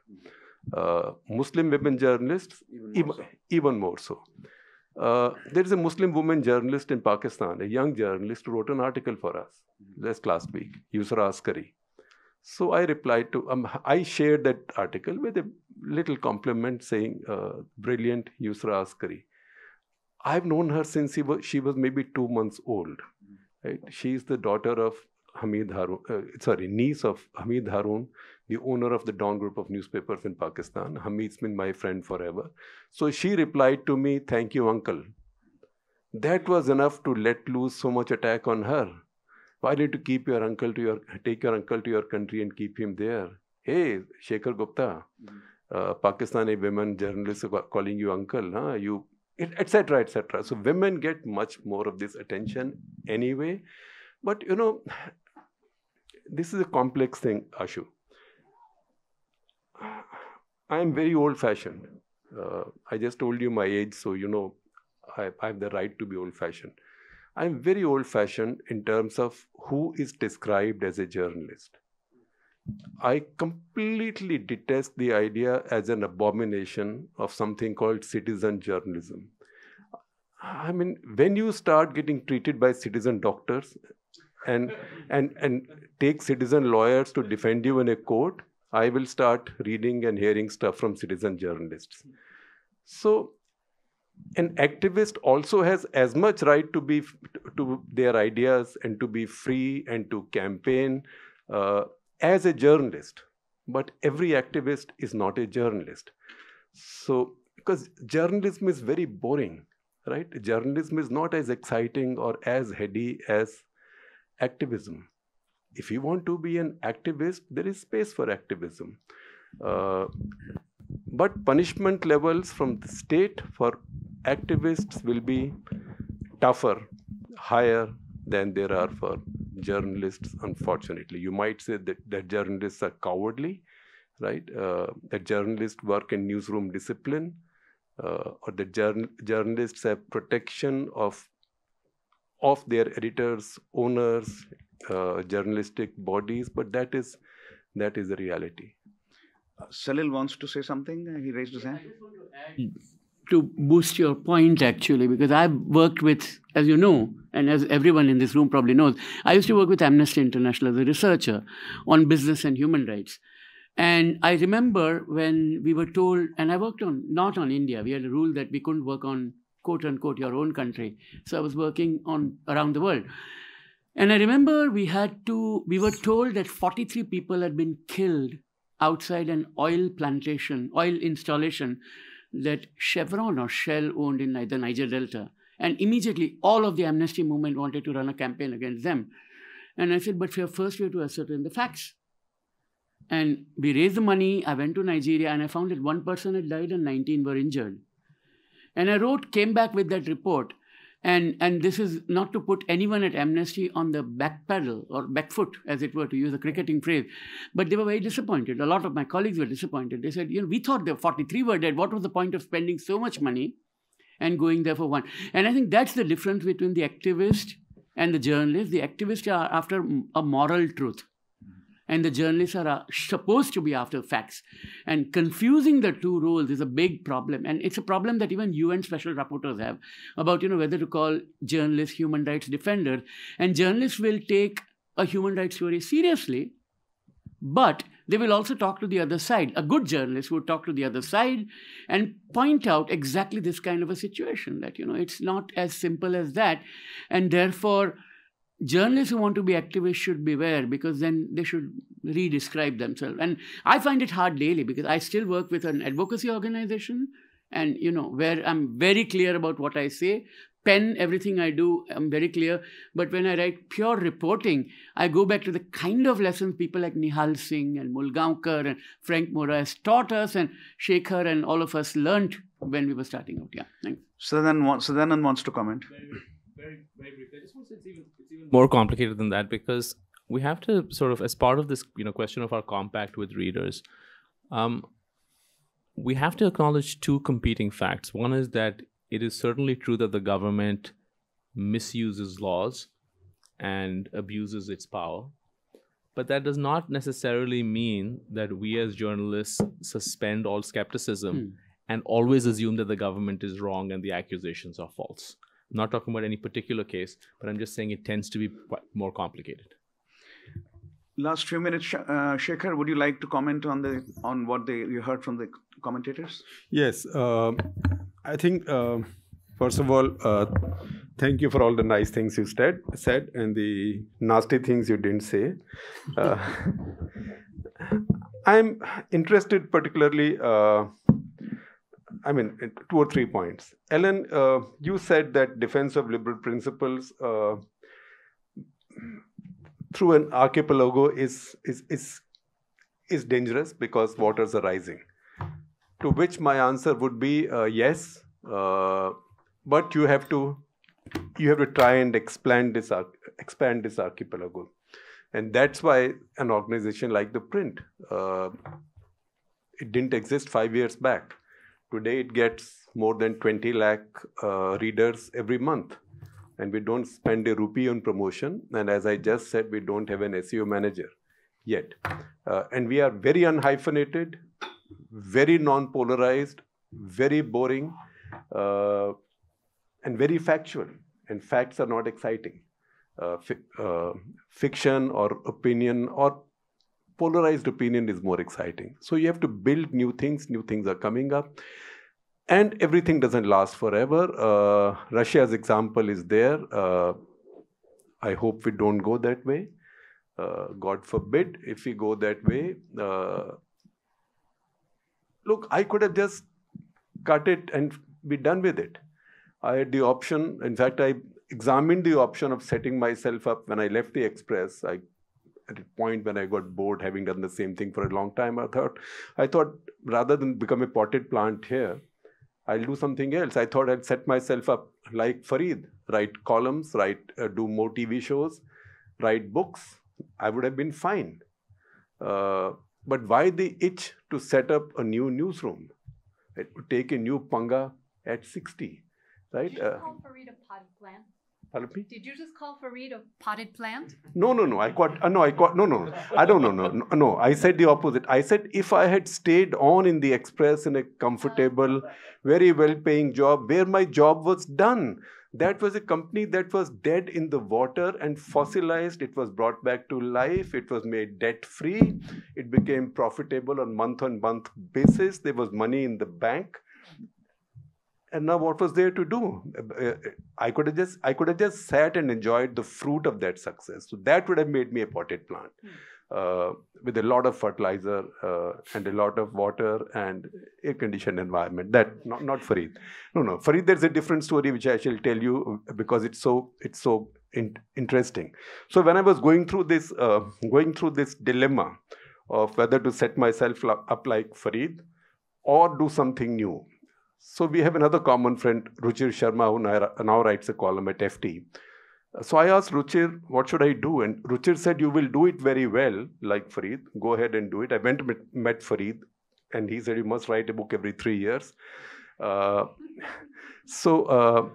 Uh, Muslim women journalists, even, even more so. Uh, there is a Muslim woman journalist in Pakistan, a young journalist who wrote an article for us just last week, Yusra Askari. So I replied to, um, I shared that article with a little compliment saying, uh, brilliant Yusra Askari. I've known her since she was, she was maybe two months old. Right? She is the daughter of Hameed Haroon, uh, sorry, niece of Hameed Haroon, the owner of the Dawn Group of newspapers in Pakistan. Hameed's been my friend forever. So she replied to me, Thank you, uncle. That was enough to let loose so much attack on her. Why did you keep your uncle to your take your uncle to your country and keep him there? Hey, Shekhar Gupta, uh, Pakistani women journalists are calling you uncle, huh? You etc. etc. So women get much more of this attention anyway. But you know, this is a complex thing, Ashu. I am very old fashioned. Uh, I just told you my age, so you know I, I have the right to be old fashioned. I'm very old fashioned in terms of who is described as a journalist. I completely detest the idea as an abomination of something called citizen journalism. I mean, when you start getting treated by citizen doctors and and and take citizen lawyers to defend you in a court, I will start reading and hearing stuff from citizen journalists. So an activist also has as much right to be to their ideas and to be free and to campaign uh, as a journalist. But every activist is not a journalist. So because journalism is very boring right? Journalism is not as exciting or as heady as activism. If you want to be an activist there is space for activism. Uh, but punishment levels from the state for activists will be tougher, higher than there are for journalists, unfortunately. You might say that, that journalists are cowardly, right? Uh, that journalists work in newsroom discipline, uh, or that journal- journalists have protection of, of their editors, owners, uh, journalistic bodies, but that is, that is the reality. Uh, Salil wants to say something. He raised his hand. to boost your point actually because i've worked with as you know and as everyone in this room probably knows i used to work with amnesty international as a researcher on business and human rights and i remember when we were told and i worked on not on india we had a rule that we couldn't work on quote unquote your own country so i was working on around the world and i remember we had to we were told that 43 people had been killed outside an oil plantation oil installation that Chevron or Shell owned in the Niger Delta. And immediately, all of the amnesty movement wanted to run a campaign against them. And I said, but first we have to ascertain the facts. And we raised the money. I went to Nigeria and I found that one person had died and 19 were injured. And I wrote, came back with that report. And, and this is not to put anyone at Amnesty on the back pedal or back foot, as it were, to use a cricketing phrase. But they were very disappointed. A lot of my colleagues were disappointed. They said, you know, we thought the 43 were dead. What was the point of spending so much money and going there for one? And I think that's the difference between the activist and the journalist. The activists are after a moral truth and the journalists are uh, supposed to be after facts. And confusing the two roles is a big problem. And it's a problem that even UN special rapporteurs have about, you know, whether to call journalists human rights defenders. And journalists will take a human rights story seriously, but they will also talk to the other side. A good journalist would talk to the other side and point out exactly this kind of a situation that, you know, it's not as simple as that. And therefore, journalists who want to be activists should beware because then they should re-describe themselves. And i find it hard daily because i still work with an advocacy organization and you know where i'm very clear about what i say. Pen everything i do i'm very clear. But when i write pure reporting i go back to the kind of lessons people like nihal singh and mulgaonkar and frank Moraes taught us and shekhar and all of us learned when we were starting out. Yeah thanks Sadanand, Sadanand wants to comment. Very, very briefly. I just want to say it's even, it's even more complicated than that because we have to sort of, as part of this, you know, question of our compact with readers, um, we have to acknowledge two competing facts. One is that it is certainly true that the government misuses laws and abuses its power. But that does not necessarily mean that we as journalists suspend all skepticism Hmm. and always assume that the government is wrong and the accusations are false. I'm not talking about any particular case, but I'm just saying it tends to be quite more complicated. Last few minutes, Sh- uh, Shekhar, would you like to comment on the on what they you heard from the commentators? Yes, um I think um first of all, uh, thank you for all the nice things you said, said and the nasty things you didn't say. Uh, [LAUGHS] I'm interested particularly. I mean, two or three points. Ellen, uh, you said that defense of liberal principles uh, through an archipelago is is is is dangerous because waters are rising. To which my answer would be uh, yes, uh, but you have to you have to try and expand this expand this archipelago, and that's why an organization like ThePrint uh, it didn't exist five years back. Today it gets more than 20 lakh uh, readers every month, and we don't spend a rupee on promotion. And as I just said, we don't have an SEO manager yet, uh, and we are very unhyphenated, very non-polarized, very boring, uh, and very factual. And facts are not exciting. Uh, fi- uh, fiction or opinion or polarized opinion is more exciting. So you have to build new things. New things are coming up, and everything doesn't last forever. Uh, Russia's example is there. Uh, I hope we don't go that way. Uh, God forbid if we go that way. Uh, look, I could have just cut it and be done with it. I had the option. In fact, I examined the option of setting myself up when I left the Express. I at a point when I got bored having done the same thing for a long time, I thought, I thought rather than become a potted plant here, I'll do something else. I thought I'd set myself up like Fareed, write columns, write, uh, do more TV shows, write books. I would have been fine. Uh, but why the itch to set up a new newsroom? It would take a new panga at 60, right? Did you Uh, call Fareed a potted plant? Pardon me? Did you just call Fareed a potted plant? No, no, no. I got uh, no. I no, no. I don't know. No, no, no. I said the opposite. I said if I had stayed on in the express in a comfortable, very well-paying job where my job was done, that was a company that was dead in the water and fossilized. It was brought back to life. It was made debt-free. It became profitable on month-on-month basis. There was money in the bank. And now, what was there to do? Uh, I could have just I could have just sat and enjoyed the fruit of that success. So that would have made me a potted plant uh, with a lot of fertilizer uh, and a lot of water and air conditioned environment. That not not Fareed. No, no Fareed. There's a different story which I shall tell you because it's so it's so in, interesting. So when I was going through this uh, going through this dilemma of whether to set myself up like Fareed or do something new. So we have another common friend, Ruchir Sharma, who now- writes a column at FT. So I asked Ruchir, what should I do? And Ruchir said, you will do it very well, like Fareed. Go ahead and do it. I went and met, met Fareed, and he said, you must write a book every three years. Uh, so, uh,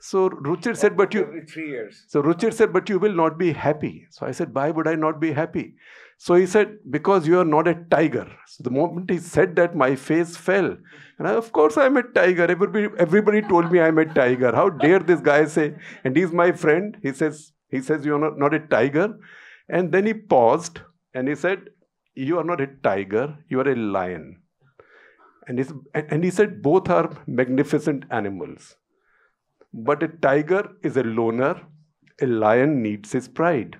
so Ruchir said, but you... Every three years. So Ruchir said, but you will not be happy. So I said, why would I not be happy? So he said, because you are not a tiger. So the moment he said that, my face fell. And I, of course, I'm a tiger. Everybody, everybody told me I'm a tiger. How dare this guy say? And he's my friend. He says, he says, you're not, not a tiger. And then he paused and he said, you are not a tiger, you are a lion. And, and and he said, both are magnificent animals. But a tiger is a loner, a lion needs his pride.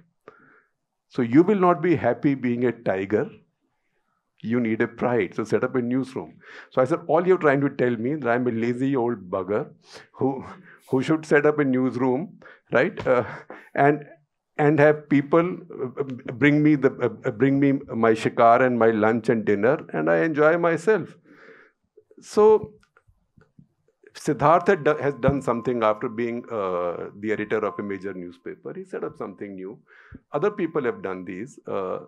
So you will not be happy being a tiger. You need a pride. So set up a newsroom. So I said, all you're trying to tell me that I'm a lazy old bugger who who should set up a newsroom, right? Uh, and and have people uh, bring me the uh, bring me my shikar and my lunch and dinner, and I enjoy myself. So Siddharth do- has done something after being uh, the editor of a major newspaper. He set up something new. Other people have done these. Uh,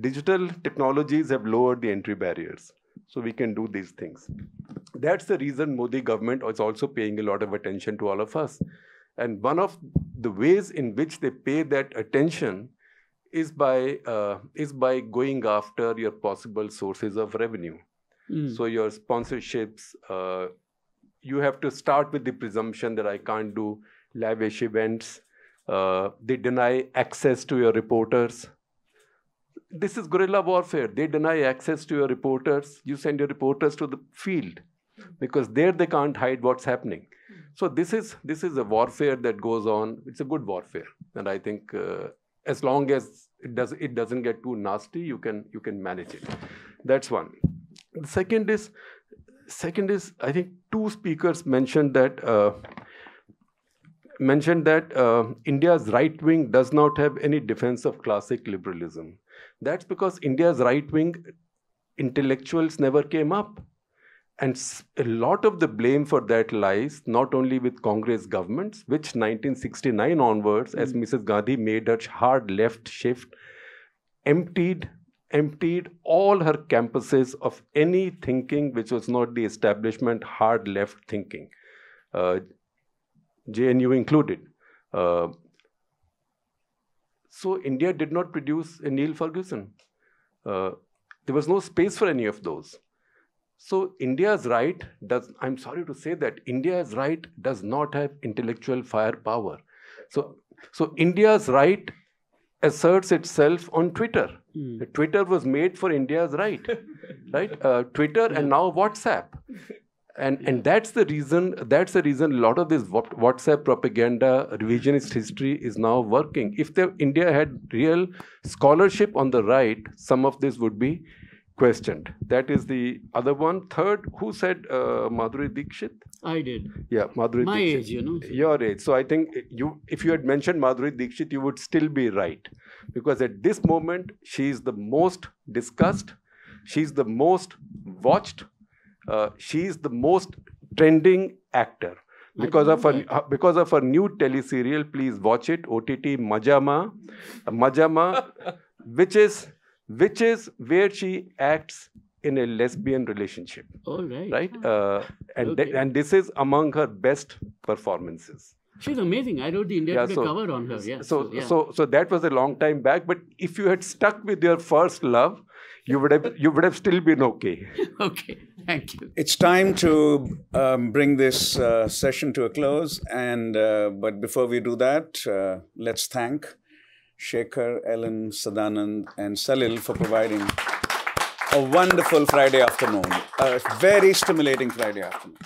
digital technologies have lowered the entry barriers, so we can do these things. That's the reason Modi government is also paying a lot of attention to all of us. And one of the ways in which they pay that attention is by uh, is by going after your possible sources of revenue. Mm. So your sponsorships, uh, you have to start with the presumption that I can't do lavish events. Uh, they deny access to your reporters. This is guerrilla warfare. They deny access to your reporters. You send your reporters to the field because there they can't hide what's happening. So this is this is a warfare that goes on. It's a good warfare, and I think uh, as long as it does it doesn't get too nasty, you can you can manage it. That's one. The second is second is I think two speakers mentioned that uh, mentioned that uh, India's right wing does not have any defense of classic liberalism. That's because India's right wing intellectuals never came up. And a lot of the blame for that lies not only with Congress governments, which 1969 onwards, as Mrs. Gandhi made her hard left shift, emptied emptied all her campuses of any thinking which was not the establishment hard left thinking, uh, JNU included. Uh, so India did not produce a Niall Ferguson. Uh, there was no space for any of those. So India's right does. I'm sorry to say that India's right does not have intellectual firepower. So so India's right asserts itself on Twitter. Mm. Twitter was made for India's right, [LAUGHS] right? Uh, Twitter and now WhatsApp, and and that's the reason. That's the reason a lot of this WhatsApp propaganda, revisionist history is now working. If the, India had real scholarship on the right, some of this would be questioned. That is the other one. Third, who said uh, Madhuri Dixit? I did. Yeah, Madhuri My Dixit. age, you know. Your age. So I think you, if you had mentioned Madhuri Dixit, you would still be right, because at this moment she is the most discussed, she's the most watched, uh, she is the most trending actor. Because of her, because of her new teleserial, please watch it. OTT Maja Ma, Majama, [LAUGHS] which is which is where she acts in a lesbian relationship All right. right? Uh, and th- and this is among her best performances. She's amazing. I wrote the India Yeah, Today so- cover on her. Yeah. So yeah. so so that was a long time back. But if you had stuck with your first love, you would have you would have still been okay. [LAUGHS] okay. Thank you. It's time to um, bring this uh, session to a close. And uh, but before we do that, uh, let's thank Shekhar, Ellen, Sadanand, and Salil for providing a wonderful Friday afternoon, a very stimulating Friday afternoon.